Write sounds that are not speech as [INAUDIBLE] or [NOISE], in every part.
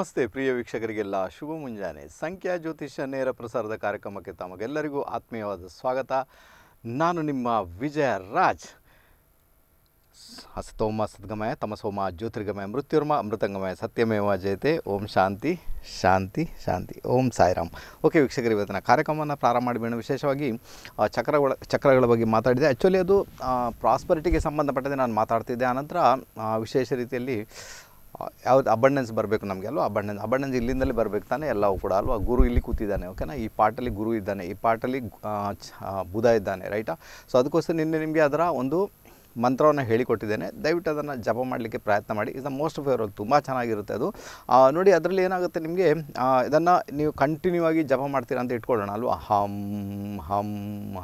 ನಮಸ್ತೆ ಪ್ರಿಯ ವೀಕ್ಷಕರಿಗೆಲ್ಲ ಶುಭ ಮುಂಜಾನೆ. ಸಂಖ್ಯಾ ಜ್ಯೋತಿಷ್ಯ ನೇರ ಪ್ರಸಾರದ ಕಾರ್ಯಕ್ರಮಕ್ಕೆ ತಮಗೆಲ್ಲರಿಗೂ ಆತ್ಮೀಯವಾದ ಸ್ವಾಗತ. ನಾನು ನಿಮ್ಮ ವಿಜಯ ರಾಜ್ ಹಸ್ತೋಮ ಸದ್ಗಮಯ, ತಮಸೋಮ ಜ್ಯೋತಿರ್ಗಮಯ, ಮೃತ್ಯುರ್ಮ ಅಮೃತಂಗಮಯ, ಸತ್ಯಮೇವ ಜಯತೆ. ಓಂ ಶಾಂತಿ ಶಾಂತಿ ಶಾಂತಿ. ಓಂ ಸಾಯಿರಾಮ್. ಓಕೆ ವೀಕ್ಷಕರು, ಇವತ್ತಿನ ಕಾರ್ಯಕ್ರಮವನ್ನು ಪ್ರಾರಂಭ ಮಾಡಿಬೇಡ ವಿಶೇಷವಾಗಿ ಚಕ್ರಗಳ ಚಕ್ರಗಳ ಬಗ್ಗೆ ಮಾತಾಡಿದೆ. ಆ್ಯಕ್ಚುಲಿ ಅದು ಪ್ರಾಸ್ಪರಿಟಿಗೆ ಸಂಬಂಧಪಟ್ಟಂತೆ ನಾನು ಮಾತಾಡ್ತಿದ್ದೆ. ಆನಂತರ ವಿಶೇಷ ರೀತಿಯಲ್ಲಿ ಯಾವ್ದು ಅಬಂಡೆನ್ಸ್ ಬರಬೇಕು ನಮಗೆ ಅಲ್ವಾ? ಅಬಂಡೆನ್ಸ್ ಅಬಂಡೆನ್ಸ್ ಇಲ್ಲಿಂದಲೇ ಬರಬೇಕು ತಾನೇ ಎಲ್ಲವೂ ಕೂಡ, ಅಲ್ವಾ? ಗುರು ಇಲ್ಲಿ ಕೂತಿದ್ದಾನೆ ಓಕೆನಾ ಈ ಪಾಟಲ್ಲಿ ಗುರು ಇದ್ದಾನೆ, ಈ ಪಾಟಲ್ಲಿ ಬುಧ ಇದ್ದಾನೆ ರೈಟಾ ಸೊ ಅದಕ್ಕೋಸ್ಕರ ನಿನ್ನೆ ನಿಮಗೆ ಅದರ ಒಂದು ಮಂತ್ರವನ್ನು ಹೇಳಿಕೊಟ್ಟಿದ್ದೇನೆ. ದಯವಿಟ್ಟು ಅದನ್ನು ಜಪ ಮಾಡಲಿಕ್ಕೆ ಪ್ರಯತ್ನ ಮಾಡಿ. ಇದು ಮೋಸ್ಟ್ ಫೇವರಲ್ ತುಂಬ ಚೆನ್ನಾಗಿರುತ್ತೆ ಅದು. ನೋಡಿ, ಅದರಲ್ಲಿ ಏನಾಗುತ್ತೆ ನಿಮಗೆ ಇದನ್ನು ನೀವು ಕಂಟಿನ್ಯೂ ಆಗಿ ಜಪ ಮಾಡ್ತೀರಾ ಅಂತ ಇಟ್ಕೊಳ್ಳೋಣ, ಅಲ್ವಾ? ಹಮ್ ಹಮ್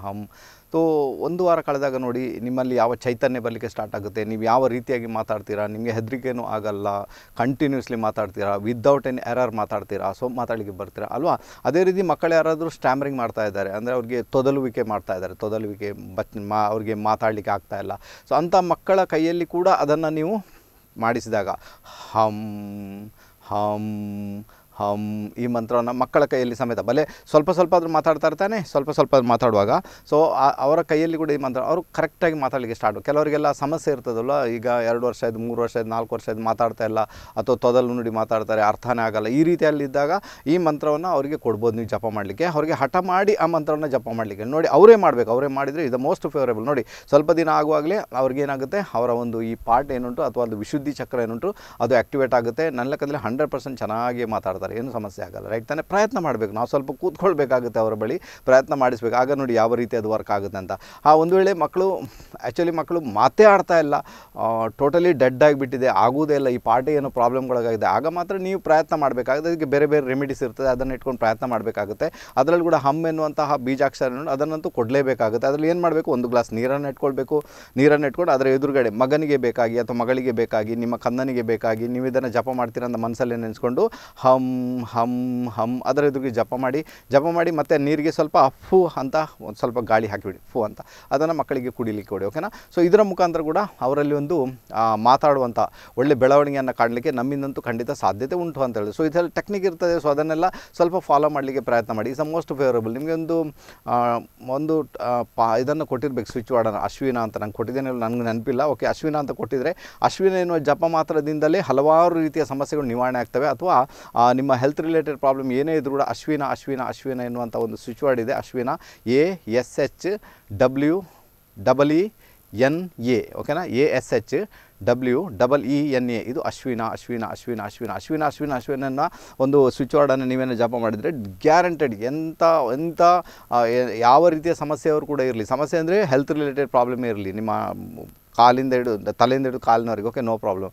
ಹಮ್. ಸೊ ಒಂದು ವಾರ ಕಳೆದಾಗ ನೋಡಿ, ನಿಮ್ಮಲ್ಲಿ ಯಾವ ಚೈತನ್ಯ ಬರಲಿಕ್ಕೆ ಸ್ಟಾರ್ಟ್ ಆಗುತ್ತೆ, ನೀವು ಯಾವ ರೀತಿಯಾಗಿ ಮಾತಾಡ್ತೀರಾ, ನಿಮಗೆ ಹೆದರಿಕೆನೂ ಆಗಲ್ಲ ಕಂಟಿನ್ಯೂಸ್ಲಿ ಮಾತಾಡ್ತೀರಾ ವಿದೌಟ್ ಎನ್ ಎರರ್ ಮಾತಾಡ್ತೀರಾ ಸೊ ಮಾತಾಡಲಿಕ್ಕೆ ಬರ್ತೀರಾ, ಅಲ್ವಾ? ಅದೇ ರೀತಿ ಮಕ್ಕಳು ಯಾರಾದರೂ ಸ್ಟ್ಯಾಮರಿಂಗ್ ಮಾಡ್ತಾ ಇದ್ದಾರೆ, ಅಂದರೆ ಅವ್ರಿಗೆ ತೊದಲುವಿಕೆ ಮಾಡ್ತಾ ಇದ್ದಾರೆ, ತೊದಲುವಿಕೆ ಬಚ್, ಮಾ, ಅವ್ರಿಗೆ ಮಾತಾಡಲಿಕ್ಕೆ ಆಗ್ತಾ ಇಲ್ಲ. ಸೊ ಅಂಥ ಮಕ್ಕಳ ಕೈಯಲ್ಲಿ ಕೂಡ ಅದನ್ನು ನೀವು ಮಾಡಿಸಿದಾಗ, ಹಮ್ ಹಮ್ ಈ ಮಂತ್ರವನ್ನು ಮಕ್ಕಳ ಕೈಯಲ್ಲಿ ಸಮೇತ, ಬಲೆ ಸ್ವಲ್ಪ ಸ್ವಲ್ಪ ಆದರೂ ಮಾತಾಡ್ತಾ ಇರ್ತಾನೆ, ಸ್ವಲ್ಪ ಸ್ವಲ್ಪ ಮಾತಾಡುವಾಗ. ಸೊ ಅವರ ಕೈಯಲ್ಲಿ ಕೂಡ ಈ ಮಂತ್ರ, ಅವರು ಕರೆಕ್ಟಾಗಿ ಮಾತಾಡಲಿಕ್ಕೆ ಸ್ಟಾರ್ಟ್ ಕೆಲವರಿಗೆಲ್ಲ ಸಮಸ್ಯೆ ಇರ್ತದಲ್ಲ, ಈಗ ಎರಡು ವರ್ಷ ಆಯ್ತು, ಮೂರು ವರ್ಷ ಆಯ್ತು, ನಾಲ್ಕು ವರ್ಷ ಆಯ್ತು, ಮಾತಾಡ್ತಾ ಇಲ್ಲ, ಅಥವಾ ತೊದಲು ನುಡಿ ಮಾತಾಡ್ತಾರೆ, ಅರ್ಥನೇ ಆಗಲ್ಲ, ಈ ರೀತಿಯಲ್ಲಿದ್ದಾಗ ಈ ಮಂತ್ರವನ್ನು ಅವರಿಗೆ ಕೊಡ್ಬೋದು ನೀವು ಜಪ ಮಾಡಲಿಕ್ಕೆ. ಅವರಿಗೆ ಹಠ ಮಾಡಿ ಆ ಮಂತ್ರವನ್ನು ಜಪ ಮಾಡಲಿಕ್ಕೆ. ನೋಡಿ, ಅವರೇ ಮಾಡಬೇಕು. ಅವರೇ ಮಾಡಿದರೆ ಇದು ಮೋಸ್ಟ್ ಫೇವರೇಬಲ್ ನೋಡಿ, ಸ್ವಲ್ಪ ದಿನ ಆಗುವಾಗಲೇ ಅವ್ರಿಗೇನಾಗುತ್ತೆ ಅವರ ಒಂದು ಈ ಪಾರ್ಟ್ ಏನುಂಟು, ಅಥವಾ ಒಂದು ವಿಶುದ್ಧಿ ಚಕ್ರ ಏನುಂಟು, ಅದು ಆ್ಯಕ್ಟಿವೇಟ್ ಆಗುತ್ತೆ. ನನ್ನ ಲೆಕ್ಕದಲ್ಲಿ ಹಂಡ್ರೆಡ್ ಪರ್ಸೆಂಟ್ ಚೆನ್ನಾಗಿ ಮಾತಾಡ್ತಾರೆ ಏನು ಸಮಸ್ಯೆ ಆಗಲ್ಲ ರೈಟ್ ತಾನೇ ಪ್ರಯತ್ನ ಮಾಡಬೇಕು, ನಾವು ಸ್ವಲ್ಪ ಕೂತ್ಕೊಳ್ಬೇಕಾಗುತ್ತೆ ಅವರ ಬಳಿ, ಪ್ರಯತ್ನ ಮಾಡಿಸ್ಬೇಕು, ಆಗ ನೋಡಿ ಯಾವ ರೀತಿ ಅದು ವರ್ಕ್ ಆಗುತ್ತೆ ಅಂತ. ಆ ಒಂದು ವೇಳೆ ಮಕ್ಕಳು ಆ್ಯಕ್ಚುಲಿ ಮಕ್ಕಳು ಮಾತೇ ಆಡ್ತಾ ಇಲ್ಲ ಟೋಟಲಿ ಡೆಡ್ ಆಗಿಬಿಟ್ಟಿದೆ, ಆಗೋದೇ ಇಲ್ಲ, ಈ ಪಾರ್ಟಿ ಏನೋ ಪ್ರಾಬ್ಲಮ್ಗಳಾಗಿದೆ ಆಗ ಮಾತ್ರ ನೀವು ಪ್ರಯತ್ನ ಮಾಡಬೇಕಾಗುತ್ತೆ, ಅದಕ್ಕೆ ಬೇರೆ ಬೇರೆ ರೆಮಿಡೀಸ್ ಇರ್ತದೆ, ಅದನ್ನು ಇಟ್ಕೊಂಡು ಪ್ರಯತ್ನ ಮಾಡಬೇಕಾಗುತ್ತೆ. ಅದರಲ್ಲಿ ಕೂಡ ಹಮ್ ಎನ್ನುವಂತಹ ಬೀಜಾಕ್ಷರ ಅದನ್ನಂತೂ ಕೊಡಲೇಬೇಕಾಗುತ್ತೆ. ಅದರಲ್ಲಿ ಏನು ಮಾಡಬೇಕು, ಒಂದು ಗ್ಲಾಸ್ ನೀರನ್ನು ಇಟ್ಕೊಳ್ಬೇಕು, ನೀರನ್ನು ಇಟ್ಕೊಂಡು ಅದರ ಎದುರುಗಡೆ ಮಗನಿಗೆ ಬೇಕಾಗಿ ಅಥವಾ ಮಗಳಿಗೆ ಬೇಕಾಗಿ, ನಿಮ್ಮ ಕಂದನಿಗೆ ಬೇಕಾಗಿ ನೀವು ಇದನ್ನು ಜಪ ಮಾಡ್ತೀರಾ ಅಂತ ಮನಸ್ಸಲ್ಲಿ ನೆನೆಸ್ಕೊಂಡು ಹಮ್ ಹಮ್ ಹಮ್ ಅದರ ಎದುರಿಗೆ ಜಪ ಮಾಡಿ ಜಪ ಮಾಡಿ ಮತ್ತು ನೀರಿಗೆ ಸ್ವಲ್ಪ ಫು ಅಂತ ಒಂದು ಸ್ವಲ್ಪ ಗಾಳಿ ಹಾಕಿಬಿಡಿ ಫು ಅಂತ. ಅದನ್ನು ಮಕ್ಕಳಿಗೆ ಕುಡಿಲಿಕ್ಕೆ ಕೊಡಿ ಓಕೆನಾ ಸೊ ಇದರ ಮುಖಾಂತರ ಕೂಡ ಅವರಲ್ಲಿ ಒಂದು ಮಾತಾಡುವಂಥ ಒಳ್ಳೆ ಬೆಳವಣಿಗೆಯನ್ನು ಕಾಣಲಿಕ್ಕೆ ನಮ್ಮಿಂದಂತೂ ಖಂಡಿತ ಸಾಧ್ಯತೆ ಉಂಟು ಅಂತ ಹೇಳಿ. ಸೊ ಇದರಲ್ಲಿ ಟೆಕ್ನಿಕ್ ಇರ್ತದೆ ಸೊ ಅದನ್ನೆಲ್ಲ ಸ್ವಲ್ಪ ಫಾಲೋ ಮಾಡಲಿಕ್ಕೆ ಪ್ರಯತ್ನ ಮಾಡಿ. ಇಸ್ ಮೋಸ್ಟ್ ಫೇವರಬಲ್ ನಿಮಗೆ ಒಂದು ಒಂದು ಪಾ ಇದನ್ನು ಕೊಟ್ಟಿರಬೇಕು ಸ್ವಿಚ್ ವಾರ್ಡನ್ನು ಅಶ್ವಿನ ಅಂತ ನಂಗೆ ಕೊಟ್ಟಿದ್ದೇನೆ ನನಗೆ ನೆನಪಿಲ್ಲ. ಓಕೆ ಅಶ್ವಿನ ಅಂತ ಕೊಟ್ಟಿದ್ದರೆ ಅಶ್ವಿನ ಎನ್ನುವ ಜಪ ಮಾತ್ರದಿಂದಲೇ ಹಲವಾರು ರೀತಿಯ ಸಮಸ್ಯೆಗಳು ನಿವಾರಣೆ ಆಗ್ತವೆ ಅಥವಾ ಆ, ನಿಮ್ಮ ಹೆಲ್ತ್ ರಿಲೇಟೆಡ್ ಪ್ರಾಬ್ಲಮ್ ಏನೇ ಇದ್ರೂ ಕೂಡ ಅಶ್ವಿನ ಅಶ್ವಿನ ಅಶ್ವಿನ ಎನ್ನುವಂಥ ಒಂದು ಸ್ವಿಚ್ ವರ್ಡ್ ಇದೆ. Ashweena A S H W double E N A ಓಕೆನಾ A S H W double E N A ಇದು ಅಶ್ವಿನ ಅಶ್ವಿನ ಅಶ್ವಿನ ಅಶ್ವಿನ ಅಶ್ವಿನ ಅಶ್ವಿನ ಅಶ್ವಿನನ್ನು ಒಂದು ಸ್ವಿಚ್ ವರ್ಡನ್ನು ನೀವೇನು ಜಪ ಮಾಡಿದರೆ ಗ್ಯಾರಂಟೆಡ್ ಎಂಥ ಎಂಥ ಯಾವ ರೀತಿಯ ಸಮಸ್ಯೆಯವರು ಕೂಡ ಇರಲಿ. ಸಮಸ್ಯೆ ಅಂದರೆ ಹೆಲ್ತ್ ರಿಲೇಟೆಡ್ ಪ್ರಾಬ್ಲಮ್ ಇರಲಿ. ನಿಮ್ಮ ಕಾಲಿಂದ ಹಿಡಿದು ತಲೆಯಿಂದ ಹಿಡಿದು ಕಾಲಿನವರೆಗೆ ಓಕೆ ನೋ ಪ್ರಾಬ್ಲಮ್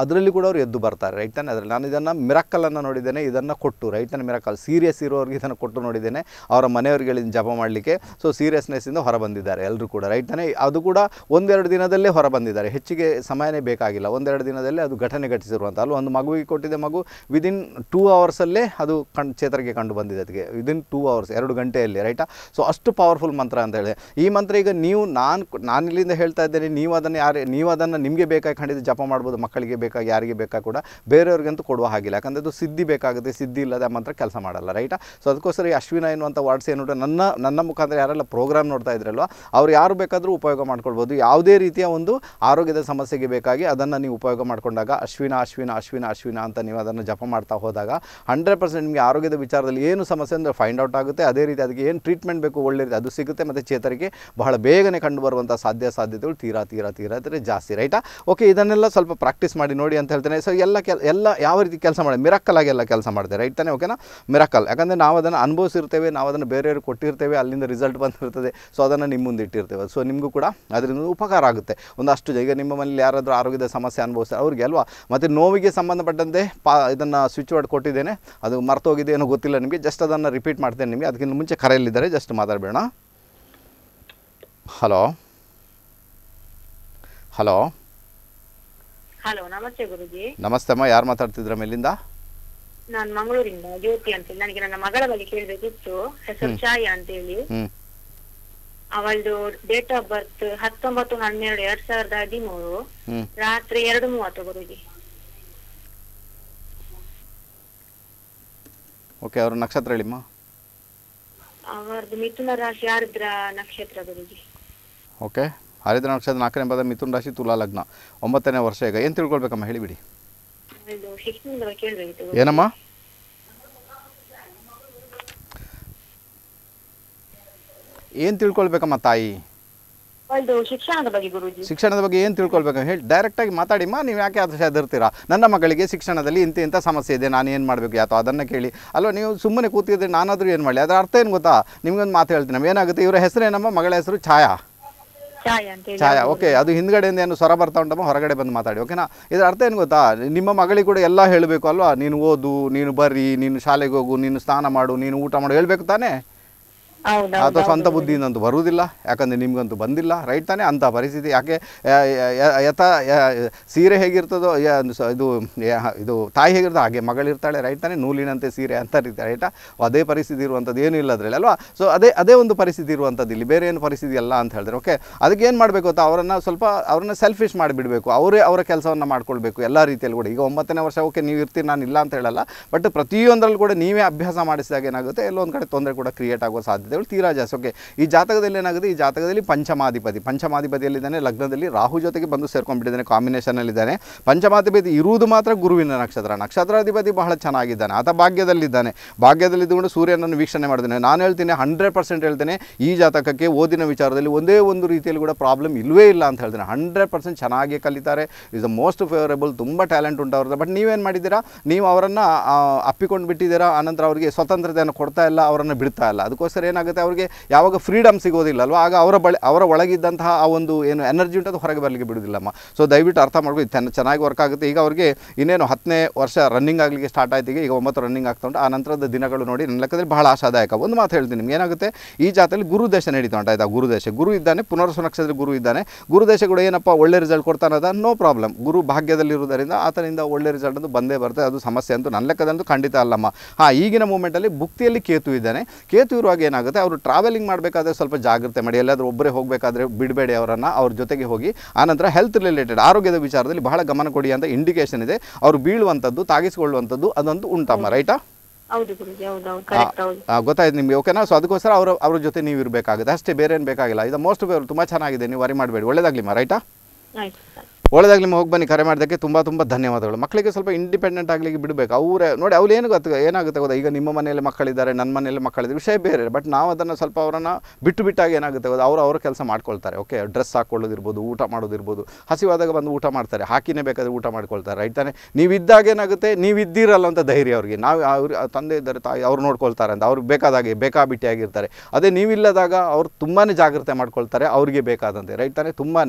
ಅದರಲ್ಲಿ ಕೂಡ ಅವರು ಎದ್ದು ಬರ್ತಾರೆ ರೈಟ್ ತಾನೆ? ಅದರಲ್ಲಿ ನಾನು ಇದನ್ನು ಮಿರಕ್ಕಲನ್ನು ನೋಡಿದ್ದೇನೆ, ಇದನ್ನು ಕೊಟ್ಟು ರೈಟ್ ತಾನೆ ಮಿರಕಲ್ ಸೀರಿಯಸ್ ಇರೋರಿಗೆ ಇದನ್ನು ಕೊಟ್ಟು ನೋಡಿದ್ದೇನೆ, ಅವರ ಮನೆಯವರಿಗೆ ಜಪ ಮಾಡಲಿಕ್ಕೆ. ಸೊ ಸೀರಿಯಸ್ನೆಸ್ಸಿಂದ ಹೊರ ಬಂದಿದ್ದಾರೆ ಎಲ್ಲರೂ ಕೂಡ ರೈಟ್ ತಾನೆ? ಅದು ಕೂಡ ಒಂದೆರಡು ದಿನದಲ್ಲೇ ಹೊರ ಬಂದಿದ್ದಾರೆ. ಹೆಚ್ಚಿಗೆ ಸಮಯನೇ ಬೇಕಾಗಿಲ್ಲ. ಒಂದೆರಡು ದಿನದಲ್ಲೇ ಅದು ಘಟನೆ ಘಟಿಸಿರುವಂಥ ಅಲ್ಲಿ ಒಂದು ಮಗುವಿಗೆ ಕೊಟ್ಟಿದೆ ಮಗು ವಿದಿನ್ ಟೂ ಅವರ್ಸಲ್ಲೇ ಅದು ಕಣ್ ಚೇತರಿಗೆ ಕಂಡು ಬಂದಿದೆ ಅದಕ್ಕೆ. ವಿದಿನ್ ಟೂ ಅವರ್ಸ್ ಎರಡು ಗಂಟೆಯಲ್ಲಿ ರೈಟಾ ಸೊ ಅಷ್ಟು ಪವರ್ಫುಲ್ ಮಂತ್ರ ಅಂತ ಹೇಳಿ ಈ ಮಂತ್ರ ಈಗ ನೀವು, ನಾನು ನಾನು ಇಲ್ಲಿಂದ ಹೇಳ್ತಾ ಇದ್ದೇನೆ, ನೀವು ಅದನ್ನು ಯಾರು ನೀವು ಅದನ್ನು ನಿಮಗೆ ಬೇಕಾಗಿ ಖಂಡಿತ ಜಪ ಮಾಡ್ಬೋದು, ಮಕ್ಕಳಿಗೆ ಬೇಕಾಗಿ, ಯಾರಿಗೆ ಬೇಕಾಗಿ ಕೂಡ. ಬೇರೆಯವ್ರಿಗಂತೂ ಕೊಡುವ ಹಾಗಿಲ್ಲ. ಯಾಕಂದರೆ ಅದು ಸಿದ್ಧಿ ಬೇಕಾಗುತ್ತೆ, ಸಿದ್ಧಿ ಇಲ್ಲದೆ ಮಾತ್ರ ಕೆಲಸ ಮಾಡಲ್ಲ, ರೈಟಾ? ಸೊ ಅದಕ್ಕೋಸ್ಕರ ಈ ಅಶ್ವಿನ ಎನ್ನುವಂಥ ವಾರ್ಡ್ಸ್ ಏನು ನನ್ನ ನನ್ನ ಮುಖಾಂತರ ಯಾರೆಲ್ಲ ಪ್ರೋಗ್ರಾಮ್ ನೋಡ್ತಾ ಇದ್ರಲ್ವ, ಅವ್ರು ಯಾರು ಬೇಕಾದರೂ ಉಪಯೋಗ ಮಾಡ್ಕೊಳ್ಬೋದು. ಯಾವುದೇ ರೀತಿಯ ಒಂದು ಆರೋಗ್ಯದ ಸಮಸ್ಯೆಗೆ ಬೇಕಾಗಿ ಅದನ್ನು ನೀವು ಉಪಯೋಗ ಮಾಡಿಕೊಂಡಾಗ ಅಶ್ವಿನ ಅಶ್ವಿನ ಅಶ್ವಿನ ಅಶ್ವಿನ ಅಂತ ನೀವು ಅದನ್ನು ಜಪ ಮಾಡ್ತಾ ಹೋದಾಗ ಹಂಡ್ರೆಡ್ ಪರ್ಸೆಂಟ್ ನಿಮಗೆ ಆರೋಗ್ಯದ ವಿಚಾರದಲ್ಲಿ ಏನು ಸಮಸ್ಯೆ ಅಂದರೆ ಫೈಂಡ್ ಔಟ್ ಆಗುತ್ತೆ. ಅದೇ ರೀತಿ ಅದಕ್ಕೆ ಏನು ಟ್ರೀಟ್ಮೆಂಟ್ ಬೇಕು ಒಳ್ಳೆ ರೀತಿ, ಅದು ಸಿಗುತ್ತೆ ಮತ್ತು ಚೇತರಿಕೆ ಬಹಳ ಬೇಗನೆ ಕಂಡುಬರುವಂಥ ಸಾಧ್ಯ, ಸಾಧ್ಯತೆಗಳು ತೀರಾ ತೀರಾ ತೀರಾ ತೀರಾ ಜಾಸ್ತಿ, ರೈಟಾ? ಓಕೆ ಇದನ್ನೆಲ್ಲ ಸ್ವಲ್ಪ ಪ್ರಾಕ್ಟೀಸ್ ಮಾಡಿ, ನೋಡಿ ಅಂತ ಹೇಳ್ತೇನೆ. ಸೊ ಎಲ್ಲ ಕೆಲ, ಎಲ್ಲ ಯಾವ ರೀತಿ ಕೆಲಸ ಮಾಡಿ ಮಿರಕ್ಕಲ್ ಆಗಿ ಎಲ್ಲ ಕೆಲಸ ಮಾಡಿದೆ ರೈಟ್ ತಾನೆ? ಓಕೆನಾ ಮಿರಕ್ಕಲ್ ಯಾಕಂದರೆ ನಾವು ಅದನ್ನು ಅನುಭವಿಸಿರ್ತೇವೆ, ನಾವು ಅದನ್ನು ಬೇರೆಯವ್ರಿಗೆ ಕೊಟ್ಟಿರ್ತೇವೆ, ಅಲ್ಲಿಂದ ರಿಸಲ್ಟ್ ಬಂದಿರ್ತದೆ. ಸೊ ಅದನ್ನು ನಿಮ್ಮ ಮುಂದೆ ಇಟ್ಟಿರ್ತೇವೆ. ಸೊ ನಿಮಗೂ ಕೂಡ ಅದರಿಂದ ಉಪಕಾರ ಆಗುತ್ತೆ. ಒಂದಷ್ಟು ಜನ ಈಗ ನಿಮ್ಮ ಮನೇಲಿ ಯಾರಾದರೂ ಆರೋಗ್ಯದ ಸಮಸ್ಯೆ ಅನುಭವಿಸ್ತಾರೆ, ಅವ್ರಿಗೆ ಅಲ್ವಾ? ಮತ್ತು ನೋವಿಗೆ ಸಂಬಂಧಪಟ್ಟಂತೆ ಪಾ, ಇದನ್ನು ಸ್ವಿಚ್ ವರ್ಡ್ ಕೊಟ್ಟಿದ್ದೇನೆ. ಅದು ಮರ್ತೋಗಿದೆ ಏನೋ ಗೊತ್ತಿಲ್ಲ ನಿಮಗೆ ಜಸ್ಟ್ ಅದನ್ನು ರಿಪೀಟ್ ಮಾಡ್ತೇನೆ ನಿಮಗೆ. ಅದಕ್ಕಿಂತ ಮುಂಚೆ ಕರೆಯಲ್ಲಿದ್ದಾರೆ ಜಸ್ಟ್ ಮಾತಾಡಬೇಡ ಹಲೋ ಹಲೋ. ಹಲೋ ನಮಸ್ತೆ ಗುರುಜಿ. ನಮಸ್ತೆ ಅಮ್ಮ ಯಾರು ಮಾತಾಡ್ತಿದ್ರ ಮೇಲಿಂದ? ನಾನು ಮಂಗಳೂರಿಂದ ಜ್ಯೋತಿ ಅಂತ ಹೇಳಿ ನನಗೆ ನನ್ನ ಮಗಳ ಬಗ್ಗೆ ಕೇಳಬೇಕಿತ್ತು. ಹೆಸರು ಛಾಯಾ ಅಂತ ಹೇಳಿ ಅವಳದು ಡೇಟ್ ಆಫ್ ಬರ್ತ್ ಹತ್ತೊಂಬತ್ತು ಹನ್ನೆರಡು ಎರಡ್ ಸಾವಿರದ ಹದಿಮೂರು. ರಾತ್ರಿ ಎರಡು ಮೂವತ್ತು ಗುರುಜಿ. ಓಕೆ ಅವ್ರ ನಕ್ಷತ್ರ ಹೇಳಿಮ್ಮ. ಅವರದ್ದು ಮಿಥುನ ರಾಶಿ ಆರ್ದ್ರ ನಕ್ಷತ್ರ ಗುರುಜಿ. ಓಕೆ. ಹರಿದ್ರ ನಕ್ಷತ್ರ ನಾಲ್ಕನೇ ಪದ ಮಿಥುನ್ ರಾಶಿ ತುಲಾ ಲಗ್ನ. ಒಂಬತ್ತನೇ ವರ್ಷ ಈಗ. ಏನು ತಿಳ್ಕೊಳ್ಬೇಕಮ್ಮ? ಹೇಳಿಬಿಡಿ ಏನಮ್ಮ? ಏನು ತಿಳ್ಕೊಳ್ಬೇಕಮ್ಮ ತಾಯಿ? ಶಿಕ್ಷಣದ ಬಗ್ಗೆ ಗುರುಜಿ. ಶಿಕ್ಷಣದ ಬಗ್ಗೆ ಏನು ತಿಳ್ಕೊಳ್ಬೇಕು ಹೇಳಿ. ಡೈರೆಕ್ಟಾಗಿ ಮಾತಾಡಿಮ್ಮ. ನೀವು ಯಾಕೆ ಅದು ಹೆದರ್ತೀರಾ? ನನ್ನ ಮಗಳಿಗೆ ಶಿಕ್ಷಣದಲ್ಲಿ ಇಂಥ ಇಂಥ ಸಮಸ್ಯೆ ಇದೆ. ನಾನು ಏನು ಮಾಡಬೇಕು? ಯಾತೋ ಅದನ್ನು ಕೇಳಿ. ಅಲ್ವಾ ನೀವು ಸುಮ್ಮನೆ ಕೂತಿದ್ರೆ ನಾನಾದರೂ ಏನು ಮಾಡಲಿ? ಅದರ ಅರ್ಥ ಏನು ಗೊತ್ತಾ? ನಿಮಗೊಂದು ಮಾತು ಹೇಳ್ತೀನಿ. ನಮ್ಮ ಏನಾಗುತ್ತೆ? ಇವರ ಹೆಸರೇನಮ್ಮ? ಮಗಳ ಹೆಸರು ಛಾಯಾ. ಛಾಯಾ ಓಕೆ ಅದು ಹಿಂದ್ಗಡೆಯಿಂದ ಏನು ಸ್ವರ ಬರ್ತಾ ಉಂಟಮ್ಮ ಹೊರಗಡೆ ಬಂದು ಮಾತಾಡಿ ಓಕೆನಾ ಇದರ ಅರ್ಥ ಏನು ಗೊತ್ತಾ? ನಿಮ್ಮ ಮಗಳಿಗೆ ಕೂಡ ಎಲ್ಲ ಹೇಳಬೇಕು ಅಲ್ವಾ? ನೀನು ಓದು ನೀನು ಬರ್ರಿ ನೀನು ಶಾಲೆಗೆ ಹೋಗು ನೀನು ಸ್ನಾನ ಮಾಡು ನೀನು ಊಟ ಮಾಡು ಹೇಳಬೇಕು ತಾನೇ? ಅಥವಾ ಸ್ವಂತ ಬುದ್ಧಿಯಿಂದಂತೂ ಬರುವುದಿಲ್ಲ ಯಾಕಂದ್ರೆ ನಿಮ್ಗಂತೂ ಬಂದಿಲ್ಲ ರೈಟ್ ತಾನೇ? ಅಂತ ಪರಿಸ್ಥಿತಿ. ಯಾಕೆ ಯಥ ಸೀರೆ ಹೇಗಿರ್ತದೋ ಇದು ಇದು ತಾಯಿ ಹೇಗಿರ್ತದೆ ಹಾಗೆ ಮಗಳಿರ್ತಾಳೆ ರೈಟ್ ತಾನೇ? ನೂಲಿನಂತೆ ಸೀರೆ ಅಂತ ರೀತಿ ರೈಟಾ ಅದೇ ಪರಿಸ್ಥಿತಿ ಇರುವಂಥದ್ದು ಏನೂ ಇಲ್ಲ ಅದರಲ್ಲಿ ಅಲ್ವಾ? ಸೊ ಅದೇ ಅದೇ ಒಂದು ಪರಿಸ್ಥಿತಿ ಇರುವಂಥದ್ದು ಇಲ್ಲಿ. ಬೇರೆ ಏನು ಪರಿಸ್ಥಿತಿ ಅಲ್ಲ ಅಂತ ಹೇಳಿದ್ರೆ ಓಕೆ ಅದಕ್ಕೆ ಏನು ಮಾಡಬೇಕು ಗೊತ್ತಾ? ಅವರನ್ನು ಸ್ವಲ್ಪ ಅವ್ರನ್ನ ಸೆಲ್ಫಿಶ್ ಮಾಡಿಬಿಡಬೇಕು. ಅವರೇ ಅವರ ಕೆಲಸವನ್ನು ಮಾಡ್ಕೊಳ್ಬೇಕು ಎಲ್ಲ ರೀತಿಯಲ್ಲಿ ಕೂಡ. ಈಗ ಒಂಬತ್ತನೇ ವರ್ಷ ಓಕೆ ನೀವು ಇರ್ತೀರಿ ನಾನು ಇಲ್ಲ ಅಂತ ಹೇಳಲ್ಲ. ಬಟ್ ಪ್ರತಿಯೊಂದರಲ್ಲೂ ಕೂಡ ನೀವೇ ಅಭ್ಯಾಸ ಮಾಡಿಸಿದಾಗ ಏನಾಗುತ್ತೆ? ಎಲ್ಲೊಂದು ಕಡೆ ತೊಂದರೆ ಕೂಡ ಕ್ರಿಯೇಟ್ ಆಗುವ ಸಾಧ್ಯತೆಗಳು ತೀರಾ ಜಾಸ್ತಿ. ಓಕೆ ಈ ಜಾತಕದಲ್ಲಿ ಏನಾಗುತ್ತೆ? ಈ ಜಾತಕದಲ್ಲಿ ಪಂಚಮಾಧಿಪತಿ. ಪಂಚಮಾಧಿಪತಿಯಲ್ಲಿದ್ದಾನೆ, ಲಗ್ನದಲ್ಲಿ ರಾಹು ಜೊತೆಗೆ ಬಂದು ಸೇರ್ಕೊಂಡ್ಬಿಟ್ಟಿದ್ದಾನೆ, ಕಾಂಬಿನೇಷನಲ್ಲಿದ್ದಾನೆ. ಪಂಚಮಾಧಿಪತಿ ಇರುವುದು ಮಾತ್ರ ಗುರುವಿನ ನಕ್ಷತ್ರ. ನಕ್ಷತ್ರಾಧಿಪತಿ ಬಹಳ ಚೆನ್ನಾಗಿದ್ದಾನೆ, ಆತ ಭಾಗ್ಯದಲ್ಲಿದ್ದಾನೆ. ಭಾಗ್ಯದಲ್ಲಿದ್ದುಕೊಂಡು ಸೂರ್ಯನನ್ನು ವೀಕ್ಷಣೆ ಮಾಡಿದ್ದಾನೆ ನಾನು ಹೇಳ್ತೀನಿ ಹಂಡ್ರೆಡ್ ಪರ್ಸೆಂಟ್ ಹೇಳ್ತೇನೆ, ಈ ಜಾತಕಕ್ಕೆ ಓದಿನ ವಿಚಾರದಲ್ಲಿ ಒಂದೇ ಒಂದು ರೀತಿಯಲ್ಲಿ ಕೂಡ ಪ್ರಾಬ್ಲಮ್ ಇಲ್ಲವೇ ಇಲ್ಲ ಅಂತ ಹೇಳ್ತೇನೆ. ಹಂಡ್ರೆಡ್ ಪರ್ಸೆಂಟ್ ಚೆನ್ನಾಗಿ ಕಲಿತಾರೆ ಇಸ್ ದ ಮೋಸ್ಟ್ ಫೇವರೇಬಲ್ ತುಂಬ ಟ್ಯಾಲೆಂಟ್ ಉಂಟು ಅವ್ರದ್ದು ಬಟ್ ನೀವೇನು ಮಾಡಿದ್ದೀರಾ? ನೀವು ಅವರನ್ನು ಅಪ್ಪಿಕೊಂಡು ಬಿಟ್ಟಿದ್ದೀರಾ ಆನಂತರ ಅವರಿಗೆ ಸ್ವತಂತ್ರತೆಯನ್ನು ಕೊಡ್ತಾ ಇಲ್ಲ, ಅವರನ್ನು ಬಿಡ್ತಾ ಇಲ್ಲ. ಅದಕ್ಕೋಸ್ಕರ ಏನಾಗುತ್ತೆ ಅವರಿಗೆ ಯಾವಾಗ ಫ್ರೀಡಮ್ ಸಿಗೋದಿಲ್ಲ ಅಲ್ವಾ ಆಗ ಅವರ ಬಳಿ, ಅವರ ಒಳಗಿದ್ದಂತಹ ಆ ಒಂದು ಏನು ಎನರ್ಜಿ ಉಂಟು, ಅದು ಹೊರಗೆ ಬರಲಿಕ್ಕೆ ಬಿಡೋದಿಲ್ಲಮ್ಮ. ಸೊ ದಯವಿಟ್ಟು ಅರ್ಥ ಮಾಡ್ಬೋದು ಚೆನ್ನಾಗಿ ವರ್ಕ್ ಆಗುತ್ತೆ. ಈಗ ಅವರಿಗೆ ಇನ್ನೇನು ಹತ್ತನೇ ವರ್ಷ ರನ್ನಿಂಗ್ ಆಗಲಿಕ್ಕೆ ಸ್ಟಾರ್ಟ್ ಆಯ್ತು, ಈಗ ಒಂಬತ್ತು ರನ್ನಿಂಗ್ ಆಗ್ತಾ ಉಂಟು. ಆ ನಂತರದ ದಿನಗಳು ನೋಡಿ, ನನ್ನ ಲೆಕ್ಕದಲ್ಲಿ ಬಹಳ ಆಶಾದಾಯಕ. ಒಂದು ಮಾತು ಹೇಳ್ತೀನಿ ನಿಮ್ಗೆ, ಏನಾಗುತ್ತೆ? ಈ ಜಾತಲ್ಲಿ ಗುರುದೇಶ ನಡೀತಾ ಉಂಟು, ಆಯ್ತಾ? ಗುರು ದೇಶ. ಗುರು ಇದ್ದಾನೆ, ಪುನರ್ವಸು ನಕ್ಷತ್ರ ಗುರು ಇದ್ದಾನೆ. ಗುರುದೇಶ ಕೂಡ ಏನಪ್ಪ, ಒಳ್ಳೆ ರಿಸಲ್ಟ್ ಕೊಡ್ತಾನದ ನೋ ಪ್ರಾಬ್ಲಮ್ ಗುರು ಭಾಗ್ಯದಲ್ಲಿರುವುದರಿಂದ ಆತನಿಂದ ಒಳ್ಳೆ ರಿಸಲ್ಟ್ ಅಂತ ಬಂದೇ ಬರುತ್ತೆ, ಅದು ಸಮಸ್ಯೆ ಅಂತೂ ನನ್ನ ಲೆಕ್ಕದಂತೂ ಖಂಡಿತ ಅಲ್ಲಮ್ಮ. ಹಾ, ಈಗಿನ ಮೂಮೆಂಟಲ್ಲಿ ಭುಕ್ತಿಯಲ್ಲಿ ಕೇತು ಇದ್ದಾನೆ. ಕೇತು ಇರುವಾಗ ಏನಾಗುತ್ತೆ? ಅವರು ಟ್ರಾವೆಲಿಂಗ್ ಮಾಡಬೇಕಾದ್ರೆ ಸ್ವಲ್ಪ ಜಾಗ್ರತೆ ಮಾಡಿ. ಎಲ್ಲಾದರೂ ಒಬ್ಬರೇ ಹೋಗಬೇಕಾದ್ರೆ ಬಿಡಬೇಡಿ ಅವರನ್ನು. ಅವ್ರ ಜೊತೆಗೆ ಹೋಗಿ. ಆನಂತರ ಹೆಲ್ತ್ ರಿಲೇಟೆಡ್ ಆರೋಗ್ಯದ ವಿಚಾರದಲ್ಲಿ ಬಹಳ ಗಮನ ಕೊಡಿ ಅಂತ ಇಂಡಿಕೇಶನ್ ಇದೆ. ಅವರು ಬೀಳುವಂಥದ್ದು ತಾಗಿಸಿಕೊಳ್ಳುವಂಥದ್ದು ಅದೊಂದು ಉಂಟಮ್ಮ ರೈಟಾ? ಗೊತ್ತಾಯ್ತು ನಿಮಗೆ ಓಕೆನಾ ಸೊ ಅದಕ್ಕೋಸ್ಕರ ಅವ್ರ ಅವ್ರ ಜೊತೆ ನೀವು ಇರಬೇಕಾಗುತ್ತೆ. ಅಷ್ಟೇ ಬೇರೆ ಏನು ಬೇಕಾಗಿಲ್ಲ. ಇದು ಮೋಸ್ಟ್ ಅವರು ತುಂಬ ಚೆನ್ನಾಗಿದೆ. ನೀವು ವರಿ ಮಾಡಬೇಡಿ. ಒಳ್ಳೇದಾಗ್ಲಿಮ್ಮ ರೈಟಾ? ಒಳ್ಳೆದಾಗಲಿ ಹೋಗಿ ಬನ್ನಿ, ಕರೆ ಮಾಡೋದಕ್ಕೆ ತುಂಬ ತುಂಬ ಧನ್ಯವಾದಗಳು. ಮಕ್ಕಳಿಗೆ ಸ್ವಲ್ಪ ಇಂಡಿಪೆಂಡೆಂಟ್ ಆಗಲಿಕ್ಕೆ ಬಿಡಬೇಕು. ಅವರೇ, ನೋಡಿ ಅವ್ರು ಏನು ಗೊತ್ತ, ಏನಾಗುತ್ತೆ ಗೊತ್ತಾ? ಈಗ ನಿಮ್ಮ ಮನೆಯಲ್ಲಿ ಮಕ್ಕಳಿದ್ದಾರೆ ನನ್ನ ಮನೆಯಲ್ಲಿ ಮಕ್ಕಳಿದ್ದಾರೆ, ವಿಷಯ ಬೇರೆ. ಬಟ್ ನಾವು ಅದನ್ನು ಸ್ವಲ್ಪ ಅವರನ್ನು ಬಿಟ್ಟು ಬಿಟ್ಟಾಗ ಏನಾಗುತ್ತೆ ಗೊತ್ತಾ? ಅವರು ಅವ್ರ ಕೆಲಸ ಮಾಡ್ಕೊಳ್ತಾರೆ. ಓಕೆ ಡ್ರೆಸ್ ಹಾಕೊಳ್ಳೋದಿರ್ಬೋದು, ಊಟ ಮಾಡೋದಿರ್ಬೋದು. ಹಸಿವಾದಾಗ ಬಂದು ಊಟ ಮಾಡ್ತಾರೆ. ಹಾಕಿನೇ ಬೇಕಾದ್ರೆ ಊಟ ಮಾಡ್ಕೊಳ್ತಾರೆ ರೈಟ್ ತಾನೆ? ನೀವಿದ್ದಾಗ ಏನಾಗುತ್ತೆ? ನೀವು ಇದ್ದೀರಲ್ಲ ಅಂತ ಧೈರ್ಯ ಅವ್ರಿಗೆ. ನಾವು ಅವ್ರ ತಂದೆ ಇದ್ದಾರೆ, ತಾಯಿ ಅವ್ರು ನೋಡ್ಕೊಳ್ತಾರೆ ಅಂತ. ಅವ್ರಿಗೆ ಬೇಕಾದಾಗೆ ಬೇಕಾಬಿಟ್ಟಿಯಾಗಿರ್ತಾರೆ ಅದೇ ನೀವಿಲ್ಲದಾಗ ಅವ್ರು ತುಂಬಾ ಜಾಗ್ರತೆ ಮಾಡ್ಕೊಳ್ತಾರೆ, ಅವ್ರಿಗೆ ಬೇಕಾದಂತೆ ರೈಟ್ ತಾನೆ? ತುಂಬಾ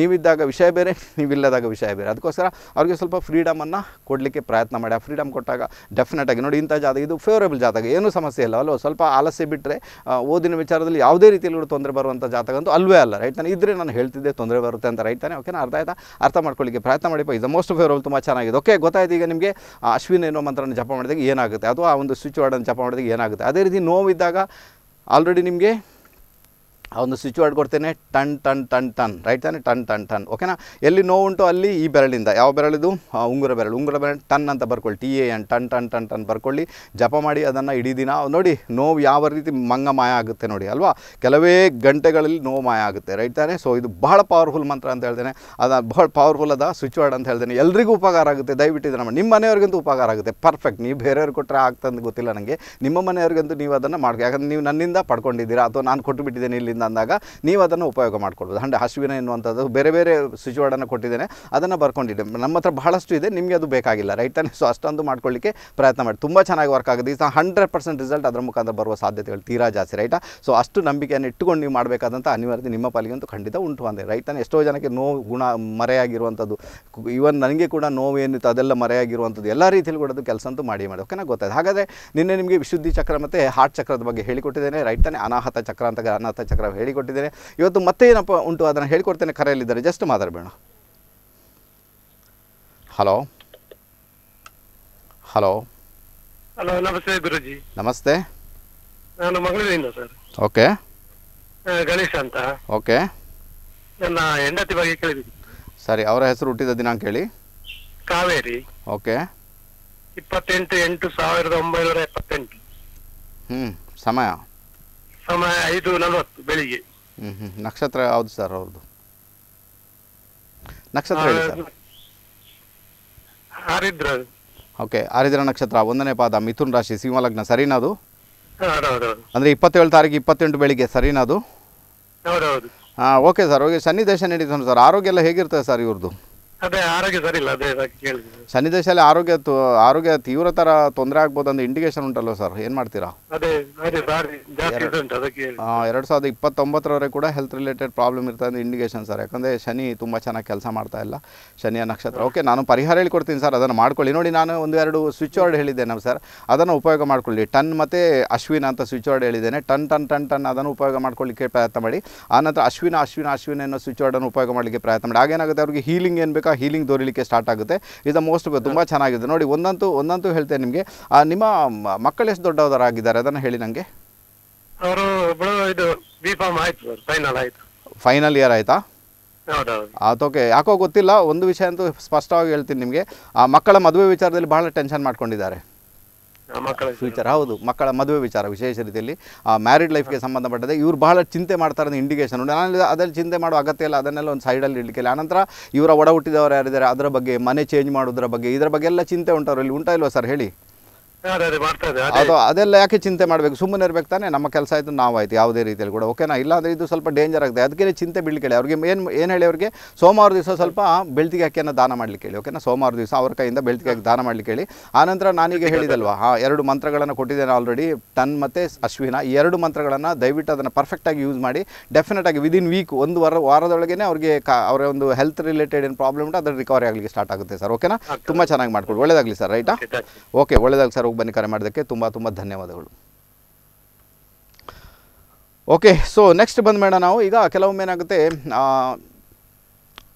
ನೀವಿದ್ದಾಗ ವಿಷಯ ಬೇರೆ [LAUGHS] ನೀವಿಲ್ಲದಾಗ ವಿಷಯ ಬೇರೆ. ಅದಕ್ಕೋಸ್ಕರ ಅವ್ರಿಗೆ ಸ್ವಲ್ಪ ಫ್ರೀಡಮನ್ನು ಕೊಡಲಿಕ್ಕೆ ಪ್ರಯತ್ನ ಮಾಡಿ. ಆ ಫ್ರೀಡಮ್ ಕೊಟ್ಟಾಗ ಡೆಫಿನೆಟಾಗಿ ನೋಡಿ, ಇಂಥ ಜಾತಕ ಇದು ಫೇವರೇಬಲ್ ಜಾತಕ, ಏನೂ ಸಮಸ್ಯೆ ಇಲ್ಲ. ಅಲ್ವ ಸ್ವಲ್ಪ ಆಲಸ್ಯ ಬಿಟ್ಟರೆ ಓದಿನ ವಿಚಾರದಲ್ಲಿ ಯಾವುದೇ ರೀತಿಯಲ್ಲಿ ತೊಂದರೆ ಬರುವಂಥ ಜಾತಕ ಅಂತೂ ಅಲ್ವೇ ಅಲ್ಲ ರೈಟ್ ನಾನು ಇದ್ದರೆ ನಾನು ಹೇಳ್ತಿದ್ದೆ ತೊಂದರೆ ಬರುತ್ತೆ ಅಂತ ರೈಟ್ ತಾನೆ? ಓಕೆನಾ ಅರ್ಥ ಆಯ್ತಾ? ಅರ್ಥ ಮಾಡ್ಕೊಳ್ಳಿಕ್ಕೆ ಪ್ರಯತ್ನ ಮಾಡಿಪ್ಪ ಇದು ಮೋಸ್ಟ್ ಫೇವರಬಲ್ ತುಂಬ ಚೆನ್ನಾಗಿದೆ. ಓಕೆ ಗೊತ್ತಾಯ್ತು ಈಗ ನಿಮಗೆ ಅಶ್ವಿನ್ ಏನೋ ಮಂತ್ರನ ಜಪ ಮಾಡಿದಾಗ ಏನಾಗುತ್ತೆ? ಅಥವಾ ಆ ಒಂದು ಸ್ವಿಚ್ ವರ್ಡನ್ನು ಜಪ ಮಾಡಿದಾಗ ಏನಾಗುತ್ತೆ? ಅದೇ ರೀತಿ ನೋವಿದ್ದಾಗ ಆಲ್ರೆಡಿ ನಿಮಗೆ ಆ ಒಂದು ಸ್ವಿಚ್ ವರ್ಡ್ ಕೊಡ್ತೇನೆ, tan tan tan tan. Right ತಾನೆ? Tan tan tan. ಓಕೆನಾ ಎಲ್ಲಿ ನೋವುಂಟು ಅಲ್ಲಿ ಈ ಬೆರಳಿಂದ. ಯಾವ ಬೆರಳಿದು? ಉಂಗುರ ಬೆರಳು. ಉಂಗುರ ಬೆರಳು ಟನ್ ಅಂತ ಬರ್ಕೊಳ್ಳಿ. T A N tan tan tan tan ಬರ್ಕೊಳ್ಳಿ. ಜಪ ಮಾಡಿ ಅದನ್ನು ಇಡೀ ದಿನ. ನೋಡಿ ನೋವು ಯಾವ ರೀತಿ ಮಂಗ ಮಾಯ ಆಗುತ್ತೆ ನೋಡಿ, ಅಲ್ವಾ? ಕೆಲವೇ ಗಂಟೆಗಳಲ್ಲಿ ನೋವು ಮಾಯ ಆಗುತ್ತೆ. ರೈಟ್ ತಾನೆ? ಸೊ ಇದು ಬಹಳ ಪವರ್ಫುಲ್ ಮಂತ್ರ ಅಂತ ಹೇಳ್ತೇನೆ. ಅದು ಬಹಳ ಪವರ್ಫುಲ್ ಅದ ಸ್ವಿಚ್ ವರ್ಡ್ ಅಂತ ಹೇಳ್ತೇನೆ. ಎಲ್ರಿಗೂ ಉಪಕಾರ ಆಗುತ್ತೆ. ದಯವಿಟ್ಟು ಇದನ್ನು ನಿಮ್ಮ ಮನೆಯವ್ರಿಗಂತೂ ಉಪಕಾರ ಆಗುತ್ತೆ. ಪರ್ಫೆಕ್ಟ್ ನೀವು ಬೇರೆಯವ್ರಿಗೆ ಕೊಟ್ಟರೆ ಆಗ್ತಂದು ಗೊತ್ತಿಲ್ಲ ನನಗೆ ನಿಮ್ಮ ಮನೆಯವ್ರಿಗಂತೂ ನೀವು ಅದನ್ನು ಮಾಡ್ಕೊ ಯಾಕಂದ್ರೆ ನೀವು ನನ್ನಿಂದ ಪಡ್ಕೊಂಡಿದ್ದೀರಾ? ಅಥವಾ ನಾನು ಕೊಟ್ಟು ಬಿಟ್ಟಿದ್ದೇನೆ ಇಲ್ಲಿಂದ? ಅಂದಾಗ ನೀವು ಅದನ್ನು ಉಪಯೋಗ ಮಾಡ್ಕೊಳ್ಬೋದು. ಹಂಡೆ ಹಸುವಿನ ಎನ್ನುವಂಥದ್ದು ಬೇರೆ ಬೇರೆ ಸ್ವಿಚ್ ವರ್ಡನ್ನು ಕೊಟ್ಟಿದ್ದೇನೆ. ಅದನ್ನು ಬರ್ಕೊಂಡಿದ್ದೆ ನಮ್ಮ ಹತ್ರ ಬಹಳಷ್ಟು ಇದೆ. ನಿಮಗೆ ಅದು ಬೇಕಾಗಿಲ್ಲ. ರೈಟ್ ತಾನೆ? ಸೊ ಅಷ್ಟೊಂದು ಮಾಡ್ಕೊಳ್ಳಿಕ್ಕೆ ಪ್ರಯತ್ನ ಮಾಡಿ. ತುಂಬ ಚೆನ್ನಾಗಿ ವರ್ಕ್ ಆಗುತ್ತೆ ಇದು ಹಂಡ್ರೆಡ್ ಪರ್ಸೆಂಟ್ ರಿಸಲ್ಟ್ ಅದರ ಮುಖಾಂತರ ಬರುವ ಸಾಧ್ಯತೆಗಳು ತೀರಾ ಜಾಸ್ತಿ, ರೈಟಾ? ಸೊ ಅಷ್ಟು ನಂಬಿಕೆಯನ್ನು ಇಟ್ಟುಕೊಂಡು ನೀವು ಮಾಡಬೇಕಾದಂಥ ಅನಿವಾರ್ಯತೆ ನಿಮ್ಮ ಪಾಲಿಗಂತೂ ಖಂಡಿತ ಉಂಟು ಅಂದರೆ ರೈಟ್ ತಾನೆ? ಎಷ್ಟೋ ಜನಕ್ಕೆ ನೋವು, ಗುಣ, ಮರೆಯಾಗಿರುವಂಥದ್ದು. ಇವನ್ ನನಗೆ ಕೂಡ ನೋವು ಏನಿತ್ತು ಅದೆಲ್ಲ ಮರೆಯಾಗಿರುವಂಥದ್ದು. ಎಲ್ಲ ರೀತಿಯಲ್ಲಿ ಕೂಡ ಅದು ಕೆಲಸ ಅಂತೂ ಮಾಡಿ ಮಾಡಿ. ಓಕೆನಾ? ಗೊತ್ತಾಯ್ತು. ಹಾಗಾದರೆ ನಿನ್ನೆ ನಿಮಗೆ ವಿಶುದ್ಧಿ ಚಕ್ರ ಮತ್ತು ಹಾರ್ಟ್ ಚಕ್ರದ ಬಗ್ಗೆ ಹೇಳಿಕೊಟ್ಟಿದ್ದೇನೆ. ರೈಟ್ ತಾನೆ? ಅನಾಹತ ಚಕ್ರ ಅಂತ ಅನಾಹತ ಚಕ್ರ ಹೇಳಿಕೊಟ್ಟಿದ್ದೇನೆ. ಇವತ್ತು ಮತ್ತೆ ಏನಪ್ಪ ಉಂಟು? ಅದನ್ನು ಹೇಳಿಕೊಡ್ತೇನೆ ಕರೆಯಲ್ಲಿದ್ದಾರೆ. ಜಸ್ಟ್ ಮಾತಾಡಬೇಡ. ಹಲೋ? ಹಲೋ? ಹಲೋ ನಮಸ್ತೆ ಗುರುಜಿ. ನಮಸ್ತೆ. ನಾನು ಮಂಗಳೂರಿಂದ ಸರ್. ಓಕೆ. ಗಣೇಶ್ ಅಂತ. ಓಕೆ. ನನ್ನ ಹೆಂಡತಿ ಬಗ್ಗೆ ಕೇಳಿದ್ದೀನಿ. ಸರಿ ಅವರ ಹೆಸರು ಹುಟ್ಟಿದ ದಿನಾಂಕ ಹೇಳಿ. ಕಾವೇರಿ. ಓಕೆ. ಇಪ್ಪತ್ತೆಂಟು ಎಂಟು ಸಾವಿರದ ಒಂಬೈನೂರ ಎಪ್ಪತ್ತೆಂಟು. ಹ್ಞೂ ಸಮಯ. ಸಮಯ ಐದು ನಲವತ್ತು ಬೆಳಿಗ್ಗೆ. ಹ್ಞೂ ಹ್ಞೂ ನಕ್ಷತ್ರ ಯಾವುದು ಸರ್ ಅವ್ರದ್ದು ನಕ್ಷತ್ರ ಹೇಳಿ ಸರ್ ಆರಿದ್ರ ಓಕೆ ಆರಿದ್ರ ನಕ್ಷತ್ರ ಒಂದನೇ ಪಾದ ಮಿಥುನ್ ರಾಶಿ ಸಿಂಹಲಗ್ನ ಸರಿನಾ ಅದು ಅಂದ್ರೆ ಇಪ್ಪತ್ತೇಳು ತಾರೀಕು ಇಪ್ಪತ್ತೆಂಟು ಬೆಳಿಗ್ಗೆ ಸರಿನಾ ಅದು ಹೌದೌದು ಹಾಂ ಓಕೆ ಸರ್ ಓಕೆ ಸನ್ನಿದೇಶ ದೇಶ ನಡೀತಾನೆ ಸರ್ ಆರೋಗ್ಯ ಎಲ್ಲ ಹೇಗಿರ್ತದೆ ಸರ್ ಇವ್ರದ್ದು ಅದೇ ಆರೋಗ್ಯ ಸರಿ ಇಲ್ಲ ಅದೇ ಅದಕ್ಕೆ ಕೇಳಿದೆ ಶನಿ ದೇಶದಲ್ಲಿ ಆರೋಗ್ಯ ತು ಆರೋಗ್ಯ ತೀವ್ರ ತರ ತೊಂದರೆ ಆಗ್ಬೋದು ಅಂತ ಇಂಡಿಕೇಶನ್ ಉಂಟಲ್ವ ಸರ್ ಏನ್ ಮಾಡ್ತೀರಾ? ಅದೇ ಅದೇ ಬಾರಿ ಜಾಸ್ತಿ ಉಂಟು ಅದಕ್ಕೆ ಹೇಳಿ. ಎರಡು ಸಾವಿರದ ಇಪ್ಪತ್ತೊಂಬತ್ತರವರೆಗೆ ಕೂಡ ಹೆಲ್ತ್ ರಿಲೇಟೆಡ್ ಪ್ರಾಬ್ಲಮ್ ಇರ್ತದೆ ಅಂತ ಇಂಡಿಕೇಶನ್ ಸರ್ ಯಾಕಂದ್ರೆ ಶನಿ ತುಂಬಾ ಚೆನ್ನಾಗಿ ಕೆಲಸ ಮಾಡ್ತಾ ಇಲ್ಲ ಶನಿಯ ನಕ್ಷತ್ರ. ಓಕೆ ನಾನು ಪರಿಹಾರ ಹೇಳ್ಕೊಡ್ತೀನಿ ಸರ್ ಅದನ್ನು ಮಾಡ್ಕೊಳ್ಳಿ. ನೋಡಿ ನಾನು ಒಂದು ಎರಡು ಸ್ವಿಚ್ ವರ್ಡ್ ಹೇಳಿದ್ದೇನೆ ಸರ್ ಅದನ್ನು ಉಪಯೋಗ ಮಾಡ್ಕೊಳ್ಳಿ. ಟನ್ ಮತ್ತೆ ಅಶ್ವಿನ ಅಂತ ಸ್ವಿಚ್ ವರ್ಡ್ ಹೇಳಿದ್ದೇನೆ. ಟನ್ ಟನ್ ಟನ್ ಟನ್ ಅದನ್ನು ಉಪಯೋಗ ಮಾಡ್ಕೊಳ್ಳಿಕ್ಕೆ ಪ್ರಯತ್ನ ಮಾಡಿ. ಆನಂತರ ಅಶ್ವಿನ ಅಶ್ವಿನ ಅಶ್ವಿನ ಅನ್ನೋ ಸ್ವಿಚ್ ವರ್ಡನ್ನು ಉಪಯೋಗ ಮಾಡಲಿಕ್ಕೆ ಪ್ರಯತ್ನ ಮಾಡಿ. ಆಗೇನಾಗುತ್ತೆ ಅವ್ರಿಗೆ ಹೀಲಿಂಗ್ ಏನು ಬೇಕಾ? ಹೀಲಿಂಗ್ ದೊರಿಲಿಕ್ಕೆ ಸ್ಟಾರ್ಟ್ ಆಗುತ್ತೆ. ಇದು ಮೋಸ್ಟ್ ತುಂಬ ಚೆನ್ನಾಗಿದೆ. ನೋಡಿ ಒಂದಂತೂ ಒಂದಂತೂ ಹೇಳ್ತೇನೆ ನಿಮಗೆ. ನಿಮ್ಮ ಮಕ್ಕಳು ಎಷ್ಟು ದೊಡ್ಡವರಾಗಿದ್ದಾರೆ? ಅದನ್ನು ಹೇಳಿ ನನಗೆ ಅವರು ಇದು ಬಿ ಫಾರ್ಮ್ ಆಯ್ತು ಸರ್ ಫೈನಲ್ ಆಯ್ತು. ಫೈನಲ್ ಇಯರ್ ಆಯ್ತಾ? ಓಕೆ ಯಾಕೋ ಗೊತ್ತಿಲ್ಲ ಒಂದು ವಿಷಯ ಅಂತೂ ಸ್ಪಷ್ಟವಾಗಿ ಹೇಳ್ತೀನಿ ನಿಮಗೆ. ಆ ಮಕ್ಕಳ ಮದುವೆ ವಿಚಾರದಲ್ಲಿ ಬಹಳ ಟೆನ್ಷನ್ ಮಾಡ್ಕೊಂಡಿದ್ದಾರೆ. ಫ್ಯೂಚರ್ ಹೌದು, ಮಕ್ಕಳ ಮದುವೆ ವಿಚಾರ ವಿಶೇಷ ರೀತಿಯಲ್ಲಿ. ಮ್ಯಾರಿಡ್ ಲೈಫ್ಗೆ ಸಂಬಂಧಪಟ್ಟದೆ ಇವರು ಬಹಳ ಚಿಂತೆ ಮಾಡ್ತಾರೆ ಇಂಡಿಕೇಶನ್ ಉಂಟು. ನಾನು ಅದರಲ್ಲಿ ಚಿಂತೆ ಮಾಡುವ ಅಗತ್ಯ ಇಲ್ಲ, ಅದನ್ನೆಲ್ಲ ಒಂದು ಸೈಡಲ್ಲಿ ಇಡಲಿಕ್ಕೆ ಆನಂತರ ಇವರ ಒಡ ಹುಟ್ಟಿದವರು ಯಾರಿದ್ದಾರೆ, ಅದರ ಬಗ್ಗೆ ಮನೆ ಚೇಂಜ್ ಮಾಡೋದ್ರ ಬಗ್ಗೆ, ಇದರ ಬಗ್ಗೆ ಎಲ್ಲ ಚಿಂತೆ ಉಂಟು ಅವರಲ್ಲಿ. ಉಂಟಾ ಇಲ್ವಾ ಸರ್, ಹೇಳಿ? ಅದೇ ಅದೆಲ್ಲ ಯಾಕೆ ಚಿಂತೆ ಮಾಡಬೇಕು? ಸುಮ್ಮನೆ ಇರ್ಬೇಕು ತಾನೇ? ನಮ್ಮ ಕೆಲಸ ಆಯಿತು ನಾವು ಆಯ್ತು ಯಾವುದೇ ರೀತಿಯಲ್ಲಿ ಕೂಡ. ಓಕೆನಾ ಇಲ್ಲಾಂದರೆ ಇದು ಸ್ವಲ್ಪ ಡೇಂಜರ್ ಆಗುತ್ತೆ ಅದಕ್ಕೆ ಚಿಂತೆ ಬೀಳ್ಲಿಕ್ಕೆ ಕೇಳಿ ಅವ್ರಿಗೆ ಏನು ಏನು ಹೇಳಿ ಅವ್ರಿಗೆ? ಸೋಮವಾರ ದಿವಸ ಸ್ವಲ್ಪ ಬೆಳ್ತಿಗೆ ಅಕ್ಕಿಯನ್ನು ದಾನ ಮಾಡಲಿಕ್ಕೆ ಹೇಳಿ ಓಕೆನಾ ಸೋಮವಾರ ದಿವಸ ಅವ್ರ ಕೈಯಿಂದ ಬೆಳ್ತಿಗೆ ಅಕ್ಕಿ ದಾನ ಮಾಡಲಿಕ್ಕೆ ಹೇಳಿ. ಆನಂತರ ನಾನೀಗ ಹೇಳಿದಲ್ವಾ? ಆ ಎರಡು ಮಂತ್ರಗಳನ್ನು ಕೊಟ್ಟಿದ್ದೇನೆ ಆಲ್ರೆಡಿ ಟನ್ ಮತ್ತು ಅಶ್ವಿನ ಈ ಎರಡು ಮಂತ್ರಗಳನ್ನು ದಯವಿಟ್ಟು ಅದನ್ನು ಪರ್ಫೆಕ್ಟಾಗಿ ಯೂಸ್ ಮಾಡಿ ಡೆಫಿನೆಟ್ ಆಗಿ ವಿದಿನ್ ವೀಕ್ ಒಂದು ವಾರ ವಾರದೊಳಗೆ ಅವ್ರಿಗೆ ಕಾ ಅವರ ಒಂದು ಹೆಲ್ತ್ ರಿಲೇಟೆಡ್ ಏನು ಪ್ರಾಬ್ಲಮ್ ಉಂಟು ಅದರ ರಿಕವರಿ ಆಗಲಿಕ್ಕೆ ಸ್ಟಾರ್ಟ್ ಆಗುತ್ತೆ ಸರ್ ಓಕೆನಾ ತುಂಬ ಚೆನ್ನಾಗಿ ಮಾಡ್ಕೊಡಿ. ಒಳ್ಳೇದಾಗಲಿ ಸರ್ ರೈಟಾ. ಓಕೆ ಒಳ್ಳೇದಾಗಲಿ ಸರ್ ಹೋಗಿ ಬನ್ನಿ ಕರೆ ಮಾಡೋದಕ್ಕೆ ತುಂಬ ತುಂಬ ಧನ್ಯವಾದಗಳು. ಓಕೆ ಸೊ ನೆಕ್ಸ್ಟ್ ಬಂದ ಮೇಡ ನಾವು. ಈಗ ಕೆಲವೊಮ್ಮೆ ಏನಾಗುತ್ತೆ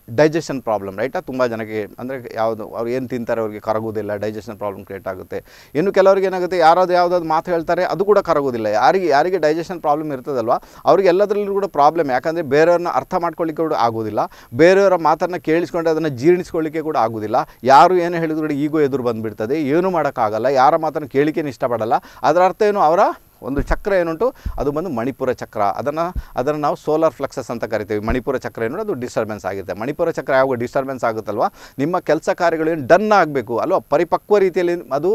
ಡೈಜೆಷನ್ ಪ್ರಾಬ್ಲಮ್ ರೈಟಾ ತುಂಬ ಜನಕ್ಕೆ ಅಂದರೆ ಯಾವುದು ಅವ್ರು ಏನು ತಿಂತಾರೆ ಅವ್ರಿಗೆ ಕರಗೋದಿಲ್ಲ ಡೈಜೆಷನ್ ಪ್ರಾಬ್ಲಮ್ ಕ್ರಿಯೇಟ್ ಆಗುತ್ತೆ. ಇನ್ನು ಕೆಲವರಿಗೆ ಏನಾಗುತ್ತೆ, ಯಾರಾದ್ರು ಯಾವುದಾದ್ರು ಮಾತು ಹೇಳ್ತಾರೆ, ಅದು ಕೂಡ ಕರಗೋದಿಲ್ಲ ಯಾರಿಗೆ ಯಾರಿಗೆ ಡೈಜೆಷನ್ ಪ್ರಾಬ್ಲಮ್ ಇರ್ತದಲ್ವ, ಅವ್ರಿಗೆ ಎಲ್ಲದರಲ್ಲೂ ಕೂಡ ಪ್ರಾಬ್ಲಮ್ ಯಾಕಂದರೆ ಬೇರೆಯವ್ರನ್ನ ಅರ್ಥ ಮಾಡ್ಕೊಳ್ಳಿಕ್ಕೆ ಕೂಡ ಆಗೋದಿಲ್ಲ ಬೇರೆಯವರ ಮಾತನ್ನು ಕೇಳಿಸ್ಕೊಂಡು ಅದನ್ನು ಜೀರ್ಣಿಸ್ಕೊಳ್ಳಿಕ್ಕೆ ಕೂಡ ಆಗೋದಿಲ್ಲ ಯಾರು ಏನು ಹೇಳಿದ್ರು ಈಗೋ ಎದುರು ಬಂದುಬಿಡ್ತದೆ. ಏನೂ ಮಾಡೋಕ್ಕಾಗಲ್ಲ. ಯಾರ ಮಾತನ್ನು ಕೇಳಿಕೇನು ಇಷ್ಟಪಡಲ್ಲ. ಅದರ ಅರ್ಥ ಏನು ಅವರ? ಒಂದು ಚಕ್ರ ಏನುಂಟು? ಅದು ಬಂದು ಮಣಿಪುರ ಚಕ್ರ. ಅದನ್ನು ಅದನ್ನು ನಾವು ಸೋಲಾರ್ ಫ್ಲಕ್ಸಸ್ ಅಂತ ಕರಿತೀವಿ. ಮಣಿಪುರ ಚಕ್ರ ಏನು ಅದು ಡಿಸ್ಟರ್ಬೆನ್ಸ್ ಆಗುತ್ತೆ. ಮಣಿಪುರ ಚಕ್ರ ಯಾವಾಗ ಡಿಸ್ಟರ್ಬೆನ್ಸ್ ಆಗುತ್ತಲ್ವ? ನಿಮ್ಮ ಕೆಲಸ ಕಾರ್ಯಗಳು ಏನು ಡನ್ ಆಗಬೇಕು, ಅಲ್ವಾ? ಪರಿಪಕ್ವ ರೀತಿಯಲ್ಲಿ ಅದು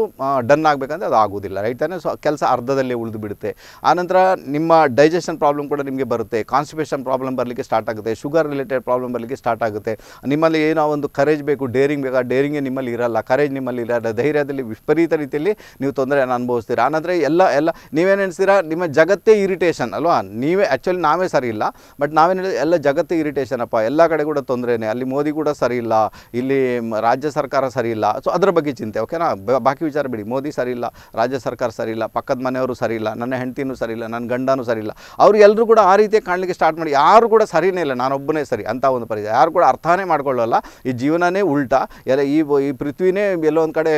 ಡನ್ ಆಗಬೇಕಂದ್ರೆ ಅದು ಆಗೋದಿಲ್ಲ ರೈಟ್ ತಾನೇ? ಸೊ ಕೆಲಸ ಅರ್ಧದಲ್ಲೇ ಉಳಿದು ಬಿಡುತ್ತೆ ಆನಂತರ ನಿಮ್ಮ ಡೈಜೆಷನ್ ಪ್ರಾಬ್ಲಮ್ ಕೂಡ ನಿಮಗೆ ಬರುತ್ತೆ. ಕಾನ್ಸ್ಟಿಪೇಷನ್ ಪ್ರಾಬ್ಲಮ್ ಬರಲಿಕ್ಕೆ ಸ್ಟಾರ್ಟ್ ಆಗುತ್ತೆ. ಶುಗರ್ ರಿಲೇಟೆಡ್ ಪ್ರಾಬ್ಲಮ್ ಬರಲಿಕ್ಕೆ ಸ್ಟಾರ್ಟ್ ಆಗುತ್ತೆ. ನಿಮ್ಮಲ್ಲಿ ಏನೋ ಒಂದು ಕರೇಜ್ ಬೇಕು ಡೇರಿಂಗ್ ಬೇಕಾ? ಡೇರಿಂಗೇ ನಿಮ್ಮಲ್ಲಿ ಇರಲ್ಲ. ಕರೇಜ್ ನಿಮ್ಮಲ್ಲಿ ಇರಲ್ಲ. ಧೈರ್ಯದಲ್ಲಿ ವಿಪರೀತ ರೀತಿಯಲ್ಲಿ ನೀವು ತೊಂದರೆಯನ್ನು ಅನುಭವಿಸ್ತೀರಾ? ಆನಂತರ ಎಲ್ಲ ಎಲ್ಲ ನೀವೇನು ನಿಮ್ಮ ಜಗತ್ತೇ ಇರಿಟೇಷನ್ ಅಲ್ವಾ? ನೀವೇ ಆ್ಯಕ್ಚುಲಿ ನಾವೇ ಸರಿ ಇಲ್ಲ ಬಟ್ ನಾವೇನು ಎಲ್ಲ ಜಗತ್ತೇ ಇರಿಟೇಷನ್ ಅಪ್ಪ. ಎಲ್ಲ ಕಡೆ ಕೂಡ ತೊಂದರೆನೇ, ಅಲ್ಲಿ ಮೋದಿ ಕೂಡ ಸರಿ ಇಲ್ಲ, ಇಲ್ಲಿ ರಾಜ್ಯ ಸರ್ಕಾರ ಸರಿ ಇಲ್ಲ. ಸೊ ಅದರ ಬಗ್ಗೆ ಚಿಂತೆ ಓಕೆನಾ ಬಾಕಿ ವಿಚಾರ ಬಿಡಿ. ಮೋದಿ ಸರಿ ಇಲ್ಲ, ರಾಜ್ಯ ಸರ್ಕಾರ ಸರಿ ಇಲ್ಲ, ಪಕ್ಕದ ಮನೆಯವರು ಸರಿ ಇಲ್ಲ, ನನ್ನ ಹೆಂಡತಿನೂ ಸರಿ ಇಲ್ಲ ನನ್ನ ಗಂಡನೂ ಸರಿ ಇಲ್ಲ. ಅವ್ರು ಎಲ್ಲರೂ ಕೂಡ ಆ ರೀತಿ ಕಾಣಲಿಕ್ಕೆ ಸ್ಟಾರ್ಟ್ ಮಾಡಿ, ಯಾರು ಕೂಡ ಸರಿನೇ ಇಲ್ಲ, ನಾನೊಬ್ಬನೇ ಸರಿ ಅಂತ ಒಂದು ಪರಿಚಯ ಯಾರು ಕೂಡ ಅರ್ಥನೇ ಮಾಡ್ಕೊಳ್ಳಲ್ಲ, ಈ ಜೀವನನೇ ಉಲ್ಟಾ. ಎಲ್ಲ ಈ ಈ ಪೃಥ್ವಿನೇ ಎಲ್ಲೋ ಒಂದು ಕಡೆ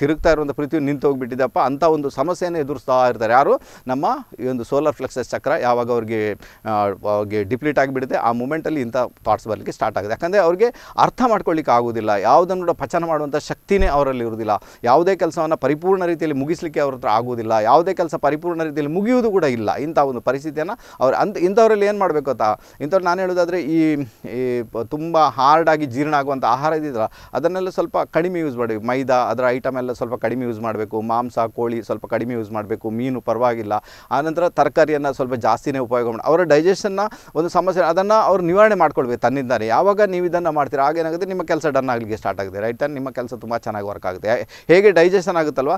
ತಿರುಗ್ತಾ ಇರುವಂಥ ಪೃಥ್ವಿ ನಿಂತು ಹೋಗಿಬಿಟ್ಟಿದ್ದಪ್ಪ ಅಂತ ಒಂದು ಸಮಸ್ಯೆಯನ್ನು ಎದುರಿಸ್ತಾ ಇರ್ತಾರೆ. ಯಾರು? ನಮ್ಮ ಈ ಒಂದು ಸೋಲಾರ್ ಫ್ಲೆಕ್ಸಸ್ ಚಕ್ರ ಯಾವಾಗ ಅವ್ರಿಗೆ ಅವ್ರಿಗೆ ಡಿಪ್ಲೀಟ್ ಆಗಿಬಿಡುತ್ತೆ, ಆ ಮೂಮೆಂಟಲ್ಲಿ ಇಂಥ ಥಾಟ್ಸ್ ಬರಲಿಕ್ಕೆ ಸ್ಟಾರ್ಟ್ ಆಗುತ್ತೆ. ಯಾಕಂದರೆ ಅವ್ರಿಗೆ ಅರ್ಥ ಮಾಡ್ಕೊಳ್ಳಿಕ್ಕೆ ಆಗೋದಿಲ್ಲ. ಯಾವುದನ್ನು ಕೂಡ ಪಚನ ಮಾಡುವಂಥ ಶಕ್ತಿನೇ ಅವರಲ್ಲಿ ಇರೋದಿಲ್ಲ. ಯಾವುದೇ ಕೆಲಸವನ್ನು ಪರಿಪೂರ್ಣ ರೀತಿಯಲ್ಲಿ ಮುಗಿಸಲಿಕ್ಕೆ ಅವ್ರ ಹತ್ರ ಆಗೋದಿಲ್ಲ. ಯಾವುದೇ ಕೆಲಸ ಪರಿಪೂರ್ಣ ರೀತಿಯಲ್ಲಿ ಮುಗಿಯುವುದು ಕೂಡ ಇಲ್ಲ. ಇಂಥ ಒಂದು ಪರಿಸ್ಥಿತಿಯನ್ನು ಅವ್ರು ಅಂತ ಇಂಥವರಲ್ಲಿ ಏನು ಮಾಡಬೇಕು ಅಂತ ಇಂಥವ್ರು ನಾನು ಹೇಳೋದಾದರೆ ಈ ಈ ತುಂಬ ಹಾರ್ಡಾಗಿ ಜೀರ್ಣ ಆಗುವಂಥ ಆಹಾರ ಇದ್ದಿದ್ರ ಅದನ್ನೆಲ್ಲ ಸ್ವಲ್ಪ ಕಡಿಮೆ ಯೂಸ್ ಮಾಡಬೇಕು ಮೈದಾ, ಅದರ ಐಟಮ್ ಎಲ್ಲ ಸ್ವಲ್ಪ ಕಡಿಮೆ ಯೂಸ್ ಮಾಡಬೇಕು. ಮಾಂಸ, ಕೋಳಿ ಸ್ವಲ್ಪ ಕಡಿಮೆ ಯೂಸ್ ಮಾಡಬೇಕು. ಮೀನು ಪರವಾಗಿಲ್ಲ. ಆನಂತರ ತರಕಾರಿಯನ್ನು ಸ್ವಲ್ಪ ಜಾಸ್ತಿನೇ ಉಪಯೋಗ ಮಾಡಿ, ಅವರ ಡೈಜೆಷನ್ನ ಒಂದು ಸಮಸ್ಯೆ, ಅದನ್ನು ಅವ್ರು ನಿವಾರಣೆ ಮಾಡ್ಕೊಳ್ಬೇಕು ತನ್ನಿಂದಾನೆ. ಯಾವಾಗ ನೀವು ಇದನ್ನು ಮಾಡ್ತೀರಾ ಆಗೇನಾಗುತ್ತೆ ನಿಮ್ಮ ಕೆಲಸ ಡನ್ ಆಗಲಿಕ್ಕೆ ಸ್ಟಾರ್ಟ್ ಆಗುತ್ತೆ. ರೈಟ್ ನಿಮ್ಮ ಕೆಲಸ ತುಂಬ ಚೆನ್ನಾಗಿ ವರ್ಕ್ ಆಗುತ್ತೆ. ಹೇಗೆ ಡೈಜೆಷನ್ ಆಗುತ್ತಲ್ವ?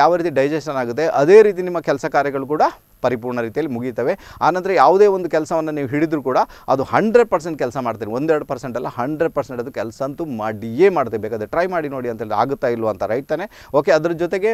ಯಾವ ರೀತಿ ಡೈಜೆಷನ್ ಆಗುತ್ತೆ, ಅದೇ ರೀತಿ ನಿಮ್ಮ ಕೆಲಸ ಕಾರ್ಯಗಳು ಕೂಡ ಪರಿಪೂರ್ಣ ರೀತಿಯಲ್ಲಿ ಮುಗೀತವೆ ಆನಂತರ ಯಾವುದೇ ಒಂದು ಕೆಲಸವನ್ನು ನೀವು ಹಿಡಿದ್ರು ಕೂಡ ಅದು ಹಂಡ್ರೆಡ್ ಪರ್ಸೆಂಟ್ ಕೆಲಸ ಮಾಡ್ತೀರಿ. ಒಂದೆರಡು ಪರ್ಸೆಂಟ್ ಅಲ್ಲ ಹಂಡ್ರೆಡ್ ಪರ್ಸೆಂಟ್ ಅದು ಕೆಲಸ ಅಂತೂ ಮಾಡಿಯೇ ಮಾಡ್ತೀವಿ ಬೇಕಾದರೆ ಟ್ರೈ ಮಾಡಿ ನೋಡಿ ಅಂತ ಹೇಳಿ ಆಗುತ್ತಾ ಇಲ್ಲ ಅಂತ ರೈಟ್ ತಾನೆ? ಓಕೆ ಅದ್ರ ಜೊತೆಗೆ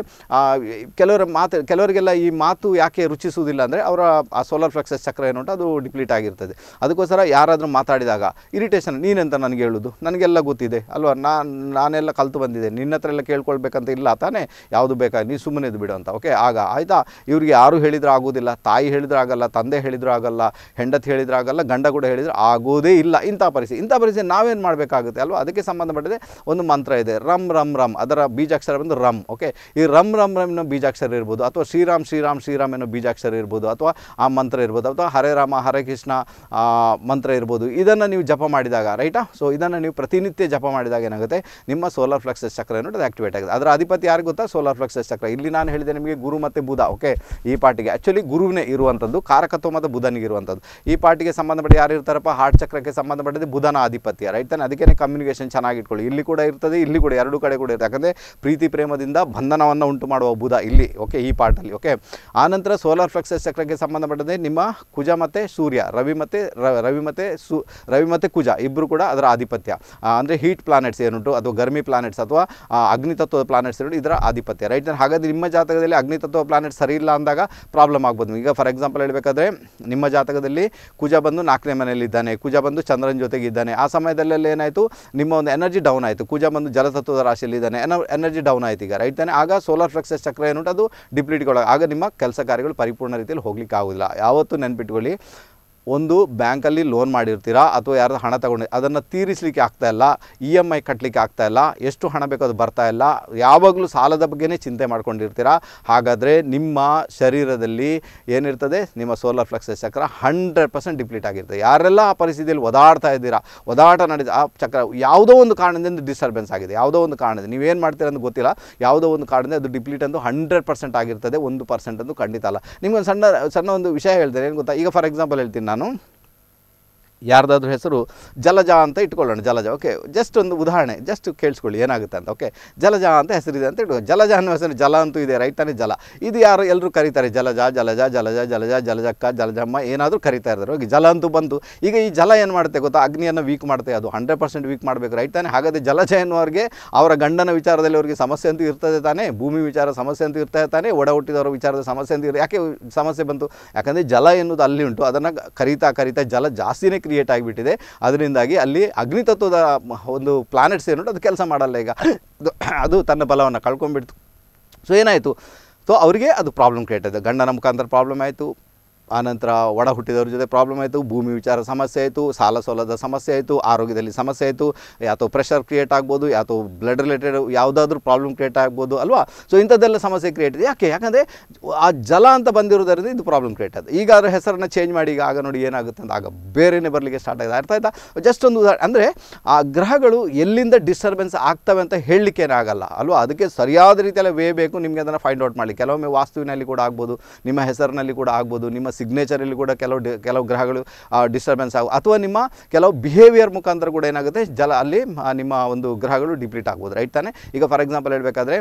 ಕೆಲವರ ಮಾತು, ಕೆಲವರಿಗೆಲ್ಲ ಈ ಮಾತು ಯಾಕೆ ರುಚಿಸುವುದಿಲ್ಲ ಅಂದರೆ ಅವರ, ಆ ಸೋಲಾರ್ ಫ್ಲೆಕ್ಸಸ್ ಚಕ್ರ ಏನು ಉಂಟು, ಅದು ಡಿಪ್ಲೀಟ್ ಆಗಿರ್ತದೆ. ಅದಕ್ಕೋಸ್ಕರ ಯಾರಾದರೂ ಮಾತಾಡಿದಾಗ ಇರಿಟೇಷನ್ ನೀನೆಂತ ನನಗೆ ಹೇಳೋದು? ನನಗೆಲ್ಲ ಗೊತ್ತಿದೆ, ಅಲ್ವಾ? ನಾನು, ನಾನೆಲ್ಲ ಕಲ್ತು ಬಂದಿದೆ ನಿನ್ನ ಹತ್ರ ಎಲ್ಲ ಕೇಳ್ಕೊಳ್ಬೇಕಂತ ಇಲ್ಲ ತಾನೇ? ಯಾವುದು ಬೇಕಾ? ನೀ ಸುಮ್ಮನೆ ಬಿಡು ಅಂತ. ಓಕೆ ಆಗ ಆಯಿತಾ? ಇವರಿಗೆ ಯಾರು ಹೇಳಿದ್ರೆ ಆಗೋದಿಲ್ಲ. ಆಗೋದಿಲ್ಲ ತಾಯಿ ಹೇಳಿದ್ರು ಆಗಲ್ಲ, ತಂದೆ ಹೇಳಿದ್ರು ಆಗಲ್ಲ, ಹೆಂಡತಿ ಹೇಳಿದ್ರು ಆಗಲ್ಲ, ಗಂಡ ಕೂಡ ಹೇಳಿದ್ರು ಆಗೋದೇ ಇಲ್ಲ. ಇಂಥ ಪರಿಸ್ಥಿತಿ ಇಂಥ ಪರಿಸ್ಥಿತಿ ನಾವೇನು ಮಾಡಬೇಕಾಗುತ್ತೆ ಅಲ್ವಾ? ಅದಕ್ಕೆ ಸಂಬಂಧಪಟ್ಟಿದೆ ಒಂದು ಮಂತ್ರ ಇದೆ ರಮ್ ರಮ್ ರಮ್ ಅದರ ಬೀಜಾಕ್ಷರ ಬಂದು ರಮ್ ಓಕೆ ಈ ರಮ್ ರಮ್ ರಮ್ ಅನ್ನೋ ಬೀಜಾಕ್ಷರ ಇರ್ಬೋದು, ಅಥವಾ ಶ್ರೀರಾಮ್ ಶ್ರೀರಾಮ್ ಶ್ರೀರಾಮ್ ಅನ್ನೋ ಬೀಜಾಕ್ಷರ ಇರ್ಬೋದು, ಅಥವಾ ಆ ಮಂತ್ರ ಇರ್ಬೋದು, ಅಥವಾ ಹರೇ ರಾಮ, ಹರೇ ಕೃಷ್ಣ ಮಂತ್ರ ಇರ್ಬೋದು, ಇದನ್ನು ನೀವು ಜಪ ಮಾಡಿದಾಗ ರೈಟಾ ಸೊ ಇದನ್ನು ನೀವು ಪ್ರತಿನಿತ್ಯ ಜಪ ಮಾಡಿದಾಗ ಏನಾಗುತ್ತೆ? ನಿಮ್ಮ ಸೋಲಾರ್ ಫ್ಲೆಕ್ಸಸ್ ಚಕ್ರ ಅನ್ನೋದು ಆಕ್ಟಿವೇಟ್ ಆಗುತ್ತೆ. ಅದರ ಅಧಿಪತಿ ಯಾರಿಗೆ ಗೊತ್ತಾ? ಸೋಲಾರ್ ಫ್ಲೆಕ್ಸಸ್ ಚಕ್ರ ಇಲ್ಲಿ ನಾನು ಹೇಳಿದೆ ನಿಮಗೆ ಗುರು ಮತ್ತು ಬುಧ ಓಕೆ ಈ ಪಾರ್ಟಿಗೆ. ಆ್ಯಕ್ಚುಲಿ ಗುರುವಿನೇ ಇರುವಂಥದ್ದು ಕಾರಕತ್ವ ಮತ್ತು ಬುಧನಿಗೆ ಇರುವಂಥದ್ದು. ಈ ಪಾರ್ಟಿಗೆ ಸಂಬಂಧಪಟ್ಟ ಯಾರು ಇರ್ತಾರಪ್ಪ? ಹಾರ್ಟ್ ಚಕ್ರಕ್ಕೆ ಸಂಬಂಧಪಟ್ಟಿದ್ದು ಬುಧನ ಆಧಿಪತ್ಯ ರೈಟ್ ತಾನೆ? ಅದಕ್ಕೆ ಕಮ್ಯುನಿಕೇಷನ್ ಚೆನ್ನಾಗಿ ಇಟ್ಕೊಳ್ಳಿ. ಇಲ್ಲಿ ಕೂಡ ಇರ್ತದೆ, ಇಲ್ಲಿ ಕೂಡ ಎರಡು ಕಡೆ ಕೂಡ ಇರ್ತದೆ. ಯಾಕಂದರೆ ಪ್ರೀತಿ, ಪ್ರೇಮದಿಂದ ಬಂಧನವನ್ನು ಉಂಟು ಮಾಡುವ ಬುಧ ಇಲ್ಲಿ ಓಕೆ ಈ ಪಾರ್ಟಲ್ಲಿ ಓಕೆ ಆನಂತರ ಸೋಲಾರ್ ಫ್ಲೆಕ್ಸಸ್ ಚಕ್ರಕ್ಕೆ ಸಂಬಂಧಪಟ್ಟದೆ ನಿಮ್ಮ ಕುಜ ಮತ್ತು ಸೂರ್ಯ, ರವಿ ಮತ್ತು ರವಿ ಮತ್ತು ಸು, ರವಿ ಮತ್ತು ಕುಜ ಇಬ್ಬರು ಕೂಡ ಅದರ ಆಧಿಪತ್ಯ. ಅಂದರೆ ಹೀಟ್ ಪ್ಲಾನೆಟ್ಸ್ ಏನುಂಟು? ಅಥವಾ ಗರ್ಮಿ ಪ್ಲಾನೆಟ್ಸ್ ಅಥವಾ ಅಗ್ನಿತತ್ವದ ಪ್ಲಾನೆಟ್ಸ್ ಇರೋದು ಇದರ ಆಧಿಪತ್ಯ ರೈಟ್ ಹಾಗಾದ್ರೆ ನಿಮ್ಮ ಜಾತಕದಲ್ಲಿ ಅಗ್ನಿತತ್ವ ಪ್ಲಾನೆಟ್ ಸರಿ ಇಲ್ಲ ಅಂದಾಗ ಪ್ರಾಬ್ಲಮ್ ಆಗ್ಬೋದು ಈಗ ಫಾರ್ ಎಕ್ಸಾಂಪಲ್ ಹೇಳಬೇಕಾದ್ರೆ, ನಿಮ್ಮ ಜಾತಕದಲ್ಲಿ ಕುಜ ಬಂದು ನಾಲ್ಕನೇ ಮನೆಯಲ್ಲಿದ್ದಾನೆ ಕುಜ ಬಂದು ಚಂದ್ರನ ಜೊತೆಗೆ ಇದ್ದಾನೆ. ಆ ಸಮಯದಲ್ಲೆಲ್ಲ ಏನಾಯಿತು? ನಿಮ್ಮ ಒಂದು ಎನರ್ಜಿ ಡೌನ್ ಆಯಿತು. ಕುಜ ಬಂದು ಜಲತತ್ವದ ರಾಶಿಯಲ್ಲಿದ್ದಾನೆ ಎನರ್ಜಿ ಡೌನ್ ಆಯಿತು ಈಗ ರೈಟ್ ತಾನೆ? ಆಗ ಸೋಲಾರ್ ಫ್ಲೆಕ್ಸಸ್ ಚಕ್ರ ಏನುಂಟು ಅದು ಡಿಪ್ಲೀಟ್ಗೊಳಗೆ ಆಗ ನಿಮ್ಮ ಕೆಲಸ ಕಾರ್ಯಗಳು ಪರಿಪೂರ್ಣ ರೀತಿಯಲ್ಲಿ ಹೋಗ್ಲಿಕ್ಕೆ ಆಗೋದಿಲ್ಲ. ಯಾವತ್ತೂ ನೆನ್ಪಿಟ್ಕೊಳ್ಳಿ. ಒಂದು ಬ್ಯಾಂಕಲ್ಲಿ ಲೋನ್ ಮಾಡಿರ್ತೀರಾ ಅಥವಾ ಯಾರು ಹಣ ತಗೊಂಡು ಅದನ್ನು ತೀರಿಸಲಿಕ್ಕೆ ಆಗ್ತಾ ಇಲ್ಲ ಇ ಎಂ ಐ ಕಟ್ಟಲಿಕ್ಕೆ ಆಗ್ತಾ ಇಲ್ಲ, ಎಷ್ಟು ಹಣ ಬೇಕೋ ಅದು ಬರ್ತಾ ಇಲ್ಲ, ಯಾವಾಗಲೂ ಸಾಲದ ಬಗ್ಗೆನೇ ಚಿಂತೆ ಮಾಡ್ಕೊಂಡಿರ್ತೀರಾ? ಹಾಗಾದರೆ ನಿಮ್ಮ ಶರೀರದಲ್ಲಿ ಏನಿರ್ತದೆ? ನಿಮ್ಮ ಸೋಲಾರ್ ಫ್ಲೆಕ್ಸಸ್ ಚಕ್ರ ಹಂಡ್ರೆಡ್ ಪರ್ಸೆಂಟ್ ಡಿಪ್ಲೀಟ್ ಆಗಿರ್ತದೆ ಯಾರೆಲ್ಲ ಆ ಪರಿಸ್ಥಿತಿಯಲ್ಲಿ ಒದಾಡ್ತಾ ಇದ್ದೀರಾ, ಒದಾಟ ನಡೆದ ಆ ಚಕ್ರ ಯಾವುದೋ ಒಂದು ಕಾರಣದಿಂದ ಡಿಸ್ಟರ್ಬೆನ್ಸ್ ಆಗಿದೆ. ಯಾವುದೋ ಒಂದು ಕಾರಣದಿಂದ. ನೀವೇನು ಮಾಡ್ತೀರ ಅಂತ ಗೊತ್ತಿಲ್ಲ. ಯಾವುದೋ ಒಂದು ಕಾರಣದಿಂದ ಅದು ಡಿಪ್ಲೀಟ್ ಅಂದು ಹಂಡ್ರೆಡ್ ಪರ್ಸೆಂಟ್ ಆಗಿರ್ತದೆ, ಒಂದು ಪರ್ಸೆಂಟ್ ಅಂದು ಖಂಡಿತ ಅಲ್ಲ. ನಿಮ್ಗೊಂದು ಸಣ್ಣ ಸಣ್ಣ ಒಂದು ವಿಷಯ ಹೇಳ್ತಾರೆ ಏನು ಗೊತ್ತಾ? ಈಗ ಫಾರ್ ಎಕ್ಸಾಂಪಲ್ ಹೇಳ್ತೀನಿ ನಾನು. ¿no? ಯಾರ್ದಾದ್ರೂ ಹೆಸರು ಜಲಜ ಅಂತ ಇಟ್ಕೊಳ್ಳೋಣ, ಜಲಜ. ಓಕೆ ಜಸ್ಟ್ ಒಂದು ಉದಾಹರಣೆ ಜಸ್ಟ್ ಕೇಳಿಸ್ಕೊಳ್ಳಿ, ಏನಾಗುತ್ತೆ ಅಂತ ಓಕೆ ಜಲಜ ಅಂತ ಹೆಸರಿದೆ ಅಂತ ಇಟ್ಕೊ ಜಲಜ ಅನ್ನೋ ಹೆಸರು ಜಲ ಅಂತೂ ಇದೆ ರೈಟ್ ತಾನೇ? ಜಲ. ಇದು ಯಾರು ಎಲ್ಲರೂ ಕರೀತಾರೆ? ಜಲಜ ಜಲಜ ಜಲಜ ಜಲಜ ಜಲಜಕ್ಕ ಜಲಜಮ್ಮ ಏನಾದರೂ ಕರಿತಾ ಇರ್ತಾರೆ. ಓಕೆ ಜಲ ಅಂತೂ ಬಂತು. ಈಗ ಈ ಜಲ ಏನು ಮಾಡುತ್ತೆ ಗೊತ್ತಾ? ಅಗ್ನಿಯನ್ನು ವೀಕ್ ಮಾಡುತ್ತೆ, ಅದು ಹಂಡ್ರೆಡ್ ಪರ್ಸೆಂಟ್ ವೀಕ್ ಮಾಡಬೇಕು ರೈಟ್ ಹಾಗಾದರೆ ಜಲಜ ಎನ್ನುವರಿಗೆ ಅವರ ಗಂಡನ ವಿಚಾರದಲ್ಲಿ ಅವರಿಗೆ ಸಮಸ್ಯೆ ಅಂತೂ ಇರ್ತದೆ ತಾನೇ? ಭೂಮಿ ವಿಚಾರ ಸಮಸ್ಯೆ ಅಂತೂ ಇರ್ತದೆ ತಾನೇ? ಒಡ ಹುಟ್ಟಿದವರ ವಿಚಾರದ ಸಮಸ್ಯೆ ಅಂತ ಯಾಕೆ ಸಮಸ್ಯೆ ಬಂತು? ಯಾಕಂದರೆ ಜಲ ಎನ್ನುವುದು ಅಲ್ಲಿ ಉಂಟು. ಅದನ್ನು ಕರೀತಾ ಕರೀತಾ ಜಲ ಜಾಸ್ತಿನೇ ಕ್ರಿಯೇಟ್ ಆಗಿಬಿಟ್ಟಿದೆ. ಅದರಿಂದಾಗಿ ಅಲ್ಲಿ ಅಗ್ನಿತತ್ವದ ಒಂದು ಪ್ಲಾನೆಟ್ಸ್ ಏನುಂಟು ಅದು ಕೆಲಸ ಮಾಡಲ್ಲ ಈಗ. ಅದು- ಅದು ತನ್ನ ಬಲವನ್ನು ಕಳ್ಕೊಂಡ್ಬಿಡ್ತು. ಸೊ ಏನಾಯಿತು? ಸೊ ಅವರಿಗೆ ಅದು ಪ್ರಾಬ್ಲಮ್ ಕ್ರಿಯೇಟ್ ಆಯಿತು. ಗಂಡನ ಮುಖಾಂತರ ಪ್ರಾಬ್ಲಮ್ ಆಯಿತು. ಆನಂತರ ಒಡ ಹುಟ್ಟಿದವ್ರ ಜೊತೆ ಪ್ರಾಬ್ಲಮ್ ಆಯಿತು, ಭೂಮಿ ವಿಚಾರ ಸಮಸ್ಯೆ ಆಯಿತು, ಸಾಲ ಸೋಲದ ಸಮಸ್ಯೆ ಆಯಿತು, ಆರೋಗ್ಯದಲ್ಲಿ ಸಮಸ್ಯೆ ಆಯಿತು, ಯಾತೋ ಪ್ರೆಷರ್ ಕ್ರಿಯೇಟ್ ಆಗ್ಬೋದು, ಯಾತೋ ಬ್ಲಡ್ ರಿಲೇಟೆಡ್ ಯಾವುದಾದ್ರೂ ಪ್ರಾಬ್ಲಮ್ ಕ್ರಿಯೇಟ್ ಆಗ್ಬೋದು ಅಲ್ವಾ? ಸೊ ಇಂಥದ್ದೆಲ್ಲ ಸಮಸ್ಯೆ ಕ್ರಿಯೇಟ್ ಇದೆ ಯಾಕೆ? ಯಾಕಂದರೆ ಆ ಜಲ ಅಂತ ಬಂದಿರೋದರಿಂದ ಇದು ಪ್ರಾಬ್ಲಮ್ ಕ್ರಿಯೇಟ್ ಆಗಿದೆ ಈಗ ಅದರ ಹೆಸರನ್ನು ಚೇಂಜ್ ಮಾಡಿ, ಈಗ ಆಗ ನೋಡಿ ಏನಾಗುತ್ತೆ ಅಂತ ಆಗ ಬೇರೆನೇ ಬರಲಿಕ್ಕೆ ಸ್ಟಾರ್ಟ್ ಆಗಿದೆ. ಅರ್ಥ ಆಯ್ತಾ? ಜಸ್ಟ್ ಒಂದು ಉದಾಹರಣೆ, ಅಂದರೆ ಆ ಗ್ರಹಗಳು ಎಲ್ಲಿಂದ ಡಿಸ್ಟರ್ಬೆನ್ಸ್ ಆಗ್ತವೆ ಅಂತ ಹೇಳಲಿಕ್ಕೇನೆ ಆಗಲ್ಲ, ಅಲ್ವಾ? ಅದಕ್ಕೆ ಸರಿಯಾದ ರೀತಿಯಲ್ಲಿ ವೇ ಬೇಕು. ನಿಮಗೆ ಅದನ್ನು ಫೈಂಡ್ ಔಟ್ ಮಾಡಲಿ ಕೆಲವೊಮ್ಮೆ ವಾಸ್ತುವಿನಲ್ಲಿ ಕೂಡ ಆಗ್ಬೋದು, ನಿಮ್ಮ ಹೆಸರಿನಲ್ಲಿ ಕೂಡ ಆಗ್ಬೋದು, ನಿಮ್ಮ ಸಿಗ್ನೇಚರಲ್ಲಿ ಕೂಡ ಕೆಲವು ಕೆಲವು ಗ್ರಹಗಳು ಡಿಸ್ಟರ್ಬೆನ್ಸ್ ಆಗು ಅಥವಾ ನಿಮ್ಮ ಕೆಲವು ಬಿಹೇವಿಯರ್ ಮುಖಾಂತರ ಕೂಡ ಏನಾಗುತ್ತೆ? ಜಲ ಅಲ್ಲಿ ನಿಮ್ಮ ಒಂದು ಗ್ರಹಗಳು ಡಿಪ್ಲೀಟ್ ಆಗ್ಬೋದು ರೈಟ್ ತಾನೆ? ಈಗ ಫಾರ್ ಎಕ್ಸಾಂಪಲ್ ಹೇಳಬೇಕಾದ್ರೆ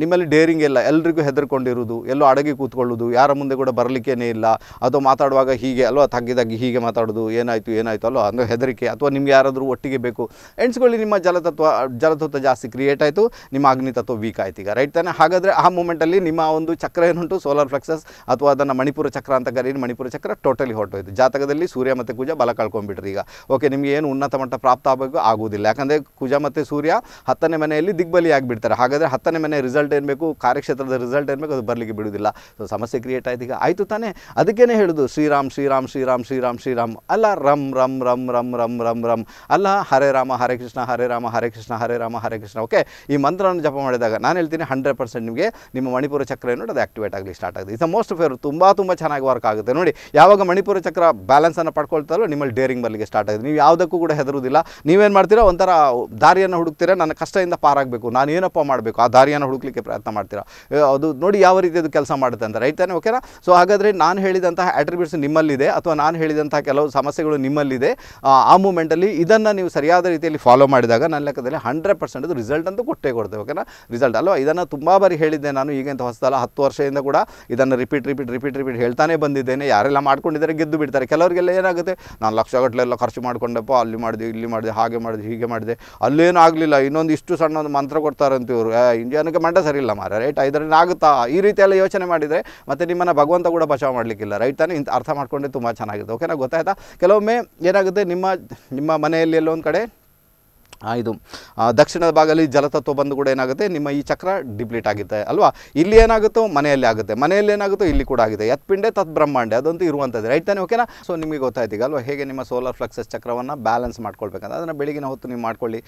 ನಿಮ್ಮಲ್ಲಿ ಡೇರಿಂಗ್ ಇಲ್ಲ, ಎಲ್ರಿಗೂ ಹೆದರ್ಕೊಂಡಿರುವುದು, ಎಲ್ಲೋ ಅಡಗಿ ಕೂತ್ಕೊಳ್ಳೋದು ಯಾರ ಮುಂದೆ ಕೂಡ ಬರಲಿಕ್ಕೇನೇ ಇಲ್ಲ, ಅಥವಾ ಮಾತಾಡುವಾಗ ಹೀಗೆ, ಅಲ್ವಾ ತಗ್ಗಿದಾಗಿ ಹೀಗೆ ಮಾತಾಡೋದು ಏನಾಯಿತು ಏನಾಯಿತು, ಅಲ್ವಾ, ಅಂದರೆ ಹೆದರಿಕೆ, ಅಥವಾ ನಿಮ್ಗೆ ಯಾರಾದರೂ ಒಟ್ಟಿಗೆ ಬೇಕು, ಎಣಿಸ್ಕೊಳ್ಳಿ ನಿಮ್ಮ ಜಲತತ್ವ ಜಲತತ್ವ ಜಾಸ್ತಿ ಕ್ರಿಯೇಟ್ ಆಯಿತು, ನಿಮ್ಮ ಅಗ್ನಿತತ್ವ ವೀಕ್ ಆಯ್ತು ಈಗ ರೈಟ್ ತಾನೆ? ಹಾಗಾದರೆ ಆ ಮೂಮೆಂಟಲ್ಲಿ ನಿಮ್ಮ ಒಂದು ಚಕ್ರ ಏನುಂಟು? ಸೋಲಾರ್ ಫ್ಲೆಕ್ಸಸ್ ಅಥವಾ ಅದನ್ನು ಮಣಿಪುರ ಚಕ್ರ ಅಂತ ಕರೀರಿ ಮಣಿಪುರ ಚಕ್ರ ಟೋಟಲಿ ಹೊರಟೋಯ್ತು. ಜಾತಕದಲ್ಲಿ ಸೂರ್ಯ ಮತ್ತು ಕುಜ ಬಲ ಕಳ್ಕೊಂಡ್ಬಿಟ್ರಿ ಈಗ. ಓಕೆ ನಿಮಗೆ ಏನು ಉನ್ನತ ಮಟ್ಟ ಪ್ರಾಪ್ತ ಆಗಬೇಕು ಆಗುವುದಿಲ್ಲ ಯಾಕಂದರೆ ಕುಜ ಮತ್ತು ಸೂರ್ಯ ಹತ್ತನೇ ಮನೆಯಲ್ಲಿ ದಿಗ್ಬಲಿ ಆಗಿಬಿಡ್ತಾರೆ. ಹಾಗಾದರೆ ಹತ್ತನೇ ಮನೆ ರಿಸಲ್ಟ್ ಏನು ಬೇಕು? ಕಾರ್ಯಕ್ಷೇತ್ರದ ರಿಸಲ್ಟ್ ಏನು ಬೇಕು? ಅದು ಬರಲಿಕ್ಕೆ ಬಿಡುವುದಿಲ್ಲ. ಸೊ ಸಮಸ್ಯೆ ಕ್ರಿಯೇಟ್ ಆಯ್ತು ಈಗ. ಆಯಿತು ತಾನೇ? ಅದಕ್ಕೇನೆ ಹೇಳೋದು, ಶ್ರೀರಾಮ್ ಶ್ರೀರಾಮ್ ಶ್ರೀರಾಮ್ ಶ್ರೀರಾಮ್ ಶ್ರೀರಾಮ್. ಅಲ್ಲ ರಮ್ ರಮ್ ರಮ್ ರಮ್ ರಮ್ ರಮ್ ರಮ್ ಅಲ್ಲ, ಹರೇ ರಾಮ, ಹರೇ ಕೃಷ್ಣ, ಹರೇ ರಾಮ, ಹರೇ ಕೃಷ್ಣ, ಹರೇ ರಾಮ, ಹರೇ ಕೃಷ್ಣ. ಓಕೆ ಈ ಮಂತ್ರವನ್ನು ಜಪ ಮಾಡಿದಾಗ ನಾನು ಹೇಳ್ತೀನಿ ಹಂಡ್ರೆಡ್ ಪರ್ಸೆಂಟ್ ನಿಮಗೆ ನಿಮ್ಮ ಮಣಿಪುರ ಚಕ್ರ ಏನು ಅದು ಆಕ್ಟಿವೇಟ್ ಆಗಲಿ ಸ್ಟಾರ್ಟ್ ಆಗುತ್ತೆ ಇಸ್ ಮೋಸ್ಟ್ ಫೇರ್ ತುಂಬ ತುಂಬ ಚೆನ್ನಾಗಿ ವರ್ಕ್ ಆಗುತ್ತೆ. ನೋಡಿ ಯಾವಾಗ ಮಣಿಪುರ ಚಕ್ರ ಬ್ಯಾಲೆನ್ಸನ್ನು ಪಡ್ಕೊಳ್ತಾರೋ ನಿಮ್ಮಲ್ಲಿ ಡೇರಿಂಗ್ ಬರಲಿಕ್ಕೆ ಸ್ಟಾರ್ಟ್ ಆಗುತ್ತೆ. ನೀವು ಯಾವುದಕ್ಕೂ ಕೂಡ ಹೆದರುವುದಿಲ್ಲ. ನೀವೇನು ಮಾಡ್ತೀರಾ? ಒಂಥರ ದಾರಿಯನ್ನು ಹುಡುಕ್ತೀರಾ? ನನ್ನ ಕಷ್ಟದಿಂದ ಪಾರಾಗಬೇಕು. ನಾನು ಏನಪ್ಪ ಮಾಡಬೇಕು? ಆ ದಾರಿಯನ್ನು ಹುಡುಕ್ಲಿಕ್ಕೆ ಪ್ರಯತ್ನ ಮಾಡ್ತೀರಾ? ಅದು ನೋಡಿ ಯಾವ ರೀತಿ ಅದು ಕೆಲಸ ಮಾಡುತ್ತೆ ಅಂತ. ರೈಟ್ ತಾನೆ? ಓಕೆನಾ ಸೊ ಹಾಗಾದರೆ ನಾನು ಹೇಳಿದಂತಹ ಆಟ್ರಿಬ್ಯೂಟ್ಸ್ ನಿಮ್ಮಲ್ಲಿದೆ ಅಥವಾ ನಾನು ಹೇಳಿದಂತಹ ಕೆಲವು ಸಮಸ್ಯೆಗಳು ನಿಮ್ಮಲ್ಲಿದೆ. ಆ, ಆ ಮೂಮೆಂಟಲ್ಲಿ ಇದನ್ನು ನೀವು ಸರಿಯಾದ ರೀತಿಯಲ್ಲಿ ಫಾಲೋ ಮಾಡಿದಾಗ ನನ್ನ ಲೆಕ್ಕದಲ್ಲಿ ಹಂಡ್ರೆಡ್ ಪರ್ಸೆಂಟ್ ಅದು ರಿಸಲ್ಟ್ ಅಂತೂ ಕೊಟ್ಟೇ ಕೊಡ್ತೇವೆ. ಓಕೆನಾ ರಿಸಲ್ಟ್ ಅಲ್ವಾ? ಇದನ್ನು ತುಂಬ ಬಾರಿ ಹೇಳಿದ್ದೆ ನಾನು ಈಗಂತ ಹೊಸದಲ್ಲ ಹತ್ತು ವರ್ಷದಿಂದ ಕೂಡ. ಇದನ್ನು ರಿಪೀಟ್ ರಿಪೀಟ್ ರಿಪೀಟ್ ರಿಪೀಟ್ ಹೇಳ್ತಾನೆ ಬಂದಿದ್ದೇನೆ, ಯಾರೆಲ್ಲ ಮಾಡ್ಕೊಂಡಿದ್ದಾರೆ ಗೆದ್ದು ಬಿಡ್ತಾರೆ. ಕೆಲವರಿಗೆಲ್ಲ ಏನಾಗುತ್ತೆ, ನಾನು ಲಕ್ಷಗಟ್ಟಲೆ ಎಲ್ಲ ಖರ್ಚು ಮಾಡ್ಕೊಂಡಪ್ಪ, ಅಲ್ಲಿ ಮಾಡಿದೆ, ಇಲ್ಲಿ ಮಾಡಿದೆ, ಹಾಗೆ ಮಾಡಿದೆ, ಹೀಗೆ ಮಾಡಿದೆ. ಅಲ್ಲೇನು ಆಗಲಿಲ್ಲ, ಇನ್ನೊಂದು ಇಷ್ಟು ಸಣ್ಣ ಒಂದು ಮಂತ್ರ ಕೊಡ್ತಾರಂತ ಇವರು. ಇಂಡಿಯಾನಿಗೆ ಮಂಡ ಸರಿ ಇಲ್ಲ ಮಾರ ರೈಟ್? ಇದರಲ್ಲಿ ಆಗುತ್ತಾ ಈ ರೀತಿ ಎಲ್ಲ ಯೋಚನೆ ಮಾಡಿದರೆ ಮತ್ತು ನಿಮ್ಮನ್ನು ಭಗವಂತ ಕೂಡ ಬಚಾವ್ ಮಾಡಲಿಕ್ಕಿಲ್ಲ, ರೈಟ್ ತಾನೇ? ಇಂಥ ಅರ್ಥ ಮಾಡ್ಕೊಂಡೆ ತುಂಬ ಚೆನ್ನಾಗಿದೆ ಓಕೆನಾ ಗೊತ್ತಾಯ್ತಾ? ಕೆಲವೊಮ್ಮೆ ಏನಾಗುತ್ತೆ, ನಿಮ್ಮ ನಿಮ್ಮ ಮನೆಯಲ್ಲಿ ಎಲ್ಲೊಂದು ಕಡೆ ಇದು. ದಕ್ಷಿಣದ ಭಾಗದಲ್ಲಿ ಜಲತತ್ವ ಬಂದು ಕೂಡ ಏನಾಗುತ್ತೆ? ನಿಮ್ಮ ಈ ಚಕ್ರ ಡಿಪ್ಲೀಟ್ ಆಗುತ್ತೆ ಅಲ್ವಾ? ಇಲ್ಲಿ ಏನಾಗುತ್ತೋ ಮನೆಯಲ್ಲಿ ಆಗುತ್ತೆ. ಮನೆಯಲ್ಲಿ ಏನಾಗುತ್ತೋ ಇಲ್ಲಿ ಕೂಡ ಆಗಿದೆ. ಯತ್ಪಿಂಡೆ ತತ್ ಬ್ರಹ್ಮಾಂಡೆ, ಅದಂತೂ ಇರುವಂಥದ್ದು ರೈಟ್ ತಾನೆ? ಓಕೆನಾ ಸೊ ನಿಮಗೆ ಗೊತ್ತಾಯ್ತೀಗ ಅಲ್ವಾ? ಹೇಗೆ ನಿಮ್ಮ ಸೋಲಾರ್ ಫ್ಲಕ್ಸಸ್ ಚಕ್ರವನ್ನು ಬ್ಯಾಲೆನ್ಸ್ ಮಾಡ್ಕೊಳ್ಬೇಕಂತ? ಅದನ್ನು ಬೆಳಗಿನ ಹೊತ್ತು ನೀವು ಮಾಡ್ಕೊಳ್ಳಿ.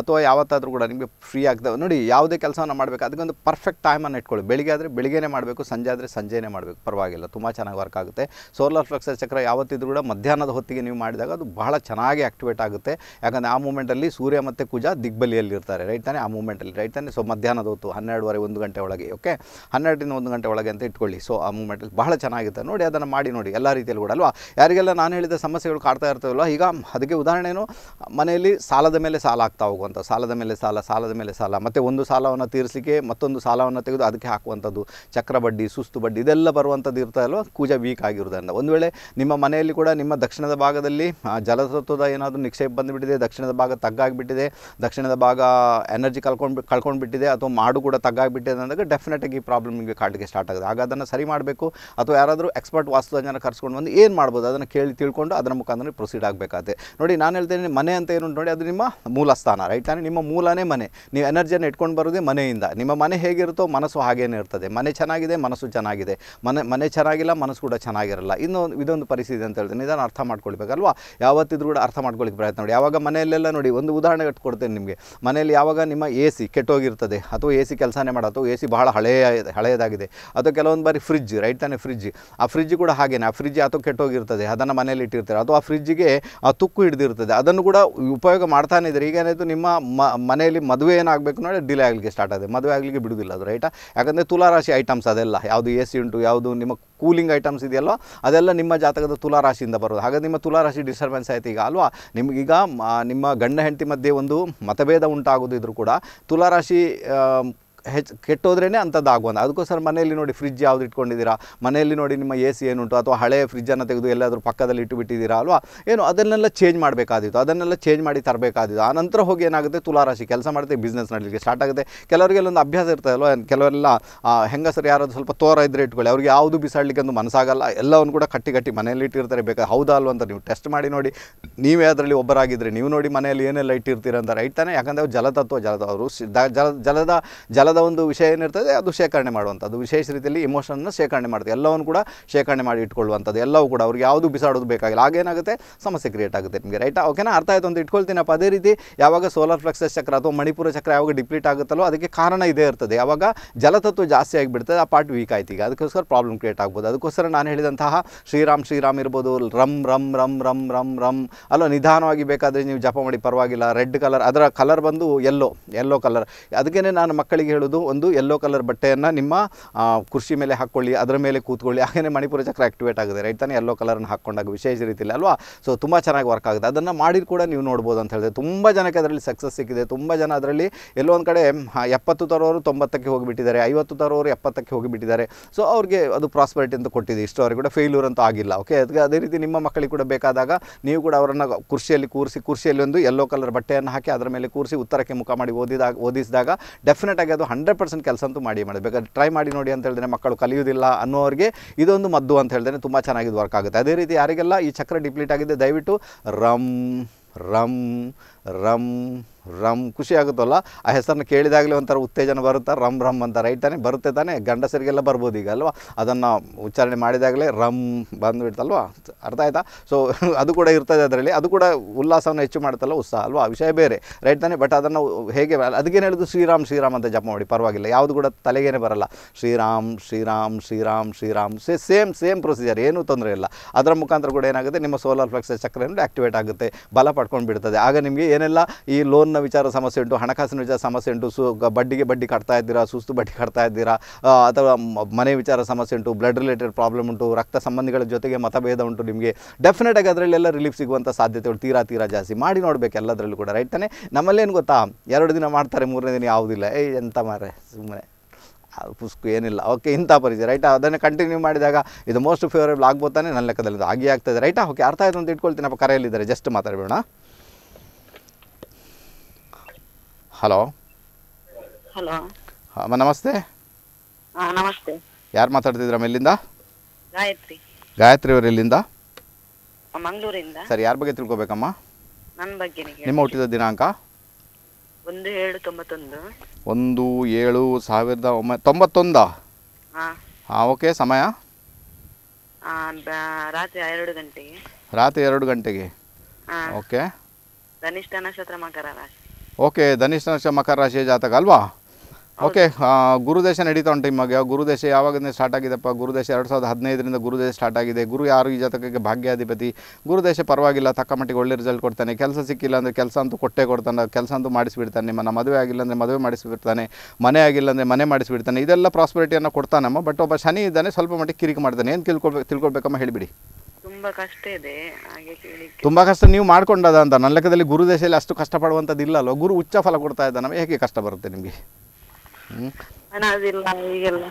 ಅಥವಾ ಯಾವತ್ತಾದರೂ ಕೂಡ ನಿಮಗೆ ಫ್ರೀ ಆಗ್ತದೆ ನೋಡಿ, ಯಾವುದೇ ಕೆಲಸವನ್ನು ಮಾಡಬೇಕು. ಅದಕ್ಕೊಂದು ಪರ್ಫೆಕ್ಟ್ ಟೈಮನ್ನು ಇಟ್ಕೊಳ್ಳಿ. ಬೆಳಿಗ್ಗೆ ಆದರೆ ಬೆಳಿಗ್ಗೆನೇ ಮಾಡಬೇಕು, ಸಂಜೆ ಆದರೆ ಸಂಜೆನೇ ಮಾಡಬೇಕು. ಪರವಾಗಿಲ್ಲ, ತುಂಬ ಚೆನ್ನಾಗಿ ವರ್ಕ್ ಆಗುತ್ತೆ. ಸೋಲಾರ್ ಫ್ಲಕ್ಸಸ್ ಚಕ್ರ ಯಾವತ್ತಿದ್ರೂ ಕೂಡ ಮಧ್ಯಾಹ್ನದ ಹೊತ್ತಿಗೆ ನೀವು ಮಾಡಿದಾಗ ಅದು ಬಹಳ ಚೆನ್ನಾಗಿ ಆಕ್ಟಿವೇಟ್ ಆಗುತ್ತೆ. ಯಾಕಂದರೆ ಆ ಮೂಮೆಂಟಲ್ಲಿ ಸೂರ್ಯ ಮತ್ತು ಕುಜ ದಿಗ್ಬಲಿಯಲ್ಲಿ ಇರ್ತಾರೆ ರೈಟ್ ತಾನೆ? ಆ ಮೂಮೆಂಟಲ್ಲಿ ರೈಟ್ ತಾನೆ? ಸೊ ಮಧ್ಯಾಹ್ನದ ಹೊತ್ತು ಹನ್ನೆರಡುವರೆ ಒಂದು ಗಂಟೆ ಒಳಗೆ ಓಕೆ ಹನ್ನೆರಡರಿಂದ ಒಂದು ಗಂಟೆ ಒಳಗೆ ಅಂತ ಇಟ್ಕೊಳ್ಳಿ. ಸೊ ಆ ಮೂಮೆಂಟಲ್ಲಿ ಬಹಳ ಚೆನ್ನಾಗಿರುತ್ತೆ. ನೋಡಿ, ಅದನ್ನು ಮಾಡಿ ನೋಡಿ, ಎಲ್ಲ ರೀತಿಯಲ್ಲಿ ಕೂಡ ಅಲ್ವಾ? ಯಾರಿಗೆಲ್ಲ ನಾನು ಹೇಳಿದ ಸಮಸ್ಯೆಗಳು ಕಾಡ್ತಾ ಇರ್ತವಲ್ಲ, ಈಗ ಅದಕ್ಕೆ ಉದಾಹರಣೆಯೂ ಮನೆಯಲ್ಲಿ ಸಾಲದ ಮೇಲೆ ಸಾಲ ಆಗ್ತಾ ಹೋಗುವಂಥ ಸಾಲದ ಮೇಲೆ ಸಾಲ, ಸಾಲದ ಮೇಲೆ ಸಾಲ, ಮತ್ತು ಒಂದು ಸಾಲವನ್ನು ತೀರಿಸಲಿಕ್ಕೆ ಮತ್ತೊಂದು ಸಾಲವನ್ನು ತೆಗೆದು ಅದಕ್ಕೆ ಹಾಕುವಂಥದ್ದು, ಚಕ್ರ ಬಡ್ಡಿ, ಸುಸ್ತು ಬಡ್ಡಿ, ಇದೆಲ್ಲ ಬರುವಂಥದ್ದು ಇರ್ತಾ ಅಲ್ವಾ ಕೂಜ ವೀಕ್ ಆಗಿರೋದ್ರಿಂದ ಒಂದು ವೇಳೆ ನಿಮ್ಮ ಮನೆಯಲ್ಲಿ ಕೂಡ ನಿಮ್ಮ ದಕ್ಷಿಣದ ಭಾಗದಲ್ಲಿ ಜಲತತ್ವದ ಏನಾದರೂ ನಿಕ್ಷೇಪ ಬಂದುಬಿಟ್ಟಿದೆ, ದಕ್ಷಿಣದ ಭಾಗ ತಗ್ಗಾಗಿಬಿಟ್ಟಿದೆ ದಕ್ಷಿಣದ ಭಾಗ ಎನರ್ಜಿ ಕಳ್ಕೊಂಡು ಬಿಟ್ಟಿದೆ ಅಥವಾ ಮಾಡು ಕೂಡ ತಗ್ಗಾಗಿಬಿಟ್ಟಿದೆ ಅಂದಾಗ ಡೆಫಿನೆಟಾಗಿ ಈ ಪ್ರಾಬ್ಲಮ್ ನಿಮಗೆ ಕಾಡಲಿಕ್ಕೆ ಸ್ಟಾರ್ಟ್ ಆಗುತ್ತೆ. ಆಗ ಅದನ್ನು ಸರಿ ಮಾಡಬೇಕು. ಅಥವಾ ಯಾರಾದರೂ ಎಕ್ಸ್ಪರ್ಟ್ ವಾಸ್ತುಜ್ಞಾನ ಕರ್ಸ್ಕೊಂಡು ಬಂದು ಏನು ಮಾಡ್ಬೋದು ಅದನ್ನು ಕೇಳಿ ತಿಳ್ಕೊಂಡು ಅದರ ಮುಖಾಂತರ ಪ್ರೊಸೀಡ್ ಆಗಬೇಕಾಗುತ್ತೆ. ನೋಡಿ, ನಾನು ಹೇಳ್ತೇನೆ ಮನೆ ಅಂತ ಏನು ನೋಡಿ, ಅದು ನಿಮ್ಮ ಮೂಲ ಸ್ಥಾನ ರೈಟ್ ತಾನೆ ನಿಮ್ಮ ಮೂಲನೇ ಮನೆ. ನೀವು ಎನರ್ಜಿಯನ್ನು ಇಟ್ಕೊಂಡು ಬರೋದೇ ಮನೆಯಿಂದ. ನಿಮ್ಮ ಮನೆ ಹೇಗಿರುತ್ತೋ ಮನಸ್ಸು ಹಾಗೇನೇ ಇರ್ತದೆ. ಮನೆ ಚೆನ್ನಾಗಿದೆ, ಮನಸ್ಸು ಚೆನ್ನಾಗಿದೆ. ಮನೆ ಮನೆ ಚೆನ್ನಾಗಿಲ್ಲ, ಮನಸ್ಸು ಕೂಡ ಚೆನ್ನಾಗಿರಲ್ಲ. ಇನ್ನೊಂದು, ಇದೊಂದು ಪರಿಸ್ಥಿತಿ ಅಂತ ಹೇಳ್ತೇನೆ. ಇದನ್ನು ಅರ್ಥ ಮಾಡ್ಕೊಳ್ಬೇಕಲ್ವಾ? ಯಾವತ್ತಿದ್ರೂ ಕೂಡ ಅರ್ಥ ಮಾಡ್ಕೊಳ್ಳಿಕ್ಕೆ ಪ್ರಯತ್ನ ಮಾಡಿ. ಯಾವಾಗ ಮನೆಯಲ್ಲೆಲ್ಲ ನೋಡಿ, ಒಂದು ಉದಾಹರಣೆ ಕೊಡ್ತೇನೆ ನಿಮಗೆ. ಮನೆಯಲ್ಲಿ ಯಾವಾಗ ನಿಮ್ಮ ಎ ಸಿ ಕೆಟ್ಟೋಗಿರ್ತದೆ, ಅಥವಾ ಎ ಸಿ ಕೆಲಸನೇ ಮಾಡೋದು ಅಥವಾ ಎ ಸಿ ಬಹಳ ಹಳೆಯ ಹಳೆಯದಾಗಿದೆ ಅಥವಾ ಕೆಲವೊಂದು ಬಾರಿ ಫ್ರಿಜ್ ರೈಟ್ ತಾನೇ ಫ್ರಿಜ್ ಆ ಫ್ರಿಜ್ ಕೂಡ ಹಾಗೇನೆ, ಆ ಫ್ರಿಜ್ ಅಥವಾ ಕೆಟ್ಟೋಗಿರ್ತದೆ, ಅದನ್ನು ಮನೆಯಲ್ಲಿ ಇಟ್ಟಿರ್ತಾರೆ, ಅಥವಾ ಆ ಫ್ರಿಜ್ಗೆ ಆ ತುಕ್ಕು ಹಿಡಿದಿರ್ತದೆ, ಅದನ್ನು ಕೂಡ ಉಪಯೋಗ ಮಾಡ್ತಾನೆ ಇದ್ದಾರೆ. ಈಗ ಏನಾಯಿತು, ನಿಮ್ಮ ಮನೆಯಲ್ಲಿ ಮದುವೆ ಏನಾಗಬೇಕು ನೋಡಿ ಡಿಲೇ ಆಗಲಿಕ್ಕೆ ಸ್ಟಾರ್ಟ್ ಆಗಿದೆ, ಮದುವೆ ಆಗಲಿಕ್ಕೆ ಬಿಡುವುದಿಲ್ಲ ಅದು ರೈಟಾ ಯಾಕಂದರೆ ತುಲಾರಾಶಿ ಐಟಮ್ಸ್ ಅದೆಲ್ಲ, ಯಾವುದು ಎ ಸಿ ಉಂಟು, ಯಾವುದು ನಿಮ್ಮ ಕೂಲಿಂಗ್ ಐಟಮ್ಸ್ ಇದೆಯಲ್ಲ ಅದೆಲ್ಲ ನಿಮ್ಮ ಜಾತಕದ ತುಲಾರಾಶಿಯಿಂದ ಬರೋದು. ಹಾಗಾಗಿ ನಿಮ್ಮ ತುಲಾರಾಶಿ ಡಿಸ್ಟರ್ಬೆನ್ಸ್ ಆಯ್ತು ಈಗ ಅಲ್ವಾ? ನಿಮಗೀಗ ನಿಮ್ಮ ಗಂಡ ಹೆಂಡತಿ ಮಧ್ಯೆ ಒಂದು ಮತಭೇದ ಇದ್ರೂ ಕೂಡ ತುಲಾರಾಶಿ ಹೆಚ್ಚು ಕೆಟ್ಟೋದ್ರೇ ಅಂಥದ್ದು ಆಗುವಂತ. ಅದಕ್ಕೋಸ್ಕರ ಮನೆಯಲ್ಲಿ ನೋಡಿ ಫ್ರಿಜ್ ಯಾವ್ದು ಇಟ್ಕೊಂಡಿದ್ದೀರಾ? ಮನೆಯಲ್ಲಿ ನೋಡಿ ನಿಮ್ಮ ಎ ಸಿ ಏನುಂಟು ಅಥವಾ ಹಳೆಯ ಫ್ರಿಜ್ಜನ್ನು ತೆಗೆದು ಎಲ್ಲಾದರೂ ಪಕ್ಕದಲ್ಲಿ ಇಟ್ಟು ಬಿಟ್ಟಿದ್ದೀರಾ ಅಲ್ವಾ? ಏನು ಅದನ್ನೆಲ್ಲ ಚೇಂಜ್ ಮಾಡಬೇಕಾದಿತ್ತು ಅದನ್ನೆಲ್ಲ ಚೇಂಜ್ ಮಾಡಿ ತರಬೇಕಾದಿತ್ತು ಆ ನಂತರ ಹೋಗಿ ಏನಾಗುತ್ತೆ? ತುಲಾರಾಶಿ ಕೆಲಸ ಮಾಡುತ್ತೆ ಬಿಸ್ನೆಸ್ ನಡಲಿಕ್ಕೆ ಸ್ಟಾರ್ಟ್ ಆಗುತ್ತೆ. ಕೆಲವರಿಗೆ ಒಂದು ಅಭ್ಯಾಸ ಇರ್ತದೆ ಅಲ್ವಾ? ಕೆಲವರೆಲ್ಲ ಹೆಂಗಸರು ಯಾರಾದರೂ ಸ್ವಲ್ಪ ತೋರ ಇದ್ದರೆ ಇಟ್ಕೊಳ್ಳಿ. ಅವ್ರಿಗೆ ಯಾವುದು ಬಿಸಾಡಲಿಕ್ಕೆ ಒಂದು ಮನಸ್ಸಾಗಲ್ಲ. ಎಲ್ಲವನ್ನು ಕೂಡ ಕಟ್ಟಿ ಕಟ್ಟಿ ಮನೆಯಲ್ಲಿ ಇಟ್ಟಿರ್ತಾರೆ. ಬೇಕಾ ಹೌದಾ ಅಲ್ವ ಅಂತ ನೀವು ಟೆಸ್ಟ್ ಮಾಡಿ ನೋಡಿ. ನೀವೇ ಅದರಲ್ಲಿ ಒಬ್ಬರಾಗಿದ್ದರೆ ನೀವು ನೋಡಿ ಮನೆಯಲ್ಲಿ ಏನೆಲ್ಲ ಇಟ್ಟಿರ್ತೀರ ಅಂತ. ರೈಟ್ ತಾನೆ? ಯಾಕಂದರೆ ಜಲತತ್ವ, ಜಲದ ಅವರು ಜಲದ ಜಲದ ಜಲದ ಒಂದು ವಿಷಯ ಏನಿರ್ತದೆ, ಅದು ಶೇಖರಣೆ ಮಾಡುವಂಥದ್ದು. ವಿಶೇಷ ರೀತಿಯಲ್ಲಿ ಇಮೋಷನ್ನ ಶೇಖರಣೆ ಮಾಡ್ತೀವಿ ಎಲ್ಲವನ್ನು ಕೂಡ ಶೇಖರಣೆ ಮಾಡಿ ಇಟ್ಕೊಳ್ಳುವಂಥದ್ದು. ಎಲ್ಲವೂ ಕೂಡ ಅವ್ರಿಗೆ ಯಾವುದು ಬಿಸಾಡೋದು ಬೇಕಾಗಿಲ್ಲ. ಆಗೇನಾಗುತ್ತೆ ಸಮಸ್ಯೆ ಕ್ರಿಯೇಟ್ ಆಗುತ್ತೆ ನಿಮಗೆ ರೈಟಾ ಓಕೆನಾ ಅರ್ಥ ಆಯಿತು ಅಂತ ಇಟ್ಕೊಳ್ತೀನಪ್ಪ. ಅದೇ ರೀತಿ ಯಾವಾಗ ಸೋಲಾರ್ ಫ್ಲೆಕ್ಸಸ್ ಚಕ್ರ ಅಥವಾ ಮಣಿಪುರ ಚಕ್ರ ಯಾವಾಗ ಡಿಪ್ಲೀಟ್ ಆಗುತ್ತಲ್ಲೋ ಅದಕ್ಕೆ ಕಾರಣ ಇದೇ ಇರ್ತದೆ. ಯಾವಾಗ ಜಲತತ್ವ ಜಾಸ್ತಿ ಆಗಿಬಿಡ್ತದೆ, ಆ ಪಾರ್ಟ್ ವೀಕ್ ಆಯ್ತು ಈಗ. ಅದಕ್ಕೋಸ್ಕರ ಪ್ರಾಬ್ಲಮ್ ಕ್ರಿಯೇಟ್ ಆಗ್ಬೋದು. ಅದಕ್ಕೋಸ್ಕರ ನಾನು ಹೇಳಿದಂತಹ ಶ್ರೀರಾಮ್ ಶ್ರೀರಾಮ್ ಇರ್ಬೋದು ರಮ್ ರಮ್ ರಮ್ ರಮ್ ರಮ್ ರಮ್ ಅಲ್ಲ, ನಿಧಾನವಾಗಿ ಬೇಕಾದರೆ ನೀವು ಜಪ ಮಾಡಿ ಪರವಾಗಿಲ್ಲ. ರೆಡ್ ಕಲರ್ ಅದರ ಕಲರ್ ಬಂದು ಎಲ್ಲೋ ಎಲ್ಲೋ ಕಲರ್ ಅದಕ್ಕೇ ನಾನು ಮಕ್ಕಳಿಗೆ ಹೇಳೋದು ಒಂದು ಯೆಲ್ಲೋ ಕಲರ್ ಬಟ್ಟೆಯನ್ನು ನಿಮ್ಮ ಕೃಷಿ ಮೇಲೆ ಹಾಕ್ಕೊಳ್ಳಿ ಅದರ ಮೇಲೆ ಕೂತ್ಕೊಳ್ಳಿ ಹಾಗೆಯೇ ಮಣಿಪುರ ಚಕ್ರ ಆಕ್ಟಿವೇಟ್ ಆಗಿದೆ ರೈಟ್ ತಾನೇ? ಯೆಲ್ಲೋ ಕಲರ್ನ ಹಾಕ್ಕೊಂಡಾಗ ವಿಶೇಷ ರೀತಿಯಲ್ಲಿ ಅಲ್ವಾ? ಸೊ ತುಂಬ ಚೆನ್ನಾಗಿ ವರ್ಕ್ ಆಗುತ್ತೆ. ಅದನ್ನು ಮಾಡಿ ಕೂಡ ನೀವು ನೋಡ್ಬೋದು ಅಂತ ಹೇಳಿದ್ರೆ ತುಂಬ ಜನಕ್ಕೆ ಅದರಲ್ಲಿ ಸಕ್ಸಸ್ ಸಿಕ್ಕಿದೆ. ತುಂಬ ಜನ ಅದರಲ್ಲಿ ಎಲ್ಲೋ ಒಂದು ಕಡೆ ಎಪ್ಪತ್ತು ತರೋರು ತೊಂಬತ್ತಕ್ಕೆ ಹೋಗಿಬಿಟ್ಟಿದ್ದಾರೆ. ಐವತ್ತು ತರೋರು ಎಪ್ಪತ್ತಕ್ಕೆ ಹೋಗಿಬಿಟ್ಟಿದ್ದಾರೆ. ಸೊ ಅವ್ರಿಗೆ ಅದು ಪ್ರಾಸ್ಪರಿಟಿ ಅಂತ ಕೊಟ್ಟಿದೆ. ಇಷ್ಟವರೆಗೆ ಕೂಡ ಫೇಲ್ಯೂರ್ ಅಂತೂ ಆಗಿಲ್ಲ. ಓಕೆ ಅದಕ್ಕೆ ಅದೇ ರೀತಿ ನಿಮ್ಮ ಮಕ್ಕಳಿಗೆ ಕೂಡ ಬೇಕಾದಾಗ ನೀವು ಕೂಡ ಅವರನ್ನು ಕುರ್ಚಿಯಲ್ಲಿ ಕೂರಿಸಿ, ಕುರ್ಚಿಯಲ್ಲಿ ಒಂದು ಯೆಲ್ಲೋ ಕಲರ್ ಬಟ್ಟೆಯನ್ನು ಹಾಕಿ, ಅದರ ಮೇಲೆ ಕೂರಿಸಿ, ಉತ್ತರಕ್ಕೆ ಮುಖ ಮಾಡಿ ಓದಿದಾಗ, ಓದಿಸಿದಾಗ ಡೆಫಿನೆಟ್ ಆಗಿ ಅದು ಹಂಡ್ರೆಡ್ ಪರ್ಸೆಂಟ್ ಕೆಲಸ ಅಂತೂ ಮಾಡಿ ಮಾಡಿ ಬೇಕಾದ್ರೆ ಟ್ರೈ ಮಾಡಿ ನೋಡಿ ಅಂತ ಹೇಳಿದ್ರೆ ಮಕ್ಕಳು ಕಲಿಯೋದಿಲ್ಲ ಅನ್ನೋರಿಗೆ ಇದೊಂದು ಮದ್ದು ಅಂತ ಹೇಳಿದ್ರೆ ತುಂಬ ಚೆನ್ನಾಗಿದ್ದು ವರ್ಕ್ ಆಗುತ್ತೆ. ಅದೇ ರೀತಿ ಯಾರಿಗೆಲ್ಲ ಈ ಚಕ್ರ ಡಿಪ್ಲೀಟ್ ಆಗಿದೆ, ದಯವಿಟ್ಟು ರಮ್ ರಮ್ ರಮ್ ರಮ್ ಖುಷಿ ಆಗುತ್ತಲ್ಲ? ಆ ಹೆಸರನ್ನು ಕೇಳಿದಾಗಲೇ ಒಂಥರ ಉತ್ತೇಜನ ಬರುತ್ತಾ? ರಮ್ ರಮ್ ಅಂತ, ರೈಟ್ ತಾನೇ? ಬರುತ್ತೆ ತಾನೇ? ಗಂಡಸರಿಗೆಲ್ಲ ಬರ್ಬೋದು ಈಗ, ಅಲ್ವಾ? ಅದನ್ನು ಉಚ್ಚಾರಣೆ ಮಾಡಿದಾಗಲೇ ರಮ್ ಬಂದುಬಿಡ್ತಲ್ವಾ? ಅರ್ಥ ಆಯ್ತಾ? ಸೊ [LAUGHS] ಅದು ಕೂಡ ಇರ್ತದೆ ಅದರಲ್ಲಿ. ಅದು ಕೂಡ ಉಲ್ಲಾಸವನ್ನು ಹೆಚ್ಚು ಮಾಡುತ್ತಲ್ಲ, ಉತ್ಸಾಹ, ಅಲ್ವಾ? ವಿಷಯ ಬೇರೆ, ರೈಟ್ ತಾನೇ? ಬಟ್ ಅದನ್ನು ಹೇಗೆ ಅದಕ್ಕೇನು ಹೇಳೋದು? ಶ್ರೀರಾಮ್ ಶ್ರೀರಾಮ್ ಅಂತ ಜಪ ಮಾಡಿ, ಪರವಾಗಿಲ್ಲ. ಯಾವುದು ಕೂಡ ತಲೆಗೇನೆ ಬರಲ್ಲ. Shriram Shriram Shriram Shriram, say, same same procedure ಏನೂ ತೊಂದರೆ ಇಲ್ಲ. ಅದರ ಮುಖಾಂತರ ಕೂಡ ಏನಾಗುತ್ತೆ? ನಿಮ್ಮ ಸೋಲಾರ್ ಫ್ಲೆಕ್ಸ್ ಚಕ್ರ ಆಕ್ಟಿವೇಟ್ ಆಗುತ್ತೆ. ಬಲ ಪಡ್ಕೊಂಡು ಬಿಡ್ತದೆ ಆಗ ನಿಮಗೆ ಏನೆಲ್ಲ ಈ ಲೋನ್ನ ವಿಚಾರ ಸಮಸ್ಯೆ ಉಂಟು, ಹಣಕಾಸಿನ ವಿಚಾರ ಸಮಸ್ಯೆ ಉಂಟು, ಸು ಬಡ್ಡಿಗೆ ಬಡ್ಡಿ ಕಟ್ತಾ ಇದ್ದೀರಾ, ಸುಸ್ತು ಬಡ್ಡಿ ಕಟ್ತಾ ಇದ್ದೀರಾ ಅಥವಾ ಮನೆ ವಿಚಾರ ಸಮಸ್ಯೆ ಉಂಟು ಬ್ಲಡ್ ರಿಲೇಟೆಡ್ ಪ್ರಾಬ್ಲಮ್ ಉಂಟು, ರಕ್ತ ಸಂಬಂಧಿಗಳ ಜೊತೆಗೆ ಮತಭೇದ ಉಂಟು ನಿಮಗೆ. ಡೆಫಿನೆಟಾಗಿ ಅದರಲ್ಲೆಲ್ಲ ರಿಲೀಫ್ ಸಿಗುವಂಥ ಸಾಧ್ಯತೆಗಳು ತೀರಾ ತೀರಾ ಜಾಸ್ತಿ. ಮಾಡಿ ನೋಡಬೇಕು ಎಲ್ಲದರಲ್ಲೂ ಕೂಡ ರೈಟ್ ತಾನೆ? ನಮ್ಮಲ್ಲೇನು ಗೊತ್ತಾ? ಎರಡು ದಿನ ಮಾಡ್ತಾರೆ, ಮೂರನೇ ದಿನ ಯಾವುದಿಲ್ಲ. ಏಯ್, ಎಂತ ಮಾರೆ ಸುಮ್ಮನೆ ಪುಸ್ಕು ಏನಿಲ್ಲ. ಓಕೆ ಇಂಥ ಪರಿಚಯ ರೈಟಾ ಅದನ್ನು ಕಂಟಿನ್ಯೂ ಮಾಡಿದಾಗ ಇದು ಮೋಸ್ಟ್ ಫೇವರೇಬಲ್ ಆಗ್ಬೋದಾನೆ ನನ್ನ ಲೆಕ್ಕದಲ್ಲಿ ಆಗಿ ಆಗ್ತದೆ ರೈಟಾ ಓಕೆ ಅರ್ಥ ಆಯ್ತು ಅಂತ ಇಟ್ಕೊಳ್ತೀನಪ್ಪ ಕರೆಯಲ್ಲಿದ್ದಾರೆ ಜಸ್ಟ್ ಮಾತಾಡಬೇಡ ಹಲೋ. ಹಲೋ. ಅಮ್ಮ ನಮಸ್ತೆ. ಹಾ ನಮಸ್ತೆ. ಯಾರು ಮಾತಾಡ್ತಿದ್ರಮ್ಮ ಎಲ್ಲಿಂದ ಗಾಯತ್ರಿ. ಗಾಯತ್ರಿ ಅವರು ಎಲ್ಲಿಂದ ಮಂಗಳೂರಿಂದ. ಸರಿ ಯಾರ ಬಗ್ಗೆ ತಿಳ್ಕೊಬೇಕಮ್ಮ? ನನ್ನ ಬಗ್ಗೆನೇ ನಿಮ್ಮ ಹುಟ್ಟಿದ ದಿನಾಂಕ? ಒಂದು ಏಳು ತೊಂಬತ್ತೊಂದು. ಒಂದು ಏಳು ಸಾವಿರದ ಒಂಬೈ ತೊಂಬತ್ತೊಂದ? ಹಾ. ಹಾಂ ಓಕೆ ಸಮಯ? ರಾತ್ರಿ ಎರಡು ಗಂಟೆಗೆ. ರಾತ್ರಿ ಎರಡು ಗಂಟೆಗೆ. ಹಾ. ಓಕೆ. ಧನಿಷ್ಠ ನಕ್ಷತ್ರ ಮಕರ ರಾಶಿ. ಓಕೆ ಧನಿಷ್ಠ ನಕ್ಷ ಮಕರ ರಾಶಿಯ ಜಾತಕ ಅಲ್ವಾ? ಓಕೆ ಗುರುದೇಶ ನಡೀತಾ ಉಂಟು ನಿಮಗೆ ಗುರುದೇಶ ಯಾವಾಗಿಂದ ಸ್ಟಾರ್ಟ್ ಆಗಿದೆಪ್ಪ? ಗುರುದೇಶ ಎರಡು ಸಾವಿರದ ಹದಿನೈದರಿಂದ ಗುರುದೇಶ ಸ್ಟಾರ್ಟ್ ಆಗಿದೆ. ಗುರು ಯಾರು ಈ ಜಾತಕಕ್ಕೆ ಭಾಗ್ಯಾಧಿಪತಿ? ಗುರುದೇಶ ಪರವಾಗಿಲ್ಲ ತಕ್ಕ ಮಟ್ಟಿಗೆ ಒಳ್ಳೆ ರಿಸಲ್ಟ್ ಕೊಡ್ತಾನೆ. ಕೆಲಸ ಸಿಕ್ಕಿಲ್ಲ ಅಂದರೆ ಕೆಲಸ ಅಂತೂ ಕೊಟ್ಟೆ ಕೊಡ್ತಾನೆ. ಕೆಲಸ ಅಂತೂ ಮಾಡಿಸಿಬಿಡ್ತಾನೆ. ನಿಮ್ಮನ್ನು ಮದುವೆ ಆಗಿಲ್ಲ ಅಂದರೆ ಮದುವೆ ಮಾಡಿಸಿಬಿಡ್ತಾನೆ. ಮನೆ ಆಗಿಲ್ಲ ಅಂದರೆ ಮನೆ ಮಾಡಿಸಿಬಿಡ್ತಾನೆ. ಇದೆಲ್ಲ ಪ್ರಾಸ್ಪರಿಟಿಯನ್ನು ಕೊಡ್ತಾನಮ್ಮ. ಬಟ್ ಒಬ್ಬ ಶನಿ ಇದ್ದಾನೆ ಸ್ವಲ್ಪ ಮಟ್ಟಿಗೆ ಕಿರಿಕ್ ಮಾಡ್ತಾನೆ. ಏನು ತಿಳ್ಕೊಳ್ಬೇಕು ತಿಳ್ಕೊಳ್ಬೇಕಮ್ಮ ಹೇಳಿಬಿಡಿ. ತುಂಬಾ ಕಷ್ಟ ಇದೆ ಹಾಗೆ ಕೇಳಿಕ್ಕೆ. ತುಂಬ ಕಷ್ಟ ನೀವು ಮಾಡ್ಕೊಂಡದ ಅಂತ. ನನ್ನ ಲೆಕ್ಕದಲ್ಲಿ ಗುರು ದೇಶದಲ್ಲಿ ಅಷ್ಟು ಪಡುವಂತದ್ದು ಇಲ್ಲ ಅಲ್ವಾ ಗುರು ಉಚ್ಚ ಫಲ ಕೊಡ್ತಾ ಇದ್ದಾನೆ. ಹೇಗೆ ಕಷ್ಟ ಬರುತ್ತೆ ನಿಮಗೆ? ಹ್ಮ್? ಹಣ ಅದಿಲ್ಲ ಈಗೆಲ್ಲ.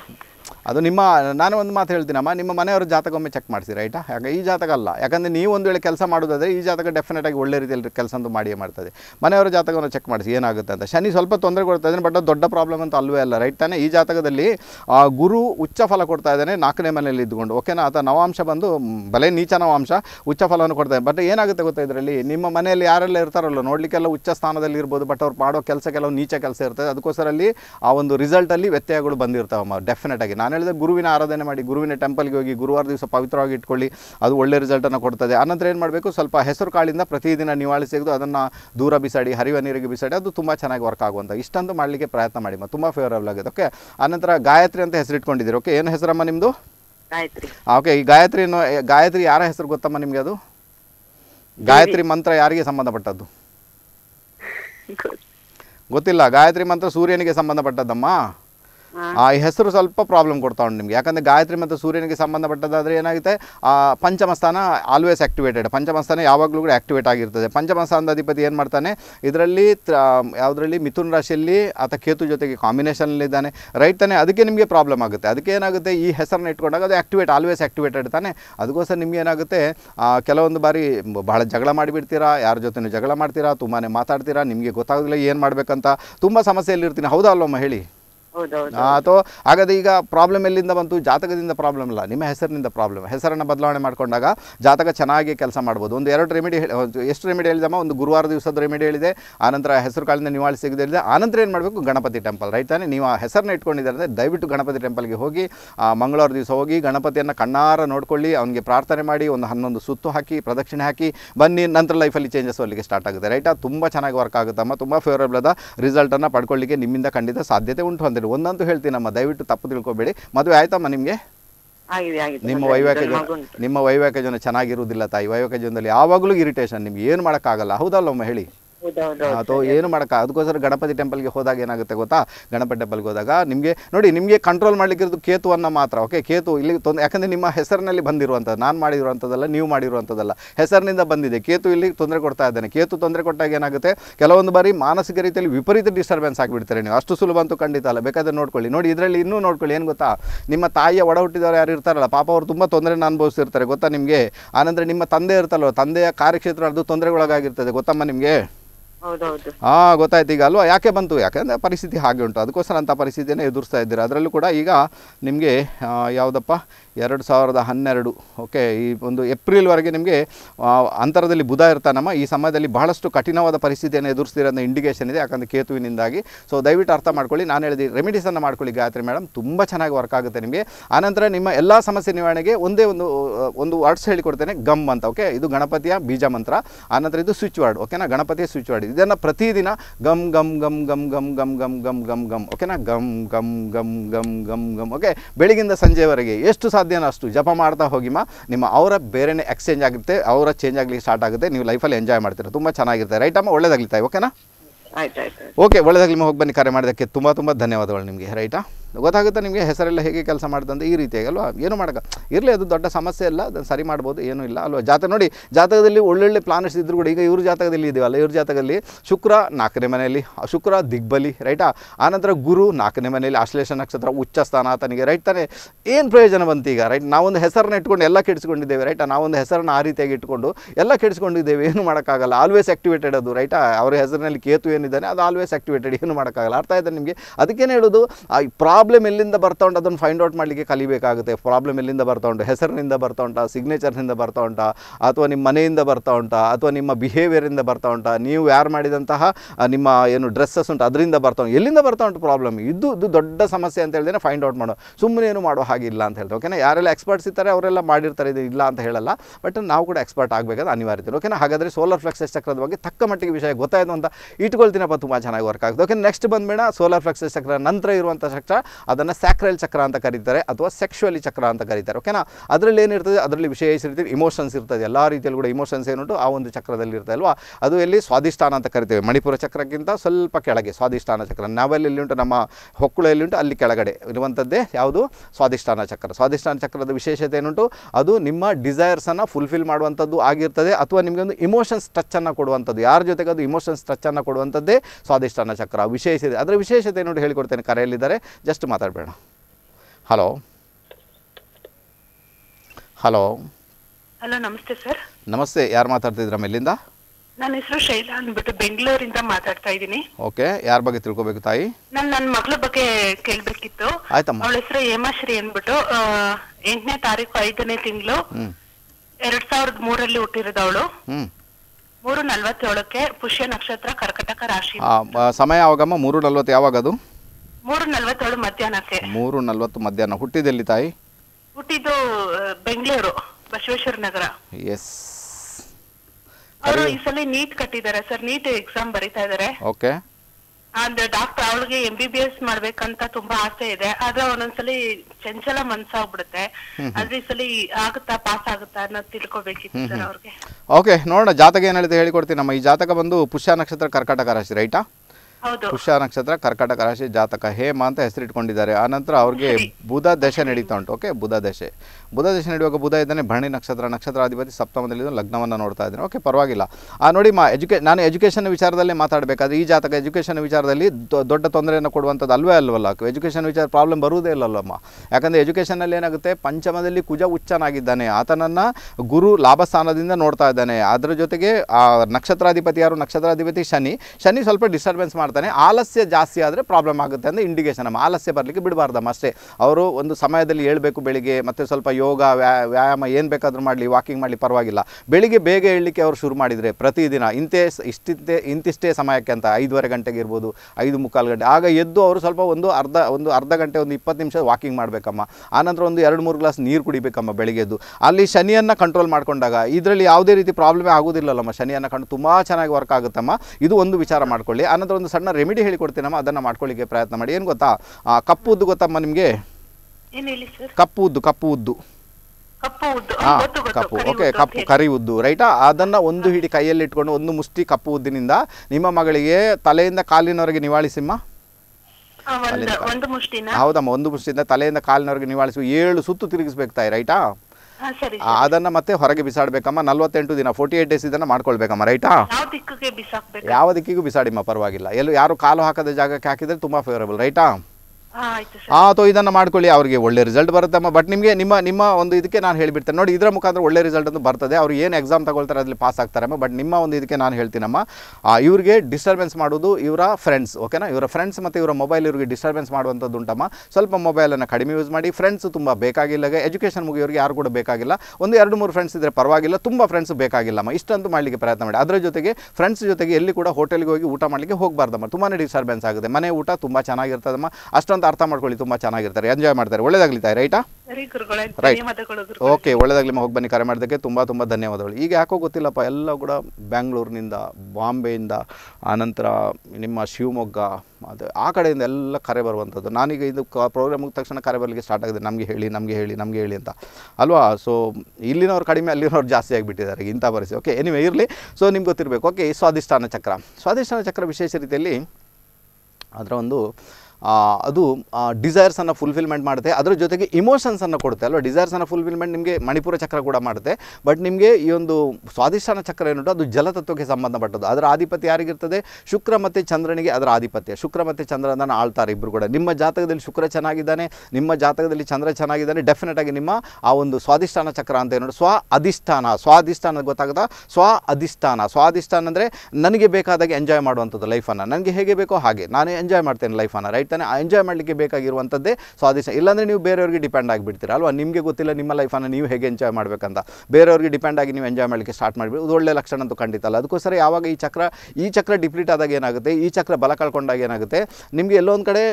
ಅದು ನಿಮ್ಮ ನಾನು ಒಂದು ಮಾತು ಹೇಳ್ತೀನಮ್ಮ ನಿಮ್ಮ ಮನೆಯವರ ಜಾತಕ ಒಮ್ಮೆ ಚೆಕ್ ಮಾಡಿಸಿ ರೈಟಾ ಯಾಕೆ ಈ ಜಾತಕ ಅಲ್ಲ. ಯಾಕಂದರೆ ನೀವು ಒಂದು ವೇಳೆ ಕೆಲಸ ಮಾಡೋದಾದರೆ ಈ ಜಾತಕ ಡೆಫಿನೆಟಾಗಿ ಒಳ್ಳೆ ರೀತಿಯಲ್ಲಿ ಕೆಲಸ ಅಂತೂ ಮಾಡಿಯೇ ಮಾಡ್ತದೆ. ಮನೆಯವರ ಜಾತಕವನ್ನು ಚೆಕ್ ಮಾಡಿಸಿ ಏನಾಗುತ್ತೆ ಅಂತ. ಶನಿ ಸ್ವಲ್ಪ ತೊಂದರೆ ಕೊಡ್ತಾ ಇದ್ದಾನೆ ಬಟ್ ದೊಡ್ಡ ಪ್ರಾಬ್ಲಮ್ ಅಂತ ಅಲ್ವೇ ಅಲ್ಲ ರೈಟ್ ತಾನೇ ಈ ಜಾತಕದಲ್ಲಿ ಆ, ಗುರು ಉಚ್ಚ ಫಲ ಕೊಡ್ತಾ ಇದ್ದಾನೆ ನಾಲ್ಕನೇ ಮನೆಯಲ್ಲಿ ಇದ್ದುಕೊಂಡು. ಓಕೆನಾ ಆತ ನವಾಂಶ ಬಂದು ಬಲೆ ನೀಚ ನವಾಂಶ ಉಚ್ಚ ಫಲವನ್ನು ಕೊಡ್ತಾ ಬಟ್ ಏನಾಗುತ್ತೆ ಗೊತ್ತಾ ಇದರಲ್ಲಿ? ನಿಮ್ಮ ಮನೆಯಲ್ಲಿ ಯಾರೆಲ್ಲ ಇರ್ತಾರಲ್ಲ ನೋಡಲಿಕ್ಕೆಲ್ಲ ಉಚ್ಚ ಸ್ಥಾನದಲ್ಲಿ ಇರ್ಬೋದು ಬಟ್ ಅವ್ರು ಮಾಡೋ ಕೆಲಸ ಕೆಲವು ನೀಚ ಕೆಲಸ ಇರ್ತದೆ. ಅದಕ್ಕೋಸ್ಕರ ಅಲ್ಲಿ ಆ ಒಂದು ರಿಸಲ್ಟಲ್ಲಿ ವ್ಯತ್ಯಯಗಳು ಬಂದಿರ್ತಾವಮ್ಮ ಡೆಫಿನೆಟ್ ಆಗಿ. ನಾನು ಹೇಳಿದ್ರೆ ಗುರುವಿನ ಆರಾಧನೆ ಮಾಡಿ ಗುರುವಿನ ಟೆಂಪಲ್ಗೆ ಹೋಗಿ ಗುರುವಾರ ದಿವಸ ಪವಿತ್ರವಾಗಿ ಇಟ್ಕೊಳ್ಳಿ ಅದು ಒಳ್ಳೆ ರಿಸಲ್ಟನ್ನು ಕೊಡ್ತದೆ. ಆನಂತರ ಏನು ಮಾಡಬೇಕು? ಸ್ವಲ್ಪ ಹೆಸರು ಕಾಳಿಂದ ಪ್ರತಿದಿನ ನಿವಾಳಿ ತೆಗೆದು ಅದನ್ನು ದೂರ ಬಿಸಾಡಿ ಹರಿವ ನೀರಿಗೆ ಬಿಸಾಡಿ ಅದು ತುಂಬ ಚೆನ್ನಾಗಿ ವರ್ಕ್ ಆಗುವಂಥ ಇಷ್ಟಂತೂ ಮಾಡಲಿಕ್ಕೆ ಪ್ರಯತ್ನ ಮಾಡಿ ತುಂಬ ಫೇವರಬಲ್ ಆಗಿದೆ. ಓಕೆ ಆನಂತರ ಗಾಯತ್ರಿ ಅಂತ ಹೆಸರಿಟ್ಕೊಂಡಿದ್ದೀರಿ ಓಕೆ ಏನು ಹೆಸರಮ್ಮ ನಿಮ್ಮದು ಗಾಯತ್ರಿ. ಓಕೆ ಈ ಗಾಯತ್ರಿ ಗಾಯತ್ರಿ ಯಾರ ಹೆಸರು ಗೊತ್ತಮ್ಮ ನಿಮಗೆ ಅದು? ಗಾಯತ್ರಿ ಮಂತ್ರ ಯಾರಿಗೆ ಸಂಬಂಧಪಟ್ಟದ್ದು? ಗೊತ್ತಿಲ್ಲ. ಗಾಯತ್ರಿ ಮಂತ್ರ ಸೂರ್ಯನಿಗೆ ಸಂಬಂಧಪಟ್ಟದ್ದಮ್ಮ. ಆ ಹೆಸರು ಸ್ವಲ್ಪ ಪ್ರಾಬ್ಲಮ್ ಕೊಡ್ತಾ ಉಂಟು ನಿಮಗೆ. ಯಾಕಂದರೆ ಗಾಯತ್ರಿ ಮತ್ತು ಸೂರ್ಯನಿಗೆ ಸಂಬಂಧಪಟ್ಟದಾದರೆ ಏನಾಗುತ್ತೆ, ಆ ಪಂಚಮ ಸ್ಥಾನ ಆಲ್ವೇಸ್ ಆಕ್ಟಿವೇಟೆಡ್ ಪಂಚಮ ಸ್ಥಾನ ಯಾವಾಗಲೂ ಕೂಡ ಆಕ್ಟಿವೇಟ್ ಆಗಿರ್ತದೆ. ಪಂಚಮ ಸ್ಥಾನದ ಅಧಿಪತಿ ಏನು ಮಾಡ್ತಾನೆ, ಇದರಲ್ಲಿ ಯಾವುದರಲ್ಲಿ ಮಿಥುನ್ ರಾಶಿಯಲ್ಲಿ ಆತ ಕೇತು ಜೊತೆಗೆ ಕಾಂಬಿನೇಷನಲ್ಲಿದ್ದಾನೆ ರೈಟ್ ತಾನೆ, ಅದಕ್ಕೆ ನಿಮಗೆ ಪ್ರಾಬ್ಲಮ್ ಆಗುತ್ತೆ. ಅದಕ್ಕೆ ಏನಾಗುತ್ತೆ, ಈ ಹೆಸರನ್ನ ಇಟ್ಕೊಂಡಾಗ ಅದು ಆಕ್ಟಿವೇಟ್ ಆಲ್ವೇಸ್ ಆಕ್ಟಿವೇಟೆಡ್ ತಾನೆ. ಅದಕ್ಕೋಸ್ಕರ ನಿಮಗೆ ಏನಾಗುತ್ತೆ ಕೆಲವೊಂದು ಬಾರಿ ಬಹಳ ಜಗಳ ಮಾಡಿಬಿಡ್ತೀರಾ, ಯಾರ ಜೊತೆ ಜಗಳ ಮಾಡ್ತೀರಾ ತುಂಬಾ ಮಾತಾಡ್ತೀರಾ, ನಿಮಗೆ ಗೊತ್ತಾಗೋದಿಲ್ಲ ಏನು ಮಾಡಬೇಕಂತ. ತುಂಬ ಸಮಸ್ಯೆಯಲ್ಲಿ ಇರ್ತೀನಿ. ಹೌದಾ ಅಲ್ವಮ್ಮ ಹೇಳಿ. ಅಥವಾ ಹಾಗಾದ್ರೆ ಈಗ ಪ್ರಾಬ್ಲಮ್ ಎಲ್ಲಿಂದ ಬಂತು? ಜಾತಕದಿಂದ ಪ್ರಾಬ್ಲಮ್ ಇಲ್ಲ ನಿಮ್ಮ ಹೆಸರಿನಿಂದ ಪ್ರಾಬ್ಲಮ್ ಹೆಸರನ್ನು ಬದಲಾವಣೆ ಮಾಡ್ಕೊಂಡಾಗ ಜಾತಕ ಚೆನ್ನಾಗಿ ಕೆಲಸ ಮಾಡ್ಬೋದು. ಒಂದು ಎರಡು ರೆಮಿಡಿ ಎಷ್ಟು ರೆಮಿಡಿ ಹೇಳಿದಮ್ಮ? ಒಂದು ಗುರುವಾರ ದಿವಸದ ರೆಮಿಡಿ ಹೇಳಿದೆ ಆನಂತರ ಹೆಸರು ಕಾಳಿಂದ ನಿವಾಳಿ ತೆಗೆದು ಹೇಳಿದೆ ಆನಂತರ ಏನು ಮಾಡಬೇಕು? ಗಣಪತಿ ಟೆಂಪಲ್ ರೈಟ್ ತಾನೆ? ನೀವು ಆ ಹೆಸರನ್ನ ಇಟ್ಕೊಂಡಿದ್ದಾರೆ ಅಂದರೆ ದಯವಿಟ್ಟು ಗಣಪತಿ ಟೆಂಪಲ್ಗೆ ಹೋಗಿ ಆ, ಮಂಗಳವಾರ ದಿವಸ ಹೋಗಿ ಗಣಪತಿಯನ್ನು ಕಣ್ಣಾರ ನೋಡ್ಕೊಳ್ಳಿ ಅವನಿಗೆ ಪ್ರಾರ್ಥನೆ ಮಾಡಿ ಒಂದು ಹನ್ನೊಂದು ಸುತ್ತು ಹಾಕಿ ಪ್ರದಕ್ಷಿಣೆ ಹಾಕಿ ಬನ್ನಿ ನಂತರ ಲೈಫಲ್ಲಿ ಚೇಂಜಸ್ ಅಲ್ಲಿಗೆ ಸ್ಟಾರ್ಟ್ ಆಗುತ್ತೆ ರೈಟಾ ತುಂಬ ಚೆನ್ನಾಗಿ ವರ್ಕ್ ಆಗುತ್ತಮ್ಮ ತುಂಬ ಫೇವರಬಲ್ ಆದ ರಿಸಲ್ಟನ್ನು ಪಡ್ಕೊಳ್ಳಿಕ್ಕೆ ನಿಮ್ಮಿಂದ ಖಂಡಿತ ಸಾಧ್ಯತೆ ಉಂಟು. ಅಂತೇಳಿ ಒಂದಂತೂ ಹೇಳ್ತೀನಮ್ಮ ದಯವಿಟ್ಟು ತಪ್ಪು ತಿಳ್ಕೊಬೇಡಿ. ಮದುವೆ ಆಯ್ತಮ್ಮ ನಿಮಗೆ? ನಿಮ್ಮ ವೈವಾಹಿಕ ಜೀವನ. ನಿಮ್ಮ ವೈವಾಹಿಕ ಜೀವನ ಚೆನ್ನಾಗಿರುವುದಿಲ್ಲ ತಾಯಿ. ವೈವಾಹಿಕ ಜೀವನದಲ್ಲಿ ಯಾವಾಗಲೂ ಇರಿಟೇಷನ್ ನಿಮ್ಗೆ ಏನು ಮಾಡೋಕ್ಕಾಗಲ್ಲ. ಹೌದಲ್ಲಮ್ಮ ಹೇಳಿ? ಅಥವಾ ಏನು ಮಾಡಕ್ಕ? ಅದಕ್ಕೋಸ್ಕರ ಗಣಪತಿ ಟೆಂಪಲ್ಗೆ ಹೋದಾಗ ಏನಾಗುತ್ತೆ ಗೊತ್ತಾ? ಗಣಪತಿ ಟೆಂಪಲ್ಗೆ ಹೋದಾಗ ನಿಮಗೆ ನೋಡಿ ನಿಮಗೆ ಕಂಟ್ರೋಲ್ ಮಾಡಲಿಕ್ಕಿರೋದು ಕೇತುವನ್ನು ಮಾತ್ರ ಓಕೆ ಕೇತು ಇಲ್ಲಿ ತೊಂದರೆ ಯಾಕಂದರೆ ನಿಮ್ಮ ಹೆಸರಿನಲ್ಲಿ ಬಂದಿರುವಂಥದ್ದು ನಾನು ಮಾಡಿರುವಂಥದ್ದಲ್ಲ ನೀವು ಮಾಡಿರುವಂಥದ್ದಲ್ಲ ಹೆಸರಿನಿಂದ ಬಂದಿದೆ. ಕೇತು ಇಲ್ಲಿ ತೊಂದರೆ ಕೊಡ್ತಾ ಇದ್ದಾನೆ. ಕೇತು ತೊಂದರೆ ಕೊಟ್ಟಾಗ ಏನಾಗುತ್ತೆ? ಕೆಲವೊಂದು ಬಾರಿ ಮಾನಸಿಕ ರೀತಿಯಲ್ಲಿ ವಿಪರೀತ ಡಿಸ್ಟರ್ಬೆನ್ಸ್ ಆಗಿಬಿಡ್ತಾರೆ ನೀವು. ಅಷ್ಟು ಸುಲಭ ಅಂತೂ ಖಂಡಿತ ಅಲ್ಲ. ಬೇಕಾದ್ರೆ ನೋಡ್ಕೊಳ್ಳಿ. ನೋಡಿ ಇದರಲ್ಲಿ ಇನ್ನೂ ನೋಡ್ಕೊಳ್ಳಿ. ಏನು ಗೊತ್ತಾ? ನಿಮ್ಮ ತಾಯಿಯ ಒಡ ಹುಟ್ಟಿದವರು ಯಾರು ಇರ್ತಾರಲ್ಲ ಪಾಪ ಅವರು ತುಂಬ ತೊಂದರೆನ ಅನುಭವಿಸಿರ್ತಾರೆ ಗೊತ್ತಾ ನಿಮಗೆ? ಆನಂತರ ನಿಮ್ಮ ತಂದೆ ಇರ್ತಲ್ವ ತಂದೆಯ ಕಾರ್ಯಕ್ಷೇತ್ರ ಅದು ತೊಂದರೆಗೊಳಗಾಗಿರ್ತದೆ. ಗೊತ್ತಮ್ಮ ನಿಮಗೆ? ಹಾಂ ಗೊತ್ತಾಯ್ತು. ಈಗ ಅಲ್ವಾ? ಯಾಕೆ ಬಂತು? ಯಾಕಂದ್ರೆ ಪರಿಸ್ಥಿತಿ ಹಾಗೆ ಉಂಟು. ಅದಕ್ಕೋಸ್ಕರ ಅಂತ ಪರಿಸ್ಥಿತಿಯನ್ನು ಎದುರಿಸ್ತಾ ಇದ್ದೀರಾ? ಅದರಲ್ಲೂ ಕೂಡ ಈಗ ನಿಮಗೆ ಯಾವುದಪ್ಪ? ಎರಡು ಸಾವಿರದ ಹನ್ನೆರಡು ಓಕೆ ಈ ಒಂದು ಏಪ್ರಿಲ್ವರೆಗೆ ನಿಮಗೆ ಅಂತರದಲ್ಲಿ ಬುಧ ಇರ್ತಾನಮ್ಮ ಈ ಸಮಯದಲ್ಲಿ ಬಹಳಷ್ಟು ಕಠಿಣವಾದ ಪರಿಸ್ಥಿತಿಯನ್ನು ಎದುರಿಸ್ತಿರೋದು ಇಂಡಿಕೇಷನ್ ಇದೆ ಯಾಕಂದರೆ ಕೇತುವಿನಿಂದಾಗಿ ಸೊ ದಯವಿಟ್ಟು ಅರ್ಥ ಮಾಡ್ಕೊಳ್ಳಿ ನಾನು ಹೇಳಿದೆ ರೆಮಿಡೀಸನ್ನು ಮಾಡ್ಕೊಳ್ಳಿ ಗಾಯತ್ರಿ ಮೇಡಮ್ ತುಂಬ ಚೆನ್ನಾಗಿ ವರ್ಕ್ ಆಗುತ್ತೆ ನಿಮಗೆ ಆನಂತರ ನಿಮ್ಮ ಎಲ್ಲ ಸಮಸ್ಯೆ ನಿವಾರಣೆಗೆ ಒಂದೇ ಒಂದು ಒಂದು ವರ್ಡ್ಸ್ ಹೇಳಿಕೊಡ್ತೇನೆ ಗಮ್ ಅಂತ ಓಕೆ ಇದು ಗಣಪತಿಯ ಬೀಜ ಮಂತ್ರ ಆನಂತರ ಇದು ಸ್ವಿಚ್ ವರ್ಡ್ ಓಕೆನಾ ಗಣಪತಿಯ ಸ್ವಿಚ್ ವರ್ಡ್ ಇದನ್ನು ಪ್ರತಿದಿನ ಗಮ್ ಗಮ್ ಗಮ್ ಗಮ್ ಗಮ್ ಗಮ್ ಗಮ್ ಗಮ್ ಗಮ್ ಗಮ್ ಓಕೆನಾ ಗಮ್ ಗಮ್ ಗಮ್ ಗಮ್ ಗಮ್ ಗಮ್ ಓಕೆ ಬೆಳಗಿಂದ ಸಂಜೆವರೆಗೆ ಎಷ್ಟು ಸಾಧ್ಯನೋ ಅಷ್ಟು. ಜಪ ಮಾಡ್ತಾ ಹೋಗಿಮ್ಮ ನಿಮ್ಮ ಅವರ ಬೇರೆನೇ ಎಕ್ಸ್ಚೇಂಜ್ ಆಗುತ್ತೆ ಅವರ ಚೇಂಜ್ ಆಗಲಿಕ್ಕೆ ಸ್ಟಾರ್ಟ್ ಆಗುತ್ತೆ ನೀವು ಲೈಫಲ್ಲಿ ಎಂಜಾಯ್ ಮಾಡ್ತೀರಾ. ತುಂಬ ಚೆನ್ನಾಗಿರುತ್ತೆ. ರೈಟ್ ಅಮ್ಮ? ಒಳ್ಳೇದಾಗ್ಲಿ ತಾಯಿ ಓಕೆನಾ ಓಕೆ ಒಳ್ಳೆದಾಗಲಿ ಹೋಗಿ ಬನ್ನಿ ಕರೆ ಮಾಡೋದಕ್ಕೆ ತುಂಬ ತುಂಬ ಧನ್ಯವಾದಗಳು ನಿಮಗೆ. ರೈಟಾ ಗೊತ್ತಾಗುತ್ತೆ ನಿಮಗೆ ಹೆಸರೆಲ್ಲ ಹೇಗೆ ಕೆಲಸ ಮಾಡ್ದಂತ ಈ ರೀತಿಯಾಗಿ, ಅಲ್ವಾ? ಏನು ಮಾಡೋಕ್ಕ, ಇರಲಿ, ಅದು ದೊಡ್ಡ ಸಮಸ್ಯೆ ಇಲ್ಲ ಅದನ್ನು ಸರಿ ಮಾಡ್ಬೋದು, ಏನೂ ಇಲ್ಲ, ಅಲ್ವಾ? ಜಾತಕ ನೋಡಿ, ಜಾತಕದಲ್ಲಿ ಒಳ್ಳೊಳ್ಳೆ ಪ್ಲಾನೆಟ್ಸ್ ಇದ್ದರೂ ಕೂಡ, ಈಗ ಇವ್ರ ಜಾತಕದಲ್ಲಿ ಇದೆಯಲ್ಲ ಇವ್ರ ಜಾತಕದಲ್ಲಿ ಶುಕ್ರ ನಾಲ್ಕನೇ ಮನೆಯಲ್ಲಿ, ಶುಕ್ರ ದಿಗ್ಬಲಿ, ರೈಟಾ? ಆನಂತರ ಗುರು ನಾಲ್ಕನೇ ಮನೆಯಲ್ಲಿ ಆಶ್ಲೇಷ ನಕ್ಷತ್ರ, ಉಚ್ಚ ಸ್ಥಾನ ಆತನಿಗೆ, ರೈಟ್ ತಾನೇ? ಏನು ಪ್ರಯೋಜನ ಬಂತು ಈಗ, ರೈಟ್? ನಾವೊಂದು ಹೆಸರನ್ನ ಇಟ್ಕೊಂಡು ಎಲ್ಲ ಕೆಡಿಸ್ಕೊಂಡಿದ್ದೇವೆ, ರೈಟಾ? ನಾವೊಂದು ಹೆಸರನ್ನ ಆ ರೀತಿಯಾಗಿ ಇಟ್ಕೊಂಡು ಎಲ್ಲ ಕೆಡಿಸ್ಕೊಂಡಿದ್ದೇವೆ, ಏನು ಮಾಡೋಕ್ಕಾಗಲ್ಲ ಆಲ್ವೇಸ್ ಆಕ್ಟಿವೇಟೆಡ್ ಅದು, ರೈಟಾ? ಅವರ ಹೆಸರಿನಲ್ಲಿ ಕೇತು ಏನಿದ್ದಾನೆ, ಅದು ಆಲ್ವೇಸ್ ಆಕ್ಟಿವೇಟೆಡ್ ಏನು ಮಾಡೋಕ್ಕಾಗಲ್ಲ. ಅರ್ಥ ಆಯ್ತಾ ನಿಮಗೆ? ಅದಕ್ಕೇನು ಹೇಳೋದು? ಆ ಪ್ರಾಬ್ಲಮ್ ಪ್ರಾಬ್ಲಮ್ ಎಲ್ಲಿಂದ ಬರ್ತಾ ಉಂಟು ಅದನ್ನು ಫೈಂಡ್ ಔಟ್ ಮಾಡಲಿಕ್ಕೆ ಕಲಿಬೇಕಾಗುತ್ತೆ. ಪ್ರಾಬ್ಲಮ್ ಎಲ್ಲಿಂದ ಬರ್ತಾ ಉಂಟು? ಹೆಸರಿನಿಂದ ಬರ್ತಾ ಉಂಟಾ? ಸಿಗ್ನೇಚರ್ನಿಂದ ಬರ್ತಾ ಉಂಟಾ? ಅಥವಾ ನಿಮ್ಮ ಮನೆಯಿಂದ ಬರ್ತಾ ಉಂಟಾ? ಅಥವಾ ನಿಮ್ಮ ಬಿಹೇವಿಯರಿಂದ ಬರ್ತಾ ಉಂಟಾ? ನೀವು ಯಾರು ಮಾಡಿದಂತಹ ನಿಮ್ಮ ಏನು ಡ್ರೆಸ್ಸಸ್ ಉಂಟು, ಅದರಿಂದ ಬರ್ತಾ ಉಂಟು. ಎಲ್ಲಿಂದ ಬರ್ತಾ ಉಂಟು ಪ್ರಾಬ್ಲಮ್ ಇದು ಇದು ದೊಡ್ಡ ಸಮಸ್ಯೆ ಅಂತ ಹೇಳಿದ್ರೆ ಫೈಂಡ್ ಔಟ್ ಮಾಡೋ ಸುಮ್ಮನೆ ಏನು ಮಾಡೋ ಹಾಗಿಲ್ಲ ಅಂತ ಹೇಳ್ತಾರೆ. ಓಕೆನಾ ಯಾರೆಲ್ಲ ಎಕ್ಸ್ಪರ್ಟ್ಸ್ ಇರ್ತಾರೆ, ಅವರೆಲ್ಲ ಮಾಡಿರ್ತಾರೆ. ಇದು ಇಲ್ಲ ಅಂತ ಹೇಳಲ್ಲ. ಬಟ್ ನಾವು ಕೂಡ ಎಕ್ಸ್ಪರ್ಟ್ ಆಗಬೇಕಾದ ಅನಿವಾರ್ಯತೆ. ಓಕೆನಾ ಹಾಗಾದರೆ ಸೋಲಾರ್ ಫ್ಲೆಕ್ಸಸ್ ಚಕ್ರದ ಬಗ್ಗೆ ತಕ್ಕ ಮಟ್ಟಿಗೆ ವಿಷಯ ಗೊತ್ತಾಯಿತು ಅಂತ ಇಟ್ಕೊಳ್ತೀನಪ್ಪ. ತುಂಬ ಚೆನ್ನಾಗಿ ವರ್ಕ್ ಆಗುತ್ತೆ. ಓಕೆ ನೆಕ್ಸ್ಟ್ ಬಂದ್ಬೇಡ ಸೋಲಾರ್ ಫ್ಲೆಕ್ಸಸ್ ಚಕ್ರ ನಂತರ ಇರುವಂಥ ಚಕ್ರ ಅದನ್ನು ಸ್ಯಾಕ್ರಲ್ ಚಕ್ರ ಅಂತ ಕರೀತಾರೆ ಅಥವಾ ಸೆಕ್ಷುವಲಿ ಚಕ್ರ ಅಂತ ಕರೀತಾರೆ ಓಕೆನಾ ಅದರಲ್ಲಿ ಏನಿರ್ತದೆ, ಅದರಲ್ಲಿ ವಿಶೇಷ ರೀತಿ ಇಮೋಷನ್ಸ್ ಇರ್ತದೆ, ಎಲ್ಲ ರೀತಿಯಲ್ಲಿ ಕೂಡ ಇಮೋಷನ್ಸ್ ಏನುಂಟು ಆ ಒಂದು ಚಕ್ರದಲ್ಲಿ ಇರ್ತದೆ ಅಲ್ವಾ? ಅದು ಎಲ್ಲಿ? ಸ್ವಾಧಿಷ್ಠಾನ ಅಂತ ಕರಿತೇವೆ, ಮಣಿಪುರ ಚಕ್ರಕ್ಕಿಂತ ಸ್ವಲ್ಪ ಕೆಳಗೆ, ಸ್ವಾಧಿಷ್ಠಾನ ಚಕ್ರ ನಾವೆಲ್ಲಿ ಉಂಟು ನಮ್ಮ ಹೊಕ್ಕುಳ ಉಂಟು ಅಲ್ಲಿ ಕೆಳಗಡೆ ಇರುವಂಥದ್ದೇ ಯಾವುದು? ಸ್ವಾಧಿಷ್ಠಾನ ಚಕ್ರ. ಸ್ವಾಧಿಷ್ಠಾನ ಚಕ್ರದ ವಿಶೇಷತೆ ಏನುಂಟು? ಅದು ನಿಮ್ಮ ಡಿಸೈರ್ಸನ್ನು ಫುಲ್ಫಿಲ್ ಮಾಡುವಂಥದ್ದು ಆಗಿರ್ತದೆ, ಅಥವಾ ನಿಮಗೆ ಒಂದು ಇಮೋಷನ್ಸ್ ಟಚ್ಚನ್ನು ಕೊಡುವಂಥದ್ದು ಯಾರ ಜೊತೆಗೆ ಅದು ಇಮೋಷನ್ಸ್ ಟಚ್ಚನ್ನು ಕೊಡುವಂಥದ್ದೇ ಸ್ವಾಧಿಷ್ಠಾನ ಚಕ್ರ ವಿಶೇಷ ಅದರ ವಿಶೇಷತೆ ಏನು ಹೇಳಿಕೊಡ್ತೇನೆ, ಕರೆಯಲ್ಲಿದ್ದಾರೆ. ಜಸ್ಟ್ ಮಾತಾಡಬೇಡ. ಹಲೋ ಹಲೋ ಹಲೋ ನಮಸ್ತೆ ಸರ್. ನಮಸ್ತೆ ಯಾರು ಮಾತಾಡ್ತಿದ್ದೀರಾ ಎಲ್ಲಿಂದ ನನ್ನ ಹೆಸರು ಶೈಲಾ ಅಂದ್ಬಿಟ್ಟು ಬೆಂಗಳೂರಿಂದ ಮಾತಾಡ್ತಾ ಇದ್ದೀನಿ. ಓಕೆ ಯಾರ ಬಗ್ಗೆ ತಿಳ್ಕೋಬೇಕು ತಾಯಿ? ನಾನು ನನ್ನ ಮಗಳ ಬಗ್ಗೆ ಕೇಳ್ಬೇಕಿತ್ತು. ಆಯ್ತಮ್ಮ. ಅವಳ ಹೆಸರು ಹೇಮಾಶ್ರೀ ಅಂದ್ಬಿಟ್ಟು ಎಂಟನೇ ತಾರೀಕು ಐದನೇ ತಿಂಗಳು ಎರಡ್ ಸಾವಿರದ ಮೂರಲ್ಲಿ ಹುಟ್ಟಿರೋದು ಅವಳು. ಮೂರು ನಲ್ವತ್ತೇಳಕ್ಕೆ ಪುಷ್ಯ ನಕ್ಷತ್ರ ಕರ್ಕಟಕ ರಾಶಿ ಸಮಯ ಯಾವಾಗಮ್ಮ? ಮೂರು ನಲ್ವತ್ತು ಯಾವಾಗ ಅದು? ಮೂರು ನಲ್ವತ್ತೇಳು ಮಧ್ಯಾಹ್ನಕ್ಕೆ. ಮೂರು ನಲ್ವತ್ತು ಮಧ್ಯಾಹ್ನ. ಹುಟ್ಟಿದೆಲ್ಲಿ ತಾಯಿ? ಹುಟ್ಟಿದ್ದು ಬೆಂಗಳೂರು ಬಸವೇಶ್ವರ ನಗರ. ಎಸ್ ಅವರು ಈ ಸಲ ನೀಟ್ ಕಟ್ಟಿದ್ದಾರೆ ಸರ್. ನೀಟ್ ಎಕ್ಸಾಮ್ ಬರೀತಾ ಇದ್ದಾರೆ. ಓಕೆ ಅಂದ್ರೆ ಡಾಕ್ಟರ್ ಅವಳಿಗೆ ಎಂ ಬಿ ಬಿ ಎಸ್ ಮಾಡ್ಬೇಕಂತ ತುಂಬಾ ಆಸೆ ಇದೆ. ಆದ್ರೆ ಒಂದೊಂದ್ಸಲಿ ಚಂಚಲ ಮನ್ಸಾಗ್ಬಿಡುತ್ತೆ. ಆದ್ರೆ ಈ ಸಲ ಆಗುತ್ತಾ ಪಾಸ್ ಆಗುತ್ತಾ ಅನ್ನೋದು ತಿಳ್ಕೊಬೇಕಿತ್ತು ಸರ್ ಅವ್ರಿಗೆ. ಓಕೆ ನೋಡೋಣ. ಜಾತಕ ಏನ್ ಹೇಳಿದೆ ಹೇಳಿಕೊಡ್ತೀನಿ. ನಮ್ಮ ಈ ಜಾತಕ ಬಂದು ಪುಷ್ಯ ನಕ್ಷತ್ರ ಕರ್ಕಾಟಕ ರಾಶಿ ರೈಟಾ ಪುಷ್ಯ ನಕ್ಷತ್ರ ಕರ್ಕಾಟಕ ರಾಶಿ ಜಾತಕ ಹೇಮ ಅಂತ ಹೆಸರಿಟ್ಕೊಂಡಿದ್ದಾರೆ. ಆನಂತರ ಅವ್ರಿಗೆ ಬುಧ ದಶೆ ನಡೀತಾ ಉಂಟು. ಓಕೆ ಬುಧ ದಶೆ. ಬುಧ ದಶೆ ನಡೆಯುವಾಗ ಬುಧ ಇದ್ದಾನೆ, ಭರಣಿ ನಕ್ಷತ್ರ, ನಕ್ಷತ್ರಾಧಿಪತಿ ಸಪ್ತಮದಲ್ಲಿ ಲಗ್ನವನ್ನು ನೋಡ್ತಾ ಇದ್ದಾನೆ. ಓಕೆ ಪರವಾಗಿಲ್ಲ. ಆ, ನೋಡಿ, ಮಾ, ಎಜುಕೇ, ನಾನು ಎಜುಕೇಷನ್ ವಿಚಾರದಲ್ಲಿ ಮಾತಾಡಬೇಕಾದ್ರೆ ಈ ಜಾತಕ ಎಜುಕೇಷನ್ ವಿಚಾರದಲ್ಲಿ ದೊಡ್ಡ ತೊಂದರೆಯನ್ನು ಕೊಡುವಂಥದ್ದು ಅಲ್ವೇ ಅಲ್ವಲ್ಲ? ಎಜುಕೇಷನ್ ವಿಚಾರ ಪ್ರಾಬ್ಲಮ್ ಬರುವುದೇ ಇಲ್ಲಲ್ಲಮ್ಮ. ಯಾಕಂದರೆ ಎಜುಕೇಷನಲ್ಲಿ ಏನಾಗುತ್ತೆ, ಪಂಚಮದಲ್ಲಿ ಕುಜ ಉಚ್ಚನಾಗಿದ್ದಾನೆ. ಆತನನ್ನು ಗುರು ಲಾಭಸ್ಥಾನದಿಂದ ನೋಡ್ತಾ ಇದ್ದಾನೆ. ಅದರ ಜೊತೆಗೆ, ಆ, ನಕ್ಷತ್ರಾಧಿಪತಿ ಯಾರು? ನಕ್ಷತ್ರಾಧಿಪತಿ ಶನಿ. ಶನಿ ಸ್ವಲ್ಪ ಡಿಸ್ಟರ್ಬೆನ್ಸ್ ಮಾಡ್ತಾನೆ. ಆಲಸ್ಯ ಜಾಸ್ತಿ ಆದರೆ ಪ್ರಾಬ್ಲಮ್ ಆಗುತ್ತೆ ಅಂದರೆ ಇಂಡಿಕೇಷನ್ ಆಲಸ್ಯ ಬರಲಿಕ್ಕೆ ಬಿಡಬಾರ್ದಮ್ಮ ಅಷ್ಟೇ. ಅವರು ಒಂದು ಸಮಯದಲ್ಲಿ ಹೇಳಬೇಕು ಬೆಳಿಗ್ಗೆ, ಮತ್ತು ಸ್ವಲ್ಪ ಯೋಗ ವ್ಯಾಯಾಮ ಏನು ಬೇಕಾದರೂ ಮಾಡಲಿ ವಾಕಿಂಗ್ ಮಾಡಲಿ ಪರವಾಗಿಲ್ಲ. ಬೆಳಿಗ್ಗೆ ಬೇಗ ಹೇಳಲಿಕ್ಕೆ ಅವರು ಶುರು ಮಾಡಿದರೆ ಪ್ರತಿದಿನ ಇಂತೆ ಇಷ್ಟಿಂತೆ ಇಂತಿಷ್ಟೇ ಸಮಯಕ್ಕೆ ಅಂತ ಐದೂವರೆ ಗಂಟೆಗೆ ಇರ್ಬೋದು ಐದು ಮುಕ್ಕಾಲು ಗಂಟೆ. ಆಗ ಎದ್ದು ಅವರು ಸ್ವಲ್ಪ ಒಂದು ಅರ್ಧ ಒಂದು ಅರ್ಧ ಗಂಟೆ ಒಂದು ಇಪ್ಪತ್ತು ನಿಮಿಷ ವಾಕಿಂಗ್ ಮಾಡಬೇಕಮ್ಮ. ಆನಂತರ ಒಂದು ಎರಡು ಮೂರು ಗ್ಲಾಸ್ ನೀರು ಕುಡಿಬೇಕಮ್ಮ ಬೆಳಿಗ್ಗೆ ಎದ್ದು. ಅಲ್ಲಿ ಶನಿಯನ್ನು ಕಂಟ್ರೋಲ್ ಮಾಡಿಕೊಂಡಾಗ ಇದರಲ್ಲಿ ಯಾವುದೇ ರೀತಿ ಪ್ರಾಬ್ಲಮೇ ಆಗೋದಿಲ್ಲಲ್ಲಮ್ಮ. ಶನಿಯನ್ನು ಕಂಡು ತುಂಬ ಚೆನ್ನಾಗಿ ವರ್ಕ್ ಆಗುತ್ತಮ್ಮ. ಇದು ಒಂದು ವಿಚಾರ ಮಾಡ್ಕೊಳ್ಳಿ. ಆನಂತರ ಒಂದು ಸಣ್ಣ ರೆಮಿಡಿ ಹೇಳಿಕೊಡ್ತೀನಮ್ಮ. ಅದನ್ನು ಮಾಡ್ಕೊಳ್ಳಿಕ್ಕೆ ಪ್ರಯತ್ನ ಮಾಡಿ. ಏನು ಗೊತ್ತಾ? ಕಪ್ಪು ಉದ್ದು ಗೊತ್ತಮ್ಮ ನಿಮಗೆ? ಕಪ್ಪು ಉದ್ದು ಕಪ್ಪು ಉದ್ದು. ಕಪ್ಪು ಓಕೆ ಕಪ್ಪು. ಕರಿ ಉದ್ದು ರೈಟಾ ಅದನ್ನು ಒಂದು ಹಿಡಿ ಕೈಯಲ್ಲಿ ಇಟ್ಕೊಂಡು ಒಂದು ಮುಷ್ಟಿ ಕಪ್ಪು ಉದ್ದಿನಿಂದ ನಿಮ್ಮ ಮಗಳಿಗೆ ತಲೆಯಿಂದ ಕಾಲಿನವರೆಗೆ ನಿವಾಳಿಸಿಮ್ಮ. ಹೌದಮ್ಮ ಒಂದು ಮುಷ್ಟಿಯಿಂದ ತಲೆಯಿಂದ ಕಾಲಿನವರೆಗೆ ನಿವಾಳಿಸಿ. ಏಳು ಸುತ್ತು ತಿರುಗಿಸ್ಬೇಕು ತಾಯಿ ರೈಟಾ ಅದನ್ನ ಮತ್ತೆ ಹೊರಗೆ ಬಿಸಾಡ್ಬೇಕಮ್ಮ. ನಲವತ್ತೆಂಟು ದಿನ ಫೋರ್ಟಿ ಏಟ್ ಡೇಸ್ ಇದನ್ನ ಮಾಡ್ಕೊಳ್ಬೇಕಮ್ಮ ರೈಟಾ ಯಾವ ದಿಕ್ಕಿಗೆ ಬಿಸಾಡಿಮ್ಮ ಪರವಾಗಿಲ್ಲ. ಎಲ್ಲೂ ಯಾರು ಕಾಲು ಹಾಕದ ಜಾಗಕ್ಕೆ ಹಾಕಿದ್ರೆ ತುಂಬಾ ಫೇವರಬಲ್ ರೈಟಾ ಆ ಅಥವಾ ಇದನ್ನು ಮಾಡ್ಕೊಳ್ಳಿ, ಅವರಿಗೆ ಒಳ್ಳೆ ರಿಸಲ್ಟ್ ಬರುತ್ತಮ್ಮ. ಬಟ್ ನಿಮಗೆ ನಿಮ್ಮ ನಿಮ್ಮ ಒಂದು ಇದಕ್ಕೆ ನಾನು ಹೇಳಿಬಿಡ್ತೇನೆ. ನೋಡಿ, ಇದರ ಮುಖಾಂತರ ಒಳ್ಳೆ ರಿಸಲ್ಟ್ ಅಂತ ಬರ್ತದೆ. ಅವ್ರು ಏನು ಎಕ್ಸಾಮ್ ತಗೊಳ್ತಾರೆ, ಅದರಲ್ಲಿ ಪಾಸ್ ಆಗ್ತಾರಮ್ಮ. ಬಟ್ ನಿಮ್ಮ ಒಂದು ಇದಕ್ಕೆ ನಾನು ಹೇಳ್ತೀನಮ್ಮ. ಇವ್ರಿಗೆ ಡಿಸ್ಟರ್ಬೆನ್ಸ್ ಮಾಡೋದು ಇವರ ಫ್ರೆಂಡ್ಸ್ ಓಕೆನಾ ಇವರ ಫ್ರೆಂಡ್ಸ್ ಮತ್ತು ಇವರ ಮೊಬೈಲ್ ಇವರಿಗೆ ಡಿಸ್ಟರ್ಬೆನ್ಸ್ ಮಾಡುವಂಥದ್ದು ಉಂಟಮ್ಮ. ಸ್ವಲ್ಪ ಮೊಬೈಲನ್ನು ಕಡಿಮೆ ಯೂಸ್ ಮಾಡಿ. ಫ್ರೆಂಡ್ಸ್ ತುಂಬ ಬೇಕಾಗಿಲ್ಲ. ಎಜುಕೇಷನ್ ಮುಗಿಯೋರಿಗೆ ಯಾರು ಕೂಡ ಬೇಕಾಗಿಲ್ಲ. ಒಂದು ಎರಡು ಮೂರು ಫ್ರೆಂಡ್ಸ್ ಇದ್ದರೆ ಪರವಾಗಿಲ್ಲ. ತುಂಬ ಫ್ರೆಂಡ್ಸ್ ಬೇಕಾಗಿಲ್ಲಮ್ಮ. ಇಷ್ಟಂತೂ ಮಾಡಲಿಕ್ಕೆ ಪ್ರಯತ್ನ ಮಾಡಿ. ಅದರ ಜೊತೆಗೆ ಫ್ರೆಂಡ್ಸ್ ಜೊತೆಗೆ ಎಲ್ಲಿ ಕೂಡ ಹೋಟೆಲ್ಗೆ ಹೋಗಿ ಊಟ ಮಾಡಲಿಕ್ಕೆ ಹೋಗಬಾರ್ದಮ್ಮ. ತುಂಬಾ ಡಿಸ್ಟರ್ಬೆನ್ಸ್ ಆಗುತ್ತೆ. ಮನೆ ಊಟ ತುಂಬ ಚೆನ್ನಾಗಿರ್ತದಮ್ಮ. ಅಷ್ಟೊಂದು ಅರ್ಥ ಮಾಡ್ಕೊಳ್ಳಿ ತುಂಬ ಚೆನ್ನಾಗಿರ್ತಾರೆ. ಎಂಜಾಯ್ ಮಾಡ್ತಾರೆ. ಒಳ್ಳೇದಾಗ್ಲಿ ತಾಯಿ ರೈಟಾ ರೈಟ್ ಓಕೆ ಒಳ್ಳೇದಾಗಲಿ ಹೋಗಿ ಬನ್ನಿ ಕರೆ ಮಾಡೋದಕ್ಕೆ. ತುಂಬ ತುಂಬ ಧನ್ಯವಾದಗಳು. ಈಗ ಯಾಕೋ ಗೊತ್ತಿಲ್ಲಪ್ಪ ಎಲ್ಲ ಕೂಡ ಬ್ಯಾಂಗ್ಳೂರಿನಿಂದ ಬಾಂಬೆಯಿಂದ ಆನಂತರ ನಿಮ್ಮ ಶಿವಮೊಗ್ಗ ಅದು ಆ ಕಡೆಯಿಂದ ಎಲ್ಲ ಕರೆ ಬರುವಂಥದ್ದು ನಾನೀಗ ಇದು ಕ ಪ್ರೋಗ್ರಾಮ್ ಮುಗಿದ ತಕ್ಷಣ ಕರೆ ಬರಲಿಕ್ಕೆ ಸ್ಟಾರ್ಟ್ ಆಗಿದೆ. ನಮಗೆ ಹೇಳಿ ನಮಗೆ ಹೇಳಿ ನಮಗೆ ಹೇಳಿ ಅಂತ. ಅಲ್ವಾ? ಸೊ ಇಲ್ಲಿನವ್ರು ಕಡಿಮೆ ಅಲ್ಲಿನವ್ರು ಜಾಸ್ತಿ ಆಗಿಬಿಟ್ಟಿದ್ದಾರೆ. ಇಂಥ ಪರಿಸ್ಥಿತಿ. ಓಕೆ ಎನಿವೆ ಇರಲಿ. ಸೊ ನಿಮ್ಗೆ ಗೊತ್ತಿರಬೇಕು. ಓಕೆ ಸ್ವಾದಿಷ್ಠಾನ ಚಕ್ರ. ಸ್ವಾದಿಷ್ಠಾನ ಚಕ್ರ ವಿಶೇಷ ರೀತಿಯಲ್ಲಿ ಅದರ ಒಂದು ಅದು ಡಿಸೈರ್ಸನ್ನು ಫುಲ್ಫಿಲ್ಮೆಂಟ್ ಮಾಡುತ್ತೆ. ಅದರ ಜೊತೆಗೆ ಇಮೋಷನ್ಸನ್ನು ಕೊಡುತ್ತೆ ಅಲ್ವಾ? ಡಿಸೈರ್ಸನ್ನು ಫುಲ್ಫಿಲ್ಮೆಂಟ್ ನಿಮಗೆ ಮಣಿಪುರ ಚಕ್ರ ಕೂಡ ಮಾಡುತ್ತೆ. ಬಟ್ ನಿಮಗೆ ಈ ಒಂದು ಸ್ವಾದಿಷ್ಠಾನ ಚಕ್ರ ಏನುಂಟು ಅದು ಜಲತತ್ವಕ್ಕೆ ಸಂಬಂಧಪಟ್ಟದ್ದು. ಅದರ ಆಧಿಪತ್ಯ ಯಾರಿಗಿರ್ತದೆ? ಶುಕ್ರ ಮತ್ತು ಚಂದ್ರನಿಗೆ ಅದರ ಆಧಿಪತ್ಯ. ಶುಕ್ರ ಮತ್ತು ಚಂದ್ರನನ್ನು ಆಳ್ತಾರೆ ಇಬ್ಬರು ಕೂಡ. ನಿಮ್ಮ ಜಾತಕದಲ್ಲಿ ಶುಕ್ರ ಚೆನ್ನಾಗಿದ್ದಾನೆ, ನಿಮ್ಮ ಜಾತಕದಲ್ಲಿ ಚಂದ್ರ ಚೆನ್ನಾಗಿದ್ದಾನೆ ಡೆಫಿನೆಟಾಗಿ ನಿಮ್ಮ ಆ ಒಂದು ಸ್ವಾದಿಷ್ಠಾನ ಚಕ್ರ ಅಂತ ಏನು ಸ್ವ ಅಧಿಷ್ಠಾನ. ಸ್ವಾಧಿಷ್ಠಾನ ಗೊತ್ತಾಗುತ್ತಾ? ಸ್ವ ಅಧಿಷ್ಠಾನ. ಸ್ವಾಧಿಷ್ಠಾನ ಅಂದರೆ ನನಗೆ ಬೇಕಾದಾಗ ಎಂಜಾಯ್ ಮಾಡುವಂಥದ್ದು ಲೈಫನ್ನು ನನಗೆ ಹೇಗೆ ಬೇಕೋ ಹಾಗೆ. ನಾನು ಎಂಜಾಯ್ ಮಾಡ್ತೇನೆ ಲೈಫನ್ನು ರೈಟಾ ತಾನೆ ಎಂಜಾಯ್ ಮಾಡಲಿಕ್ಕೆ ಬೇಕಾಗಿರುವಂಥದ್ದೇ ಸ್ವಾದಿಷ್ಟ ಇಲ್ಲಾಂದರೆ ನೀವು ಬೇರೆಯವರಿಗೆ ಡಿಪೆಂಡ್ ಆಗಿಬಿಡ್ತೀರ ಅಲ್ವಾ? ನಿಮಗೆ ಗೊತ್ತಿಲ್ಲ ನಿಮ್ಮ ಲೈಫನ್ನು ನೀವು ಹೇಗೆ ಎಂಜಾಯ್ ಮಾಡಬೇಕಂತ. ಬೇರೆಯವರಿಗೆ ಡಿಪೆಂಡ್ ಆಗಿ ನೀವು ಎಂಜಾಯ್ ಮಾಡಲಿಕ್ಕೆ ಸ್ಟಾರ್ಟ್ ಮಾಡಿಬಿಡಿ. ಇದು ಒಳ್ಳೆ ಲಕ್ಷಣ ಅಂತೂ ಖಂಡಿತ ಅಲ್ಲ. ಅದಕ್ಕೋಸ್ಕರ ಯಾವಾಗ ಈ ಚಕ್ರ ಈ ಚಕ್ರ ಡಿಪ್ಲೀಟ್ ಆದಾಗ ಏನಾಗುತ್ತೆ? ಈ ಚಕ್ರ ಬಲ ಕಳ್ಕೊಂಡಾಗ ಏನಾಗುತ್ತೆ? ನಿಮಗೆ ಎಲ್ಲೊಂದು ಕಡೆ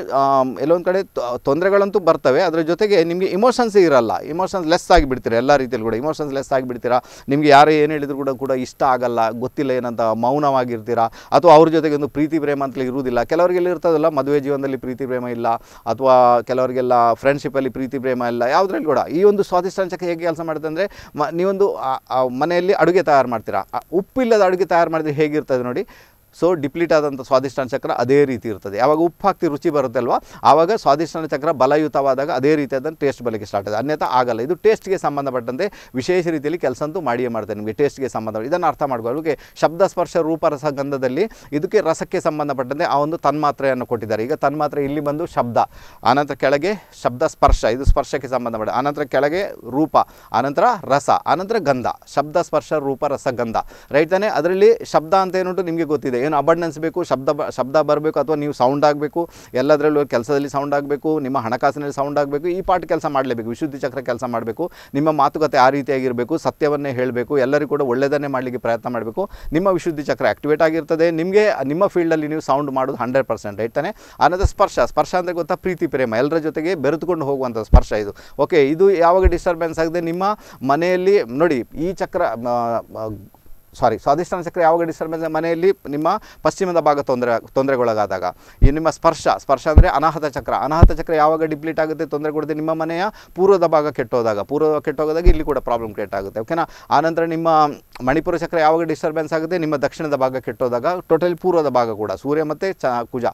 ಎಲ್ಲೊಂದು ಕಡೆ ತೊಂದರೆಗಳಂತೂ ಬರ್ತವೆ. ಅದರ ಜೊತೆಗೆ ನಿಮಗೆ ಇಮೋಷನ್ಸ್ ಇರಲ್ಲ. ಇಮೋಷನ್ಸ್ ಲೆಸ್ ಆಗಿಬಿಡ್ತೀರ? ಎಲ್ಲ ರೀತಿಯಲ್ಲಿ ಕೂಡ ಇಮೋಷನ್ಸ್ ಲೆಸ್ ಆಗಿಬಿಡ್ತೀರಾ? ನಿಮಗೆ ಯಾರೇ ಏನು ಹೇಳಿದ್ರು ಕೂಡ ಕೂಡ ಇಷ್ಟ ಆಗಲ್ಲ, ಗೊತ್ತಿಲ್ಲ ಏನಂತ ಮೌನವಾಗಿರ್ತೀರಾ? ಅಥವಾ ಅವ್ರ ಜೊತೆಗೆ ಒಂದು ಪ್ರೀತಿ, ಪ್ರೇಮ ಅಂತಲೇ ಇರುವುದಿಲ್ಲ. ಕೆಲವರಿಗೆಲ್ಲ ಇರ್ತದಲ್ಲ, ಮದುವೆ ಜೀವನದಲ್ಲಿ ಪ್ರೀತಿ, ಪ್ರೇಮ ಇಲ್ಲ ಅಥವಾ ಕೆಲವರಿಗೆಲ್ಲ ಫ್ರೆಂಡ್ಶಿಪ್ಪಲ್ಲಿ ಪ್ರೀತಿ, ಪ್ರೇಮ ಇಲ್ಲ, ಯಾವುದ್ರಲ್ಲಿ ಕೂಡ ಈ ಒಂದು ಸ್ವಾದಿಷ್ಟಾಂಶಕ್ಕೆ ಹೇಗೆ ಕೆಲಸ ಮಾಡುತ್ತೆ ಅಂದರೆ ಮ ನೀವೊಂದು ಮನೆಯಲ್ಲಿ ಅಡುಗೆ ತಯಾರು ಮಾಡ್ತೀರಾ? ಉಪ್ಪಿಲ್ಲದ ಅಡುಗೆ ತಯಾರು ಮಾಡಿದ್ರೆ ಹೇಗಿರ್ತದೆ ನೋಡಿ. ಸೊ ಡಿಪ್ಲೀಟ್ ಆದಂಥ ಸ್ವಾದಿಷ್ಟಾನ ಚಕ್ರ ಅದೇ ರೀತಿ ಇರ್ತದೆ. ಯಾವಾಗ ಉಪ್ಪು ಹಾಕ್ತಿ ರುಚಿ ಬರುತ್ತೆ ಅಲ್ವಾ? ಆವಾಗ ಸ್ವಾದಿಷ್ಟಾನ ಚಕ್ರ ಬಲಯುತವಾದಾಗ ಅದೇ ರೀತಿ ಅದನ್ನು ಟೇಸ್ಟ್ ಬಲಿಕ್ಕೆ ಸ್ಟಾರ್ಟ್ ಆಗಿದೆ ಅನ್ಯಥ ಆಗಲ್ಲ. ಇದು ಟೇಸ್ಟ್ಗೆ ಸಂಬಂಧಪಟ್ಟಂತೆ ವಿಶೇಷ ರೀತಿಯಲ್ಲಿ ಕೆಲಸ ಅಂತೂ ಮಾಡಿಯೇ ಮಾಡ್ತಾರೆ ನಿಮಗೆ. ಟೇಸ್ಟ್ಗೆ ಸಂಬಂಧ ಇದನ್ನು ಅರ್ಥ ಮಾಡ್ಕೊಳ್ಳಿ. ಓಕೆ ಶಬ್ದ ಸ್ಪರ್ಶ ರೂಪ ರಸ ಗಂಧದಲ್ಲಿ ಇದಕ್ಕೆ ರಸಕ್ಕೆ ಸಂಬಂಧಪಟ್ಟಂತೆ ಆ ಒಂದು ತನ್ಮಾತ್ರೆಯನ್ನು ಕೊಟ್ಟಿದ್ದಾರೆ. ಈಗ ತನ್ಮಾತ್ರೆ ಇಲ್ಲಿ ಬಂದು ಶಬ್ದ. ಆನಂತರ ಕೆಳಗೆ ಶಬ್ದ ಸ್ಪರ್ಶ ಇದು ಸ್ಪರ್ಶಕ್ಕೆ ಸಂಬಂಧಪಟ್ಟ ಆನಂತರ ಕೆಳಗೆ ರೂಪ. ಆನಂತರ ರಸ. ಆನಂತರ ಗಂಧ. ಶಬ್ದ ಸ್ಪರ್ಶ ರೂಪ ರಸ ಗಂಧ. ರೈಟ್ ತಾನೆ? ಅದರಲ್ಲಿ ಶಬ್ದ ಅಂತ ಏನುಂಟು ನಿಮಗೆ ಗೊತ್ತಿದೆ. ಏನು ಅಬಂಡೆನ್ಸ್ ಬೇಕು, ಶಬ್ದ ಶಬ್ದ ಬರಬೇಕು ಅಥವಾ ನೀವು ಸೌಂಡ್ ಆಗಬೇಕು, ಎಲ್ಲದರಲ್ಲೂ ಕೆಲಸದಲ್ಲಿ ಸೌಂಡ್ ಆಗಬೇಕು, ನಿಮ್ಮ ಹಣಕಾಸಿನಲ್ಲಿ ಸೌಂಡ್ ಆಗಬೇಕು, ಈ ಪಾಠ ಕೆಲಸ ಮಾಡಲೇಬೇಕು, ವಿಶುದ್ಧಿ ಚಕ್ರ ಕೆಲಸ ಮಾಡಬೇಕು, ನಿಮ್ಮ ಮಾತುಕತೆ ಆ ರೀತಿಯಾಗಿರಬೇಕು, ಸತ್ಯವನ್ನೇ ಹೇಳಬೇಕು, ಎಲ್ಲರಿಗೂ ಕೂಡ ಒಳ್ಳೆಯದನ್ನೇ ಮಾಡಲಿಕ್ಕೆ ಪ್ರಯತ್ನ ಮಾಡಬೇಕು. ನಿಮ್ಮ ವಿಶುದ್ಧಿ ಚಕ್ರ ಆಕ್ಟಿವೇಟ್ ಆಗಿರ್ತದೆ, ನಿಮಗೆ, ನಿಮ್ಮ ಫೀಲ್ಡಲ್ಲಿ ನೀವು ಸೌಂಡ್ ಮಾಡೋದು ಹಂಡ್ರೆಡ್ ಪರ್ಸೆಂಟ್ ರೈಟ್ ತಾನೆ ಆನಂತರ ಸ್ಪರ್ಶ ಸ್ಪರ್ಶ ಅಂದರೆ ಗೊತ್ತಾ? ಪ್ರೀತಿ, ಪ್ರೇಮ, ಎಲ್ಲರ ಜೊತೆಗೆ ಬೆರೆತುಕೊಂಡು ಹೋಗುವಂಥ ಸ್ಪರ್ಶ ಇದು. ಓಕೆ ಇದು ಯಾವಾಗ ಡಿಸ್ಟರ್ಬೆನ್ಸ್ ಆಗದೆ? ನಿಮ್ಮ ಮನೆಯಲ್ಲಿ, ನೋಡಿ, ಈ ಚಕ್ರ ಸಾರಿ ಸ್ವಾದಿಷ್ಟಾನ ಚಕ್ರ ಯಾವಾಗ ಡಿಸ್ಟರ್ಬೆನ್ಸ್ ಮನೆಯಲ್ಲಿ ನಿಮ್ಮ ಪಶ್ಚಿಮದ ಭಾಗ ತೊಂದರೆ, ತೊಂದರೆಗೊಳಗಾದಾಗ. ಈ ನಿಮ್ಮ ಸ್ಪರ್ಶ ಸ್ಪರ್ಶ ಅಂದರೆ ಅನಾಹತ ಚಕ್ರ. ಅನಾಹತ ಚಕ್ರ ಯಾವಾಗ ಡಿಪ್ಲೀಟ್ ಆಗುತ್ತೆ? ತೊಂದರೆ ಕೊಡದೆ ನಿಮ್ಮ ಮನೆಯ ಪೂರ್ವದ ಭಾಗ ಕೆಟ್ಟೋದಾಗ. ಪೂರ್ವ ಕೆಟ್ಟೋದಾಗ ಇಲ್ಲಿ ಕೂಡ ಪ್ರಾಬ್ಲಮ್ ಕ್ರಿಯೇಟ್ ಆಗುತ್ತೆ. ಓಕೆನಾ ಆನಂತರ ನಿಮ್ಮ ಮಣಿಪುರ ಚಕ್ರ ಯಾವಾಗ ಡಿಸ್ಟರ್ಬೆನ್ಸ್ ಆಗುತ್ತೆ? ನಿಮ್ಮ ದಕ್ಷಿಣದ ಭಾಗ ಕೆಟ್ಟೋದಾಗ ಟೋಟಲಿ ಪೂರ್ವದ ಭಾಗ ಕೂಡ. ಸೂರ್ಯ ಮತ್ತು ಚ, ಕುಜ.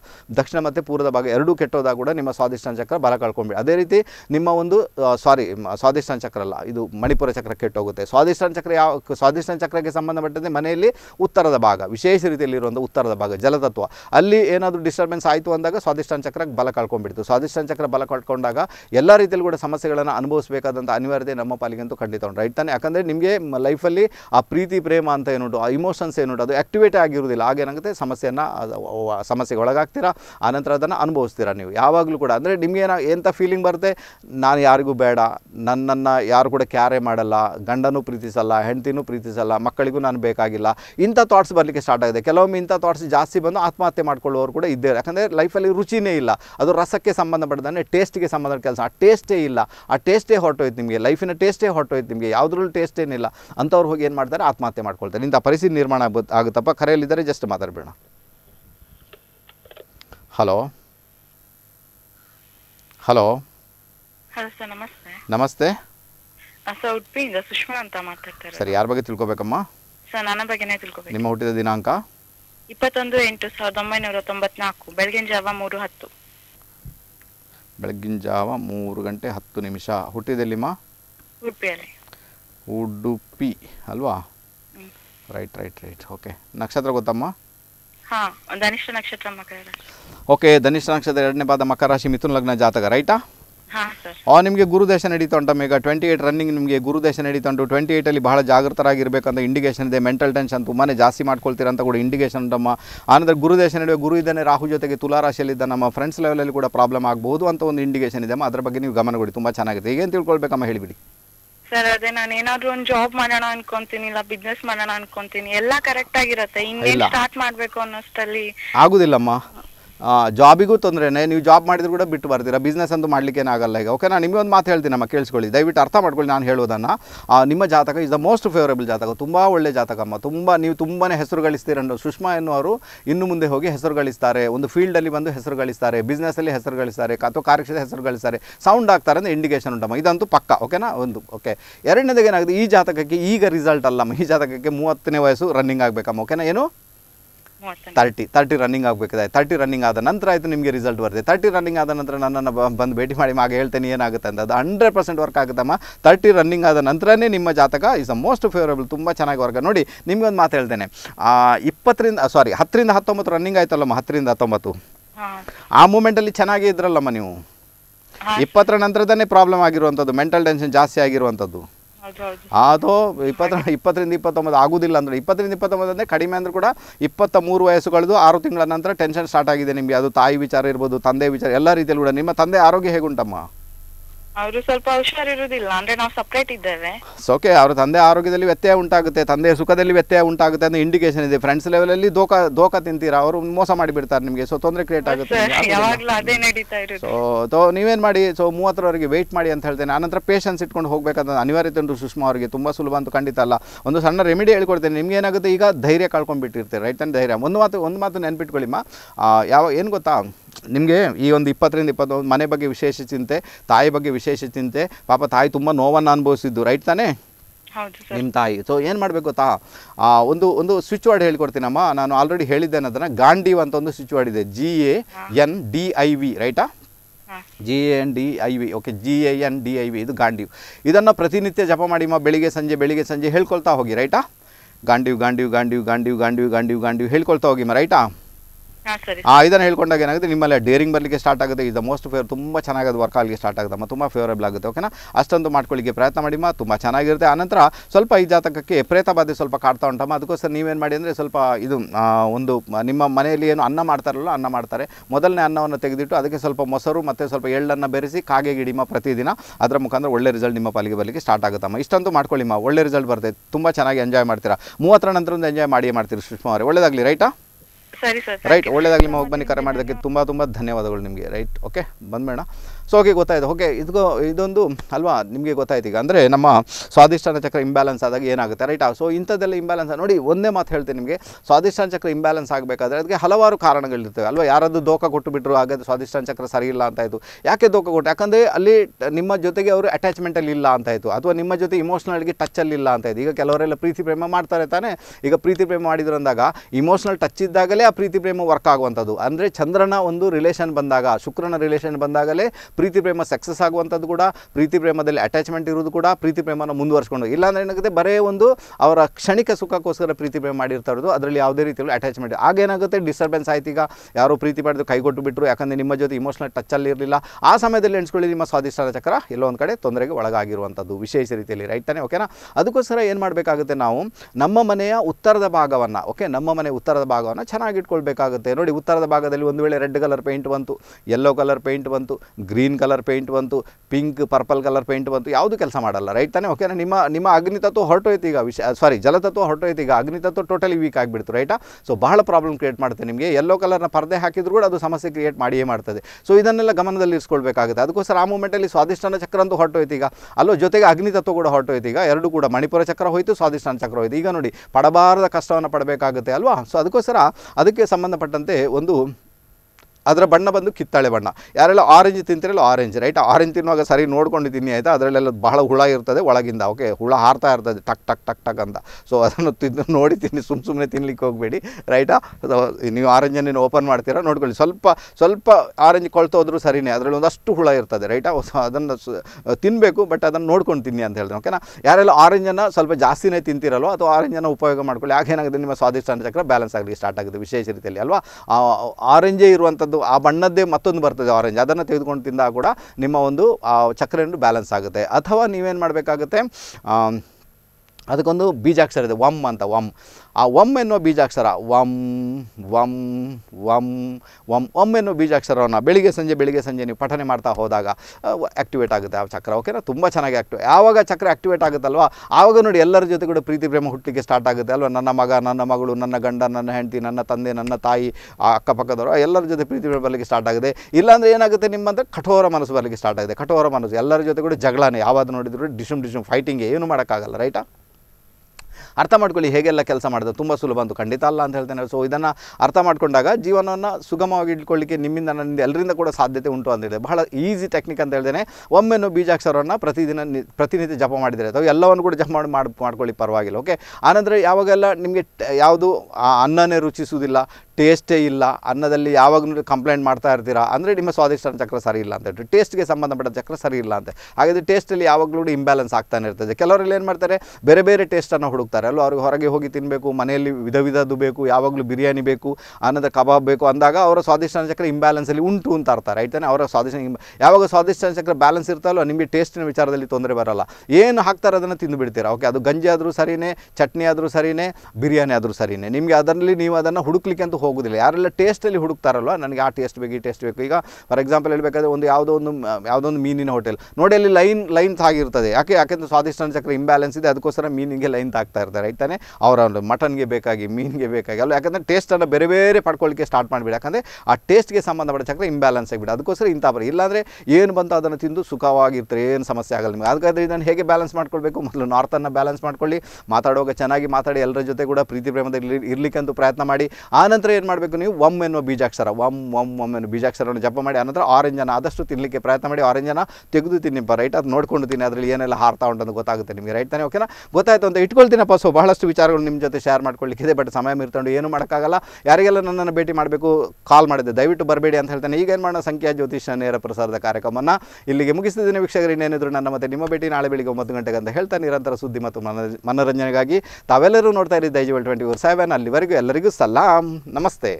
ದಕ್ಷಿಣ ಮತ್ತು ಪೂರ್ವದ ಭಾಗ ಎರಡೂ ಕೆಟ್ಟೋದಾಗ ಕೂಡ ನಿಮ್ಮ ಸ್ವಾದಿಷ್ಟಾನ ಚಕ್ರ ಬಲ ಕಳ್ಕೊಂಬಿಡಿ ಅದೇ ರೀತಿ ನಿಮ್ಮ ಒಂದು ಸಾರಿ ಸ್ವಾದಿಷ್ಟಾನ ಚಕ್ರ ಅಲ್ಲ, ಇದು ಮಣಿಪುರ ಚಕ್ರ ಕೆಟ್ಟೋಗುತ್ತೆ. ಸ್ವಾದಿಷ್ಟಾನ ಚಕ್ರ ಯಾವ ಸ್ವಾದಿಷ್ಟಾನ ಚಕ್ರಕ್ಕೆ ಸಂಬಂಧಪಟ್ಟಂತೆ ಮನೆಯಲ್ಲಿ ಉತ್ತರದ ಭಾಗ, ವಿಶೇಷ ರೀತಿಯಲ್ಲಿ ಇರುವಂಥ ಉತ್ತರದ ಭಾಗ, ಜಲತತ್ವ. ಅಲ್ಲಿ ಏನಾದರೂ ಡಿಸ್ಟರ್ಬೆನ್ಸ್ ಆಯಿತು ಅಂದಾಗ ಸ್ವಾದಿಷ್ಠಾನ ಚಕ್ರಕ್ಕೆ ಬಲ ಕಳ್ಕೊಂಡ್ಬಿಡ್ತು. ಸ್ವಾದಿಷ್ಠಾನ ಚಕ್ರ ಬಲ ಕಳ್ಕೊಂಡಾಗ ಎಲ್ಲ ರೀತಿಯಲ್ಲಿ ಕೂಡ ಸಮಸ್ಯೆಗಳನ್ನು ಅನುಭವಿಸಬೇಕಾದಂಥ ಅನಿವಾರ್ಯತೆ ನಮ್ಮ ಪಾಲಿಗಂತೂ ಖಂಡಿತ ಉಂಟು. ರೈಟ್ ತಾನೆ? ಯಾಕಂದರೆ ನಿಮಗೆ ಲೈಫಲ್ಲಿ ಆ ಪ್ರೀತಿ, ಪ್ರೇಮ ಅಂತ ಏನುಂಟು, ಆ ಇಮೋಷನ್ಸ್ ಏನುಂಟು, ಅದು ಆಕ್ಟಿವೇಟ್ ಆಗಿರುವುದಿಲ್ಲ. ಆಗೇನಾಗುತ್ತೆ ಸಮಸ್ಯೆಯನ್ನು ಸಮಸ್ಯೆಗೆ ಒಳಗಾಗ್ತೀರಾ? ಆನಂತರ ಅದನ್ನು ಅನುಭವಿಸ್ತೀರಾ ನೀವು? ಯಾವಾಗಲೂ ಕೂಡ. ಅಂದರೆ ನಿಮಗೆ ಏನೋ ಎಂಥ ಫೀಲಿಂಗ್ ಬರುತ್ತೆ? ನಾನು ಯಾರಿಗೂ ಬೇಡ. ನನ್ನನ್ನು ಯಾರು ಕೂಡ ಕ್ಯಾರೆ ಮಾಡಲ್ಲ. ಗಂಡನೂ ಪ್ರೀತಿಸಲ್ಲ, ಹೆಂಡತಿನೂ ಪ್ರೀತಿಸಲ್ಲ, ಮಕ್ಕಳಿಗೂ ಬೇಕಾಗಿಲ್ಲ. ಇಂಥ ಥಾಟ್ಸ್ ಬರಲಿಕ್ಕೆ ಸ್ಟಾರ್ಟ್ ಆಗಿದೆ. ಕೆಲವೊಮ್ಮೆ ಇಂಥ ಥಾಟ್ಸ್ ಜಾಸ್ತಿ ಬಂದು ಆತ್ಮಹತ್ಯೆ ಮಾಡ್ಕೊಳ್ಳೋರು ಕೂಡ ಇದ್ದಾರೆ. ಯಾಕಂದರೆ ಲೈಫಲ್ಲಿ ರುಚಿನೇ ಇಲ್ಲ. ಅದು ರಸಕ್ಕೆ ಸಂಬಂಧಪಟ್ಟದಂದರೆ ಟೇಸ್ಟ್ಗೆ ಸಂಬಂಧ ಕೆಲಸ. ಆ ಟೇಸ್ಟೇ ಇಲ್ಲ. ಆ ಟೇಸ್ಟೇ ಹೊರಟೋಯ್ತು ನಿಮಗೆ. ಲೈಫಿನ ಟೇಸ್ಟೇ ಹೊರಟೋಯ್ತು ನಿಮಗೆ. ಯಾವುದ್ರಲ್ಲೂ ಟೇಸ್ಟ್ ಏನಿಲ್ಲ. ಅಂಥವ್ರು ಹೋಗಿ ಏನು ಮಾಡ್ತಾರೆ? ಆತ್ಮಹತ್ಯೆ ಮಾಡ್ಕೊಳ್ತಾರೆ. ಇಂಥ ಪರಿಸ್ಥಿತಿ ನಿರ್ಮಾಣ ಆಗುತ್ತಪ್ಪ. ಕರೆಯಲ್ಲಿದ್ದಾರೆ ಜಸ್ಟ್ ಮಾತಾಡಬೇಡ ಹಲೋ ಹಲೋ ಹಲೋ ಸರ್ ನಮಸ್ತೆ. ನಮಸ್ತೆ. ಸರ್ ಉಡುಪಿಯಿಂದ ಸುಷ್ಮಾ ಅಂತ ಮಾತಾಡ್ತಾರೆ ಸರ್ ಯಾರ ಬಗ್ಗೆ ತಿಳ್ಕೊಬೇಕಮ್ಮ? ಸರ್ ನನ್ನ ಬಗ್ಗೆನೇ ತಿಳ್ಕೊಬೇಕು. ನಿಮ್ಮ ಹುಟ್ಟಿದ ದಿನಾಂಕ? ಇಪ್ಪತ್ತೊಂದು ಎಂಟು ಸಾವಿರದ ಒಂಬೈನೂರ ತೊಂಬತ್ನಾಲ್ಕು ಬೆಳಗಿನ ಜಾವ ಮೂರು ಹತ್ತು. ಬೆಳಗಿನ ಜಾವ ಮೂರು ಗಂಟೆ ಹತ್ತು ನಿಮಿಷ. ಹುಟ್ಟಿದೆಲ್ಲಿಮ್ಮ? ಉಡುಪಿಯಲ್ಲಿ. ಉಡುಪಿ ಅಲ್ವಾ? Right right right. ಓಕೆ. ನಕ್ಷತ್ರ ಗೊತ್ತಮ್ಮ? ಹಾ ಧನಿಷ್ಠ ನಕ್ಷತ್ರ ಮಕರ ಓಕೆ ಧನಿಷ್ಠ ನಕ್ಷತ್ರ ಎರಡನೇ ಪಾದ ಮಕರ ರಾಶಿ ಮಿಥುನ ಲಗ್ನ ಜಾತಕ. ರೈಟಾ? ಆ ನಿಮಗೆ ಗುರುದೇಶ ನಡೀತಾ ಉಂಟಮ್ಮ ಈಗ ಟ್ವೆಂಟಿ ಏಯ್ಟ್ ರನ್ನಿಂಗ್ ನಿಮಗೆ ಗುರುದೇಶ ನಡೀತಾ ಉಂಟು. ಟ್ವೆಂಟಿ ಏಯ್ಟಲ್ಲಿ ಬಹಳ ಜಾಗೃತರಾಗಿರಬೇಕಂತ ಇಂಡಿಕೇಶನ್ ಇದೆ. ಮೆಂಟಲ್ ಟೆನ್ಷನ್ ತುಂಬಾ ಜಾಸ್ತಿ ಮಾಡ್ಕೊಳ್ತೀರಾ ಅಂತ ಕೂಡ ಇಂಡಿಕೇಶನ್ ಉಂಟಮ್ಮ. ಆನಂತರ ಗುರುದೇಶ ನಡುವೆ ಗುರು ಇದ್ದಾನೆ ರಾಹು ಜೊತೆಗೆ ತುಲಾರಾಶಿಯಲ್ಲಿದ್ದ ನಮ್ಮ ಫ್ರೆಂಡ್ಸ್ ಲೆವೆಲಲ್ಲಿ ಕೂಡ ಪ್ರಾಬ್ಲಮ್ ಆಗಬಹುದು ಅಂತ ಒಂದು ಇಂಡಿಕೇಶನ್ ಇದೆ ಅಮ್ಮ. ಅದ್ರ ಬಗ್ಗೆ ನೀವು ಗಮನ ಕೊಡಿ. ತುಂಬಾ ಚೆನ್ನಾಗಿದೆ. ಈಗೇನು ತಿಳ್ಕೊಳ್ಬೇಕಮ್ಮ ಹೇಳಿಬಿಡಿ. ಸರ್ ಅದೇ ನಾನು ಏನಾದ್ರು ಒಂದು ಜಾಬ್ ಮಾಡೋಣ ಅನ್ಕೊಂತೀನಿ ಇಲ್ಲ ಬಿಸ್ನೆಸ್ ಮಾಡೋಣ ಅನ್ಕೊಂತೀನಿ ಎಲ್ಲ ಕರೆಕ್ಟ್ ಆಗಿರುತ್ತೆ. ಇನ್ನೇನ್. ಸ್ಟಾರ್ಟ್ ಮಾಡ್ಬೇಕು ಅನ್ನೋಷ್ಟರಲ್ಲಿ ಆಗುದಿಲ್ಲಮ್ಮ. ಜಾಬಿಗೂ ತೊಂದರೆನೇ, ನೀವು ಜಾಬ್ ಮಾಡಿದ್ರು ಕೂಡ ಬಿಟ್ಟು ಬರ್ತೀರಾ? ಬಿಸ್ನೆಸ್ ಅಂತೂ ಮಾಡ್ಲಿಕ್ಕೆ ಆಗಲ್ಲ ಈಗ. ಓಕೆ ನಾನು ನಿಮಗೆ ಒಂದು ಮಾತು ಹೇಳ್ತೀನಿ ನಮ್ಮ ಕೇಳಿಸ್ಕೊಳ್ಳಿ. ದಯವಿಟ್ಟು ಅರ್ಥ ಮಾಡ್ಕೊಳ್ಳಿ ನಾನು ಹೇಳೋದನ್ನು. ನಿಮ್ಮ ಜಾತಕ ಇಸ್ ದ ಮೋಸ್ಟ್ ಫೇವರೇಬಲ್ ಜಾತಕ. ತುಂಬ ಒಳ್ಳೆ ಜಾತಕಮ್ಮ ತುಂಬ, ನೀವು ತುಂಬಾ ಹೆಸರು ಗಳಿಸ್ತೀರ ಸುಷ್ಮಾ ಎನ್ನುವರು ಇನ್ನು ಮುಂದೆ ಹೋಗಿ ಹೆಸರು ಗಳಿಸ್ತಾರೆ. ಒಂದು ಫೀಲ್ಡಲ್ಲಿ ಬಂದು ಹೆಸರು ಗಳಿಸ್ತಾರೆ. ಬಿಸ್ನೆಸ್ಸಲ್ಲಿ ಹೆಸರು ಗಳಿಸ್ತಾರೆ. ಅಥವಾ ಕಾರ್ಯಕ್ಷೇತ್ರ ಹೆಸರು ಗಳಿಸ್ತಾರೆ. ಸೌಂಡ್ ಆಗ್ತಾರೆ ಅಂದರೆ ಇಂಡಿಕೇಶನ್ ಉಂಟಮ್ಮ ಇದಂತೂ ಪಕ್ಕ. ಓಕೆನಾ ಒಂದು. ಓಕೆ ಎರಡನೇದಾಗಿ ಏನಾಗುತ್ತೆ? ಈ ಜಾತಕಕ್ಕೆ ಈಗ ರಿಸಲ್ಟ್ ಅಲ್ಲಮ್ಮ ಈ ಜಾತಕಕ್ಕೆ ಮೂವತ್ತನೇ ವಯಸ್ಸು ರನ್ನಿಂಗ್ ಆಗಬೇಕಮ್ಮ. ಓಕೆನಾ ಏನು? ತರ್ಟಿ ತರ್ಟಿ ರನ್ನಿಂಗ್ ಆಗಬೇಕಾಯ್ತು ತರ್ಟಿ ರನ್ನಿಂಗ್ ಆದ ನಂತರ ಆಯಿತು ನಿಮಗೆ ರಿಸಲ್ಟ್ ಬರುತ್ತೆ ತರ್ಟಿ ರನ್ನಿಂಗ್ ಆದ ನಂತರ ನನ್ನನ್ನು ಬಂದು ಭೇಟಿ ಮಾಡಿ ಆಗ ಹೇಳ್ತೇನೆ ಏನಾಗುತ್ತೆ ಅಂತ. ಅದು ಹಂಡ್ರೆಡ್ ಪರ್ಸೆಂಟ್ ವರ್ಕ್ ಆಗುತ್ತಮ್ಮ. ತರ್ಟಿ ರನ್ನಿಂಗ್ ಆದ ನಂತರನೇ ನಿಮ್ಮ ಜಾತಕ ಇಸ್ ಅ ಮೋಸ್ಟ್ ಫೇವರೇಬಲ್ ತುಂಬ ಚೆನ್ನಾಗಿ ವರ್ಕ್ ನೋಡಿ ನಿಮಗೆ ಒಂದು ಮಾತು ಹೇಳ್ತೇನೆ. ಆ, ಇಪ್ಪತ್ತರಿಂದ ಸಾರಿ ಹತ್ತರಿಂದ ಹತ್ತೊಂಬತ್ತು ರನ್ನಿಂಗ್ ಆಯ್ತಲ್ಲಮ್ಮ ಹತ್ತರಿಂದ ಹತ್ತೊಂಬತ್ತು. ಆ ಮೂಮೆಂಟಲ್ಲಿ ಚೆನ್ನಾಗೇ ಇದ್ರಲ್ಲಮ್ಮ ನೀವು. ಇಪ್ಪತ್ತರ ನಂತರದನೇ ಪ್ರಾಬ್ಲಮ್ ಆಗಿರುವಂಥದ್ದು ಮೆಂಟಲ್ ಟೆನ್ಷನ್ ಜಾಸ್ತಿ ಆಗಿರುವಂಥದ್ದು ಅದು ಇಪ್ಪತ್ತ ಇಪ್ಪತ್ತರಿಂದ ಇಪ್ಪತ್ತೊಂಬತ್ತು ಆಗುದಿಲ್ಲ ಅಂದ್ರೆ ಇಪ್ಪತ್ತರಿಂದ ಇಪ್ಪತ್ತೊಂಬತ್ತು ಅಂದ್ರೆ ಕಡಿಮೆ ಅಂದ್ರೂ ಕೂಡ ಇಪ್ಪತ್ತ ಮೂರು ವಯಸ್ಸು ಕಳೆದು ಆರು ತಿಂಗಳ ನಂತರ ಟೆನ್ಷನ್ ಸ್ಟಾರ್ಟ್ ಆಗಿದೆ ನಿಮಗೆ. ಅದು ತಾಯಿ ವಿಚಾರ ಇರ್ಬೋದು, ತಂದೆ ವಿಚಾರ, ಎಲ್ಲ ರೀತಿಯಲ್ಲಿ ಕೂಡ. ನಿಮ್ಮ ತಂದೆ ಆರೋಗ್ಯ ಹೇಗುಂಟಮ್ಮ? ಅವರು ಸ್ವಲ್ಪ ಹುಷಾರಿರುವುದಿಲ್ಲ ಅಂದ್ರೆ ನಾವು ಸಪ್ರೇಟ್ ಇದ್ದೇವೆ. ಓಕೆ ಅವರ ತಂದೆ ಆರೋಗ್ಯದಲ್ಲಿ ವ್ಯತ್ಯಯ ಉಂಟಾಗುತ್ತೆ ತಂದೆ ಸುಖದಲ್ಲಿ ವ್ಯತ್ಯಯ ಉಂಟಾಗುತ್ತೆ ಅಂತ ಇಂಡಿಕೇಶನ್ ಇದೆ. ಫ್ರೆಂಡ್ಸ್ ಲೆವೆಲಲ್ಲಿ ದೋಖ ದೋಖ ತಿಂತೀರಾ? ಅವರು ಮೋಸ ಮಾಡಿಬಿಡ್ತಾರೆ ನಿಮಗೆ ಸೊ ತೊಂದರೆ ಕ್ರಿಯೇಟ್ ಆಗುತ್ತೆ. ಆಗೋದಿಲ್ಲ. ಅದೇ ನಡೀತಾ ಸೊ ನೀವೇನು ಮಾಡಿ ಸೊ ಮೂವತ್ತರವರೆಗೆ ವೆಯ್ಟ್ ಮಾಡಿ ಅಂತ ಹೇಳ್ತೇನೆ. ಆನಂತರ ಪೇಷನ್ಸ್ ಇಟ್ಕೊಂಡು ಹೋಗ್ಬೇಕಂತ ಅನಿವಾರ್ಯತೆ ಉಂಟು ಸುಷ್ಮಾ ಅವರಿಗೆ ತುಂಬ ಸುಲಭ ಅಂತ ಖಂಡಿತ ಅಲ್ಲ. ಒಂದು ಸಣ್ಣ ರೆಮಿಡಿ ಹೇಳ್ಕೊಡ್ತೇನೆ. ನಿಮ್ಗೆ ಏನಾಗುತ್ತೆ ಈಗ ಧೈರ್ಯ ಕಳ್ಕೊಂಡ್ಬಿಟ್ಟಿರ್ತೀರಿ ರೈಟ್ ತಾನೆ ಧೈರ್ಯ. ಒಂದು ಮಾತು ಒಂದು ಮಾತು ನೆನ್ಪಿಟ್ಕೊಳ್ಳಿಮ್ಮ. ಮಾ ಯಾವ ಏನು ಗೊತ್ತಾ? ನಿಮಗೆ ಈ ಒಂದು ಇಪ್ಪತ್ತರಿಂದ ಇಪ್ಪತ್ತೊಂದು ಮನೆ ಬಗ್ಗೆ ವಿಶೇಷ ಚಿಂತೆ ತಾಯಿ ಬಗ್ಗೆ ವಿಶೇಷ ಚಿಂತೆ. ಪಾಪ ತಾಯಿ ತುಂಬ ನೋವನ್ನು ಅನುಭವಿಸಿದ್ದು ರೈಟ್ ತಾನೇ? ನಿಮ್ಮ ತಾಯಿ. ಸೊ ಏನು ಮಾಡಬೇಕು ತಾ ಆ, ಒಂದು ಒಂದು ಸ್ವಿಚ್ ವರ್ಡ್ ಹೇಳ್ಕೊಡ್ತೀನಮ್ಮ. ನಾನು ಆಲ್ರೆಡಿ ಹೇಳಿದ್ದೇನೆ ಅದನ್ನು. ಗಾಂಡೀವ್ ಅಂತ ಒಂದು ಸ್ವಿಚ್ ವರ್ಡ್ ಇದೆ. G A N D I V ರೈಟಾ. G A N D I V okay G A N D I V ಇದು ಗಾಂಡೀವ್ ಇದನ್ನು ಪ್ರತಿನಿತ್ಯ ಜಪ ಮಾಡಿಮ್ಮ ಬೆಳಿಗ್ಗೆ ಸಂಜೆ ಬೆಳಿಗ್ಗೆ ಸಂಜೆ ಹೇಳ್ಕೊಳ್ತಾ ಹೋಗಿ ರೈಟಾ ಗಾಂಡೀವ್ ಗಾಂಡೀವ್ ಗಾಂಡೀವ್ ಗಾಂಡೀವ್ ಗಾಂಡೀವ್ ಗಾಂಡೀವ್ ಗಾಂಡೀವ್ ಹೇಳ್ಕೊಳ್ತಾ ಹೋಗಿಮ್ಮ ರೈಟಾ ಆ ಇದನ್ನು ಹೇಳ್ಕೊಂಡಾಗ ಏನಾಗುತ್ತೆ? ನಿಮ್ಮಲ್ಲಿ ಡೇರಿಂಗ್ ಬರಲಿಕ್ಕೆ ಸ್ಟಾರ್ಟ್ ಆಗುತ್ತೆ. ಇದು ಮೋಸ್ಟ್ ಫೇವರ್ ತುಂಬ ಚೆನ್ನಾಗಿ ಅದು ವರ್ಕ್ ಆಗಲಿಕ್ಕೆ ಸ್ಟಾರ್ಟ್ ಆಗುತ್ತೆ ತುಂಬ ಫೇವರೇಬಲ್ ಆಗುತ್ತೆ ಓಕೆನಾ ಅಷ್ಟೊಂದು ಮಾಡ್ಕೊಳ್ಳಿಕ್ಕೆ ಪ್ರಯತ್ನ ಮಾಡಿಮ್ಮ. ತುಂಬ ಚೆನ್ನಾಗಿರುತ್ತೆ. ಆನಂತರ ಸ್ವಲ್ಪ ಈ ಜಾತಕಕ್ಕೆ ಪ್ರೇತ ಬಾಧೆ ಸ್ವಲ್ಪ ಕಾಡ್ತಾ ಉಂಟಮ್ಮ. ಅದಕ್ಕೋಸ್ಕರ ನೀವೇನು ಮಾಡಿ ಅಂದರೆ ಸ್ವಲ್ಪ ಇದು ಒಂದು ನಿಮ್ಮ ಮನೆಯಲ್ಲಿ ಏನು ಅನ್ನ ಮಾಡ್ತಾರಲ್ಲ ಅನ್ನ ಮಾಡ್ತಾರೆ. ಮೊದಲನೇ ಅನ್ನವನ್ನು ತೆಗೆದಿಟ್ಟು ಅದಕ್ಕೆ ಸ್ವಲ್ಪ ಮೊಸರು ಮತ್ತು ಸ್ವಲ್ಪ ಎಳ್ಳನ್ನು ಬೆರೆಸಿ ಕಾಗೆ ಗಿಡಿಮ ಪ್ರತಿದಿನ. ಅದರ ಮುಖಾಂತರ ಒಳ್ಳೆ ರಿಸಲ್ಟ್ ನಿಮ್ಮ ಪಾಲಿಗೆ ಬರಲಿಕ್ಕೆ ಸ್ಟಾರ್ಟ್ ಆಗುತ್ತಮ್ಮ. ಇಷ್ಟಂತೂ ಮಾಡ್ಕೊಳ್ಳಿಮ್ಮ. ಒಳ್ಳೆ ರಿಸಲ್ಟ್ ಬರ್ತೈತೆ. ತುಂಬ ಚೆನ್ನಾಗಿ ಎಂಜಾಯ್ ಮಾಡ್ತೀರಾ. ಮೂವತ್ತರ ನಂತರ ಒಂದು ಎಂಜಾಯ್ ಮಾಡಿ ಮಾಡ್ತೀರಿ ಸುಷ್ಮಾ ಅವರೇ. ಒಳ್ಳೇದಾಗಲಿ ರೈಟಾ ಸರಿ ಸರ್ ರೈಟ್ ಒಳ್ಳೇದಾಗಲಿ ಹೋಗಿ ಬನ್ನಿ ಕರೆ ಮಾಡೋದಕ್ಕೆ ತುಂಬ ತುಂಬ ಧನ್ಯವಾದಗಳು ನಿಮಗೆ. ರೈಟ್ ಓಕೆ ಬಂದ್ಬೇಡ ಸೊ ಓಕೆ ಗೊತ್ತಾಯಿತು. ಓಕೆ ಇದು ಇದೊಂದು ಅಲ್ವಾ ನಿಮಗೆ ಗೊತ್ತಾಯ್ತು ಈಗ. ಅಂದರೆ ನಮ್ಮ ಸ್ವಾದಿಷ್ಟಾನ ಚಕ್ರ ಇಂಬ್ಯಾಲೆನ್ಸ್ ಆದಾಗ ಏನಾಗುತ್ತೆ ರೈಟ್ ಸೊ ಇಂಥದ್ದೆಲ್ಲ ಇಂಬ್ಯಾಲೆನ್ಸ್ ನೋಡಿ, ಒಂದೇ ಮಾತು ಹೇಳ್ತೀನಿ ನಿಮಗೆ. ಸ್ವಾದಿಷ್ಟಾನ ಚಕ್ರ ಇಂಬ್ಯಾಲೆನ್ಸ್ ಆಗಬೇಕಾದ್ರೆ ಅದಕ್ಕೆ ಹಲವಾರು ಕಾರಣಗಳಿರ್ತವೆ. ಅಲ್ವಾ, ಯಾರಾದರೂ ದೋಖ ಕೊಟ್ಟು ಬಿಟ್ಟರು ಸ್ವಾದಿಷ್ಠಾನ ಚಕ್ರ ಸರಿ ಇಲ್ಲ ಅಂತಾಯಿತು ಯಾಕೆ ದೋಖ ಕೊಟ್ಟು ಯಾಕಂದರೆ ಅಲ್ಲಿ ನಿಮ್ಮ ಜೊತೆಗೆ ಅವರು ಅಟ್ಯಾಚ್ಮೆಂಟಲ್ಲಿ ಇಲ್ಲ ಅಂತಾಯಿತು ಅಥವಾ ನಿಮ್ಮ ಜೊತೆ ಇಮೋಷ್ನಲ್ಗೆ ಟಚ್ಚಲ್ಲಿ ಇಲ್ಲ ಅಂತಾಯಿತು ಈಗ ಕೆಲವರೆಲ್ಲ ಪ್ರೀತಿ ಪ್ರೇಮ ಮಾಡ್ತಾರೆ ತಾನೇ. ಈಗ ಪ್ರೀತಿ ಪ್ರೇಮ ಮಾಡಿದ್ರು ಅಂದಾಗ ಇಮೋಷ್ನಲ್ ಟಚ್ ಇದ್ದಾಗಲೇ ಆ ಪ್ರೀತಿ ಪ್ರೇಮ ವರ್ಕ್ ಆಗುವಂಥದ್ದು. ಅಂದರೆ ಚಂದ್ರನ ಒಂದು ರಿಲೇಷನ್ ಬಂದಾಗ, ಶುಕ್ರನ ರಿಲೇಷನ್ ಬಂದಾಗಲೇ ಪ್ರೀತಿ ಪ್ರೇಮ ಸಕ್ಸಸ್ ಆಗುವಂಥದ್ದು ಕೂಡ, ಪ್ರೀತಿ ಪ್ರೇಮದಲ್ಲಿ ಅಟ್ಯಾಚ್ಮೆಂಟ್ ಇರೋದು ಕೂಡ, ಪ್ರೀತಿ ಪ್ರೇಮನ ಮುಂದುವರ್ಸ್ಕೊಂಡು, ಇಲ್ಲಾಂದರೆ ಏನಾಗುತ್ತೆ ಬರೇ ಒಂದು ಅವರ ಕ್ಷಣಿಕ ಸುಖಕ್ಕೋಸ್ಕರ ಪ್ರೀತಿ ಪ್ರೇಮ ಮಾಡಿರ್ತಾ ಇರೋದು ಅದರಲ್ಲಿ ಯಾವುದೇ ರೀತಿಯಲ್ಲಿ ಅಟ್ಯಾಚ್ಮೆಂಟ್ ಆಗೇನಾಗುತ್ತೆ ಡಿಸ್ಟರ್ಬೆನ್ಸ್ ಆಯ್ತು ಈಗ, ಯಾರೋ ಪ್ರೀತಿ ಮಾಡಿದ್ರು ಕೈಗೊಟ್ಟು ಬಿಟ್ಟರು ಯಾಕಂದರೆ ನಿಮ್ಮ ಜೊತೆ ಇಮೋಷನಲ್ ಟಚ್ಚಲ್ಲಿ ಇರಲಿಲ್ಲ. ಆ ಸಮಯದಲ್ಲಿ ಎಣಿಸ್ಕೊಳ್ಳಿ, ನಿಮ್ಮ ಸ್ವಾದಿಷ್ಟಾನ ಚಕ್ರ ಎಲ್ಲೋ ಒಂದು ಕಡೆ ತೊಂದರೆಗೆ ಒಳಗಾಗಿರುವಂಥದ್ದು, ವಿಶೇಷ ರೀತಿಯಲ್ಲಿ ರೈಟ್ ತಾನೆ? ಓಕೆನಾ ಅದಕ್ಕೋಸ್ಕರ ಏನು ಮಾಡಬೇಕಾಗುತ್ತೆ ನಾವು, ನಮ್ಮ ಮನೆಯ ಉತ್ತರದ ಭಾಗವನ್ನು ಓಕೆ ನಮ್ಮ ಮನೆ ಉತ್ತರದ ಭಾಗವನ್ನು ಚೆನ್ನಾಗಿ ಇಟ್ಕೊಳ್ಬೇಕಾಗುತ್ತೆ ನೋಡಿ, ಉತ್ತರದ ಭಾಗದಲ್ಲಿ ಒಂದು ವೇಳೆ ರೆಡ್ ಕಲರ್ ಪೇಂಟ್ ಬಂತು ಯೆಲ್ಲೋ ಕಲರ್ ಪೇಂಟ್ ಬಂತು ಗ್ರೀನ್ ಕಲರ್ ಪೇಂಟ್ ಬಂತು, ಪಿಂಕ್, ಪರ್ಪಲ್ ಕಲರ್ ಪೇಂಟ್ ಬಂತು, ಯಾವುದು ಕೆಲಸ ಮಾಡಲ್ಲ ರೈಟ್ ತಾನೇ? ಓಕೆನಾ ನಿಮ್ಮ ನಿಮ್ಮ ಅಗ್ನಿತತ್ವ ಹೊರಟೋಯ್ತು ಈಗ ವಿಷ ಸಾರಿ ಜಲತತ್ವ ಹೊರಟೋಯ್ತು ಈಗ ಅಗ್ನಿತತ್ವ ಟೋಟಲಿ ವೀಕ್ ಆಗಿಬಿಡ್ತು ರೈಟಾ ಸೊ ಬಹಳ ಪ್ರಾಬ್ಲಮ್ ಕ್ರಿಯೇಟ್ ಮಾಡುತ್ತೆ ನಿಮಗೆ. ಯೆಲ್ಲೋ ಕಲರ್ನ ಪರದೆ ಹಾಕಿದ್ರು ಕೂಡ ಅದು ಸಮಸ್ಯೆ ಕ್ರಿಯೇಟ್ ಮಾಡಿಯೇ ಮಾಡ್ತದೆ. ಸೊ ಇದನ್ನೆಲ್ಲ ಗಮನದಲ್ಲಿ ಇರಿಸ್ಕೊಳ್ಬೇಕಾಗುತ್ತೆ ಅದಕ್ಕೋಸ್ಕರ ಆ ಮೂಮೆಂಟಲ್ಲಿ ಸ್ವಾದಿಷ್ಟಾನ ಚಕ್ರ ಅಂತೂ ಹೊರಟೋಯ್ತು ಈಗ. ಅಲ್ಲೋ, ಜೊತೆಗೆ ಅಗ್ನಿತತ್ವ ಕೂಡ ಹೊರಟೋಯ್ತು ಈಗ. ಎರಡು ಕೂಡ. ಮಣಿಪುರ ಚಕ್ರ ಹೋಯಿತು ಸ್ವಾದಿಷ್ಟಾನ ಚಕ್ರ ಹೋಯ್ತು. ಈಗ ನೋಡಿ, ಪಡಬಾರದ ಕಷ್ಟವನ್ನು ಪಡಬೇಕಾಗುತ್ತೆ ಅಲ್ವಾ? ಸೊ ಅದಕ್ಕೋಸ್ಕರ ಅದಕ್ಕೆ ಸಂಬಂಧಪಟ್ಟಂತೆ ಒಂದು ಅದರ ಬಣ್ಣ ಬಂದು ಕಿತ್ತಾಳೆ ಬಣ್ಣ. ಯಾರೆಲ್ಲ ಆರೆಂಜ್ ತಿಂತಿರಲ್ಲ ಆರೆಂಜ್ ರೈಟ್ ಆರೆಂಜ್ ತಿನ್ನುವಾಗ ಸರಿ ನೋಡ್ಕೊಂಡು ತಿನ್ನಿ ಆಯಿತಾ? ಅದರಲ್ಲೆಲ್ಲ ಬಹಳ ಹುಳ ಇರ್ತದೆ, ಒಳಗಿಂದ. ಓಕೆ ಹುಳ ಹಾರ್ತಾ ಇರ್ತದೆ, ಟಕ್ ಟಕ್ ಟಕ್ ಟಕ್ ಅಂತ. ಸೊ ಅದನ್ನು ತಿಂದು ನೋಡಿ ತಿನ್ನಿ ಸುಮ್ಮ ಸುಮ್ಮನೆ ತಿನ್ಲಿಕ್ಕೆ ಹೋಗಬೇಡಿ ರೈಟಾ ನೀವು ನೀವು ಆರೆಂಜನ್ನು ಓಪನ್ ಮಾಡ್ತೀರಾ, ನೋಡ್ಕೊಳ್ಳಿ. ಸ್ವಲ್ಪ ಸ್ವಲ್ಪ ಆರೆಂಜ್ ಕೊಳ್ತೋದ್ರೂ ಸರಿನೇ, ಅದರಲ್ಲಿ ಒಂದಷ್ಟು ಹುಳ ಇರ್ತದೆ ರೈಟಾ ಅದನ್ನು ತಿನ್ನಬೇಕು ಬಟ್ ಅದನ್ನು ನೋಡ್ಕೊಂಡು ತಿನ್ನಿ ಅಂತ ಹೇಳ್ತೀನಿ ಓಕೆನಾ ಯಾರೆಲ್ಲ ಆರೆಂಜನ್ನು ಸ್ವಲ್ಪ ಜಾಸ್ತಿನೇ ತಿಂತಿರಲ್ವ, ಅಥವಾ ಆರೆಂಜನ್ನು ಉಪಯೋಗ ಮಾಡ್ಕೊಳ್ಳಿ. ಆಗೇನಾಗುತ್ತೆ ನಿಮ್ಮ ಸ್ವಾದಿಷ್ಟ ಚಕ್ರ ಬ್ಯಾಲೆನ್ಸ್ ಆಗಲಿ ಸ್ಟಾರ್ಟ್ ಆಗುತ್ತೆ, ವಿಶೇಷ ರೀತಿಯಲ್ಲಿ, ಅಲ್ವಾ? ಆರೆಂಜೇ ಇರುವಂಥದ್ದು ಆ ಬಣ್ಣದ್ದೇ ಮತ್ತೊಂದು ಬರ್ತದೆ ಆರೆಂಜ್ ಅದನ್ನು ತೆಗೆದುಕೊಂಡು ತಿಂದಾಗ ಕೂಡ ನಿಮ್ಮ ಒಂದು, ಆ ಚಕ್ರ ಬ್ಯಾಲೆನ್ಸ್ ಆಗುತ್ತೆ. ಅಥವಾ ನೀವೇನು ಮಾಡಬೇಕಾಗುತ್ತೆ ಅದಕ್ಕೊಂದು ಬೀಜಾಕ್ಷರ ಇದೆ, ವಮ್ ಅಂತ, ವಮ್. ಆ ಒಮ್ ಎನ್ನುವ ಬೀಜಾಕ್ಷರ, ವಮ್ ವಮ್ ವಮ್ ವಮ್, ಒಮ್ ಎನ್ನುವ ಬೀಜಾಕ್ಷರವನ್ನು ಬೆಳಿಗ್ಗೆ ಸಂಜೆ ಬೆಳಿಗ್ಗೆ ಸಂಜೆ ನೀವು ಪಠನೆ ಮಾಡ್ತಾ ಹೋದಾಗ ಆ್ಯಕ್ಟಿವೇಟ್ ಆಗುತ್ತೆ ಆ ಚಕ್ರ. ಓಕೆನಾ ತುಂಬ ಚೆನ್ನಾಗಿ ಆ್ಯಕ್ಟಿವ್ ಯಾವಾಗ ಚಕ್ರ ಆ್ಯಕ್ಟಿವೇಟ್ ಆಗುತ್ತಲ್ವ? ಆವಾಗ ನೋಡಿ ಎಲ್ಲರ ಜೊತೆ ಕೂಡ ಪ್ರೀತಿ, ಪ್ರೇಮ ಹುಟ್ಟಲಿಕ್ಕೆ ಸ್ಟಾರ್ಟ್ ಆಗುತ್ತೆ ಅಲ್ವಾ? ನನ್ನ ಮಗ, ನನ್ನ ಮಗಳು, ನನ್ನ ಗಂಡ, ನನ್ನ ಹೆಂಡತಿ, ನನ್ನ ತಂದೆ, ನನ್ನ ತಾಯಿ, ಆ ಅಕ್ಕಪಕ್ಕದವರು ಎಲ್ಲರ ಜೊತೆ ಪ್ರೀತಿ, ಪ್ರೇಮ ಬರಲಿಕ್ಕೆ ಸ್ಟಾರ್ಟ್ ಆಗಿದೆ ಇಲ್ಲಾಂದರೆ ಏನಾಗುತ್ತೆ ನಿಮ್ಮಂದ್ರೆ ಕಠೋರ ಮನಸ್ಸು ಬರಲಿಕ್ಕೆ ಸ್ಟಾರ್ಟ್ ಆಗಿದೆ. ಕಠೋರ ಮನಸ್ಸು, ಎಲ್ಲರ ಜೊತೆ ಕೂಡ ಜಗಳನೇ. ಯಾವಾಗ ನೋಡಿದ್ರು ಡಿಶುಮ್ ಡಿಶುಮ್ ಫೈಟಿಂಗ್ ಏನು ಮಾಡೋಕ್ಕಾಗಲ್ಲ ರೈಟಾ ಅರ್ಥ ಮಾಡ್ಕೊಳ್ಳಿ ಹೇಗೆಲ್ಲ ಕೆಲಸ ಮಾಡಿದೆ. ತುಂಬ ಸುಲಭ ಅಂತ ಖಂಡಿತ ಅಲ್ಲ ಅಂತ ಹೇಳ್ತೇನೆ. ಸೊ ಇದನ್ನು ಅರ್ಥ ಮಾಡಿಕೊಂಡಾಗ ಜೀವನವನ್ನು ಸುಗಮವಾಗಿ ಇಟ್ಕೊಳ್ಳಿಕ್ಕೆ ನಿಮ್ಮಿಂದ ನನ್ನಿಂದ ಎಲ್ಲರಿಂದ ಕೂಡ ಸಾಧ್ಯತೆ ಉಂಟು ಅಂತ ಹೇಳಿದೆ ಬಹಳ ಈಸಿ ಟೆಕ್ನಿಕ್ ಅಂತ ಹೇಳ್ತೇನೆ. ಒಮ್ಮೆನೂ ಬೀಜಾಕ್ಷರವನ್ನು ಪ್ರತಿದಿನ ಪ್ರತಿನಿತ್ಯ ಜಪ ಮಾಡಿದರೆ ಅಥವಾ ಎಲ್ಲವನ್ನು ಕೂಡ ಜಪ ಮಾಡಿ ಮಾಡಿ, ಮಾಡ್ಕೊಳ್ಳಿ ಪರವಾಗಿಲ್ಲ ಓಕೆ ಆನಂತರ ಯಾವಾಗೆಲ್ಲ ನಿಮಗೆ ಯಾವುದು ಅನ್ನನೇ ರುಚಿಸುವುದಿಲ್ಲ ಟೇಸ್ಟೇ ಇಲ್ಲ, ಅನ್ನದಲ್ಲಿ ಯಾವಾಗಲೂ ಕಂಪ್ಲೇಂಟ್ ಮಾಡ್ತಾ ಇರ್ತೀರಾ? ಅಂದರೆ ನಿಮ್ಮ ಸ್ವಾದಿಷ್ಟನ ಚಕ್ರ ಸರಿ ಇಲ್ಲ ಅಂತ ಹೇಳ್ಬಿಟ್ಟು ಟೇಸ್ಟ್ಗೆ ಸಂಬಂಧಪಟ್ಟ ಚಕ್ರ ಸರಿ ಇಲ್ಲ ಅಂತ. ಹಾಗಾದರೆ ಟೇಸ್ಟಲ್ಲಿ ಯಾವಾಗಲೂ ಇಂಬ್ಯಾಲೆನ್ಸ್ ಆಗ್ತಾನೆ ಇರ್ತದೆ. ಕೆಲವರಲ್ಲಿ ಏನು ಮಾಡ್ತಾರೆ, ಬೇರೆ ಬೇರೆ ಟೇಸ್ಟನ್ನು ಹುಡುಕ್ತಾರೆ. ಅಲ್ಲೂ, ಅವ್ರಿಗೆ ಹೊರಗೆ ಹೋಗಿ ತಿನ್ನಬೇಕು ಮನೆಯಲ್ಲಿ ವಿಧ ವಿಧದ್ದು ಬೇಕು, ಯಾವಾಗಲೂ ಬಿರಿಯಾನಿ ಬೇಕು, ಅನ್ನದ ಕಬಾಬ್ ಬೇಕು ಅಂದಾಗ ಅವರ ಸ್ವಾದಿಷ್ಟನ ಚಕ್ರ ಇಂಬ್ಯಾಲೆನ್ಸಲ್ಲಿ ಉಂಟು ಅಂತ ಅರ್ಥ ಆಯ್ತಾನೆ ಅವರ ಸ್ವಾದಿಷ್ಟ ಯಾವಾಗ ಸ್ವಾದಿಷ್ಟನ ಚಕ್ರ ಬ್ಯಾಲೆನ್ಸ್ ಇರ್ತಲ್ಲೋ ನಿಮಗೆ ಟೇಸ್ಟಿನ ವಿಚಾರದಲ್ಲಿ ತೊಂದರೆ ಬರಲ್ಲ. ಏನು ಹಾಕ್ತಾರೆ ಅದನ್ನು ತಿಂದು ಬಿಡ್ತೀರಾ? ಓಕೆ ಅದು ಗಂಜಿ ಆದರೂ ಸರಿನೇ, ಚಟ್ನಿ ಆದರೂ ಸರಿನೇ, ಬಿರಿಯಾನಿ ಆದರೂ ಸರಿನೇ. ನಿಮಗೆ ಅದರಲ್ಲಿ ನೀವು ಅದನ್ನು ಹುಡುಕ್ಲಿಕ್ಕೆ ಅಂತ ಹೋಗೋದಿಲ್ಲ. ಯಾರೆಲ್ಲ ಟೇಸ್ಟಲ್ಲಿ ಹುಡುಕ್ತಾರಲ್ವ? ನನಗೆ ಆ ಟೇಸ್ಟ್ ಬೇಕು, ಈ ಟೇಸ್ಟ್ ಬೇಕು. ಈಗ ಫಾರ್ ಎಕ್ಸಾಂಪಲ್ ಹೇಳಬೇಕಾದ್ರೆ ಒಂದು ಯಾವುದೋ ಒಂದು ಯಾವುದೋ ಒಂದು ಮೀನಿನ ಹೋಟೆಲ್ ನೋಡಿ ಅಲ್ಲಿ ಲೈನ್ ಲೈನ್ ಆಗಿರ್ತದೆ ಯಾಕೆ? ಯಾಕೆಂದ್ರೆ ಸ್ವಾದಿಷ್ಟನ ಚಕ್ರ ಇಂಬ್ಯಾಲೆನ್ಸ್ ಇದೆ, ಅದಕ್ಕೋಸ್ಕರ ಮೀನಿಗೆ ಲೈನ್ ತಾಗ್ತಾ ಇರ್ತಾರೆ ಐತಾನೆ ಅವರ ಒಂದು ಮಟನ್ಗೆ ಬೇಕಾಗಿ, ಮೀನಿಗೆ ಬೇಕಾಗಿ. ಅಲ್ಲ, ಯಾಕಂದರೆ ಟೇಸ್ಟನ್ನು ಬೇರೆ ಬೇರೆ ಪಡ್ಕೊಳ್ಳಿಕ್ಕೆ ಸ್ಟಾರ್ಟ್ ಮಾಡಿಬಿಡಿ. ಯಾಕಂದರೆ ಆ ಟೇಸ್ಟ್ಗೆ ಸಂಬಂಧಪಟ್ಟ ಚಕ್ರ ಇಂಬ್ಯಾಲೆನ್ಸ್ ಆಗಿಬಿಡಿ. ಅದಕ್ಕೋಸ್ಕರ ಇಂಥ ಬರೀ. ಇಲ್ಲಾಂದರೆ ಏನು ಬಂತು ಅದನ್ನು ತಿಂದು ಸುಖವಾಗಿರ್ತಾರೆ, ಏನು ಸಮಸ್ಯೆ ಆಗಲ್ಲ ನಿಮಗೆ. ಹಾಗಾದರೆ ಇದನ್ನು ಹೇಗೆ ಬ್ಯಾಲೆನ್ಸ್ ಮಾಡ್ಕೊಳ್ಬೇಕು? ಮೊದಲು ನಾರ್ತನ್ನು ಬ್ಯಾಲೆನ್ಸ್ ಮಾಡ್ಕೊಳ್ಳಿ. ಮಾತಾಡುವಾಗ ಚೆನ್ನಾಗಿ ಮಾತಾಡಿ ಎಲ್ಲರ ಜೊತೆ ಕೂಡ ಪ್ರೀತಿ ಪ್ರೇಮದಲ್ಲಿ ಅಂತ ಪ್ರಯತ್ನ ಮಾಡಿ. ಆನಂತರ ಏನು ಮಾಡಬೇಕು ನೀವು? ಒಮ್ ಎನ್ನುವ ಬೀಜಾಕ್ಷರ. ಒಮ್ ಒಮ್ ಒಮ್ ಎನ್ನುವ ಬೀಜಾಕ್ಷರವನ್ನು ಜಪ ಮಾಡಿ, ಆನಂತರ ಆರೆಂಜನ್ನು ಆದಷ್ಟು ತಿನ್ನಲಿಕ್ಕೆ ಪ್ರಯತ್ನ ಮಾಡಿ ಆರೆಂಜನ್ನು ತೆಗೆದು ತಿನ್ನಿಪ್ಪ ರೈಟ್ ಅದು ನೋಡ್ಕೊಂಡು ತಿನ್ನಿ, ಅದರಲ್ಲಿ ಏನೆಲ್ಲ ಹಾರ್ತಾ ಉಂಟು ಅಂತ ಗೊತ್ತಾಗುತ್ತೆ ನಿಮಗೆ ರೈಟ್ ತಾನೆ? ಓಕೆನಾ ಗೊತ್ತಾಯ್ತು ಅಂತ ಇಟ್ಕೊಳ್ತೀನಪ್ಪ. ಸೊ ಬಹಳಷ್ಟು ವಿಚಾರಗಳು ನಿಮ್ಮ ಜೊತೆ ಶೇರ್ ಇದೆ ಬಟ್ ಸಮಯ ಮೀರ್ಕೊಂಡು ಏನು ಮಾಡೋಕ್ಕಾಗಲ್ಲ. ಯಾರಿಗೆಲ್ಲ ನನ್ನನ್ನು ಭೇಟಿ ಮಾಡಬೇಕು ಕಾಲ್ ಮಾಡಿದೆ ದಯವಿಟ್ಟು ಬರಬೇಡಿ ಅಂತ ಹೇಳ್ತಾನೆ. ಈಗ ಏನು ಮಾಡೋಣ? ಸಂಖ್ಯಾ ಜ್ಯೋತಿಷ ನೇರ ಪ್ರಸಾರದ ಕಾರ್ಯಕ್ರಮವನ್ನು ಇಲ್ಲಿಗೆ ಮುಗಿಸ್ತಿದ್ದೀನಿ. ವೀಕ್ಷಕರು, ಇನ್ನೇನಿದ್ರು ನನ್ನ ಮತ್ತೆ ನಿಮ್ಮ ಭೇಟಿ ನಾಳೆ ಬೆಳಿಗ್ಗೆ ಒಂಬತ್ತು ಗಂಟೆಗೆ ಅಂತ ಹೇಳ್ತಾ ನಿರಂತರ ಸುದ್ದಿ ಮತ್ತು ಮನರಂಜನೆಗಾಗಿ ತಾವೆಲ್ಲರೂ ನೋಡ್ತಾ ಇದ್ದೀವಿ ದೈಜುವಲ್ ಟ್ವೆಂಟಿ ಫೋರ್ ಸೆವೆನ್ ಅಲ್ಲಿವರೆಗೂ ಎಲ್ಲರಿಗೂ ಸಲಾಂ. ನಮಸ್ತೆ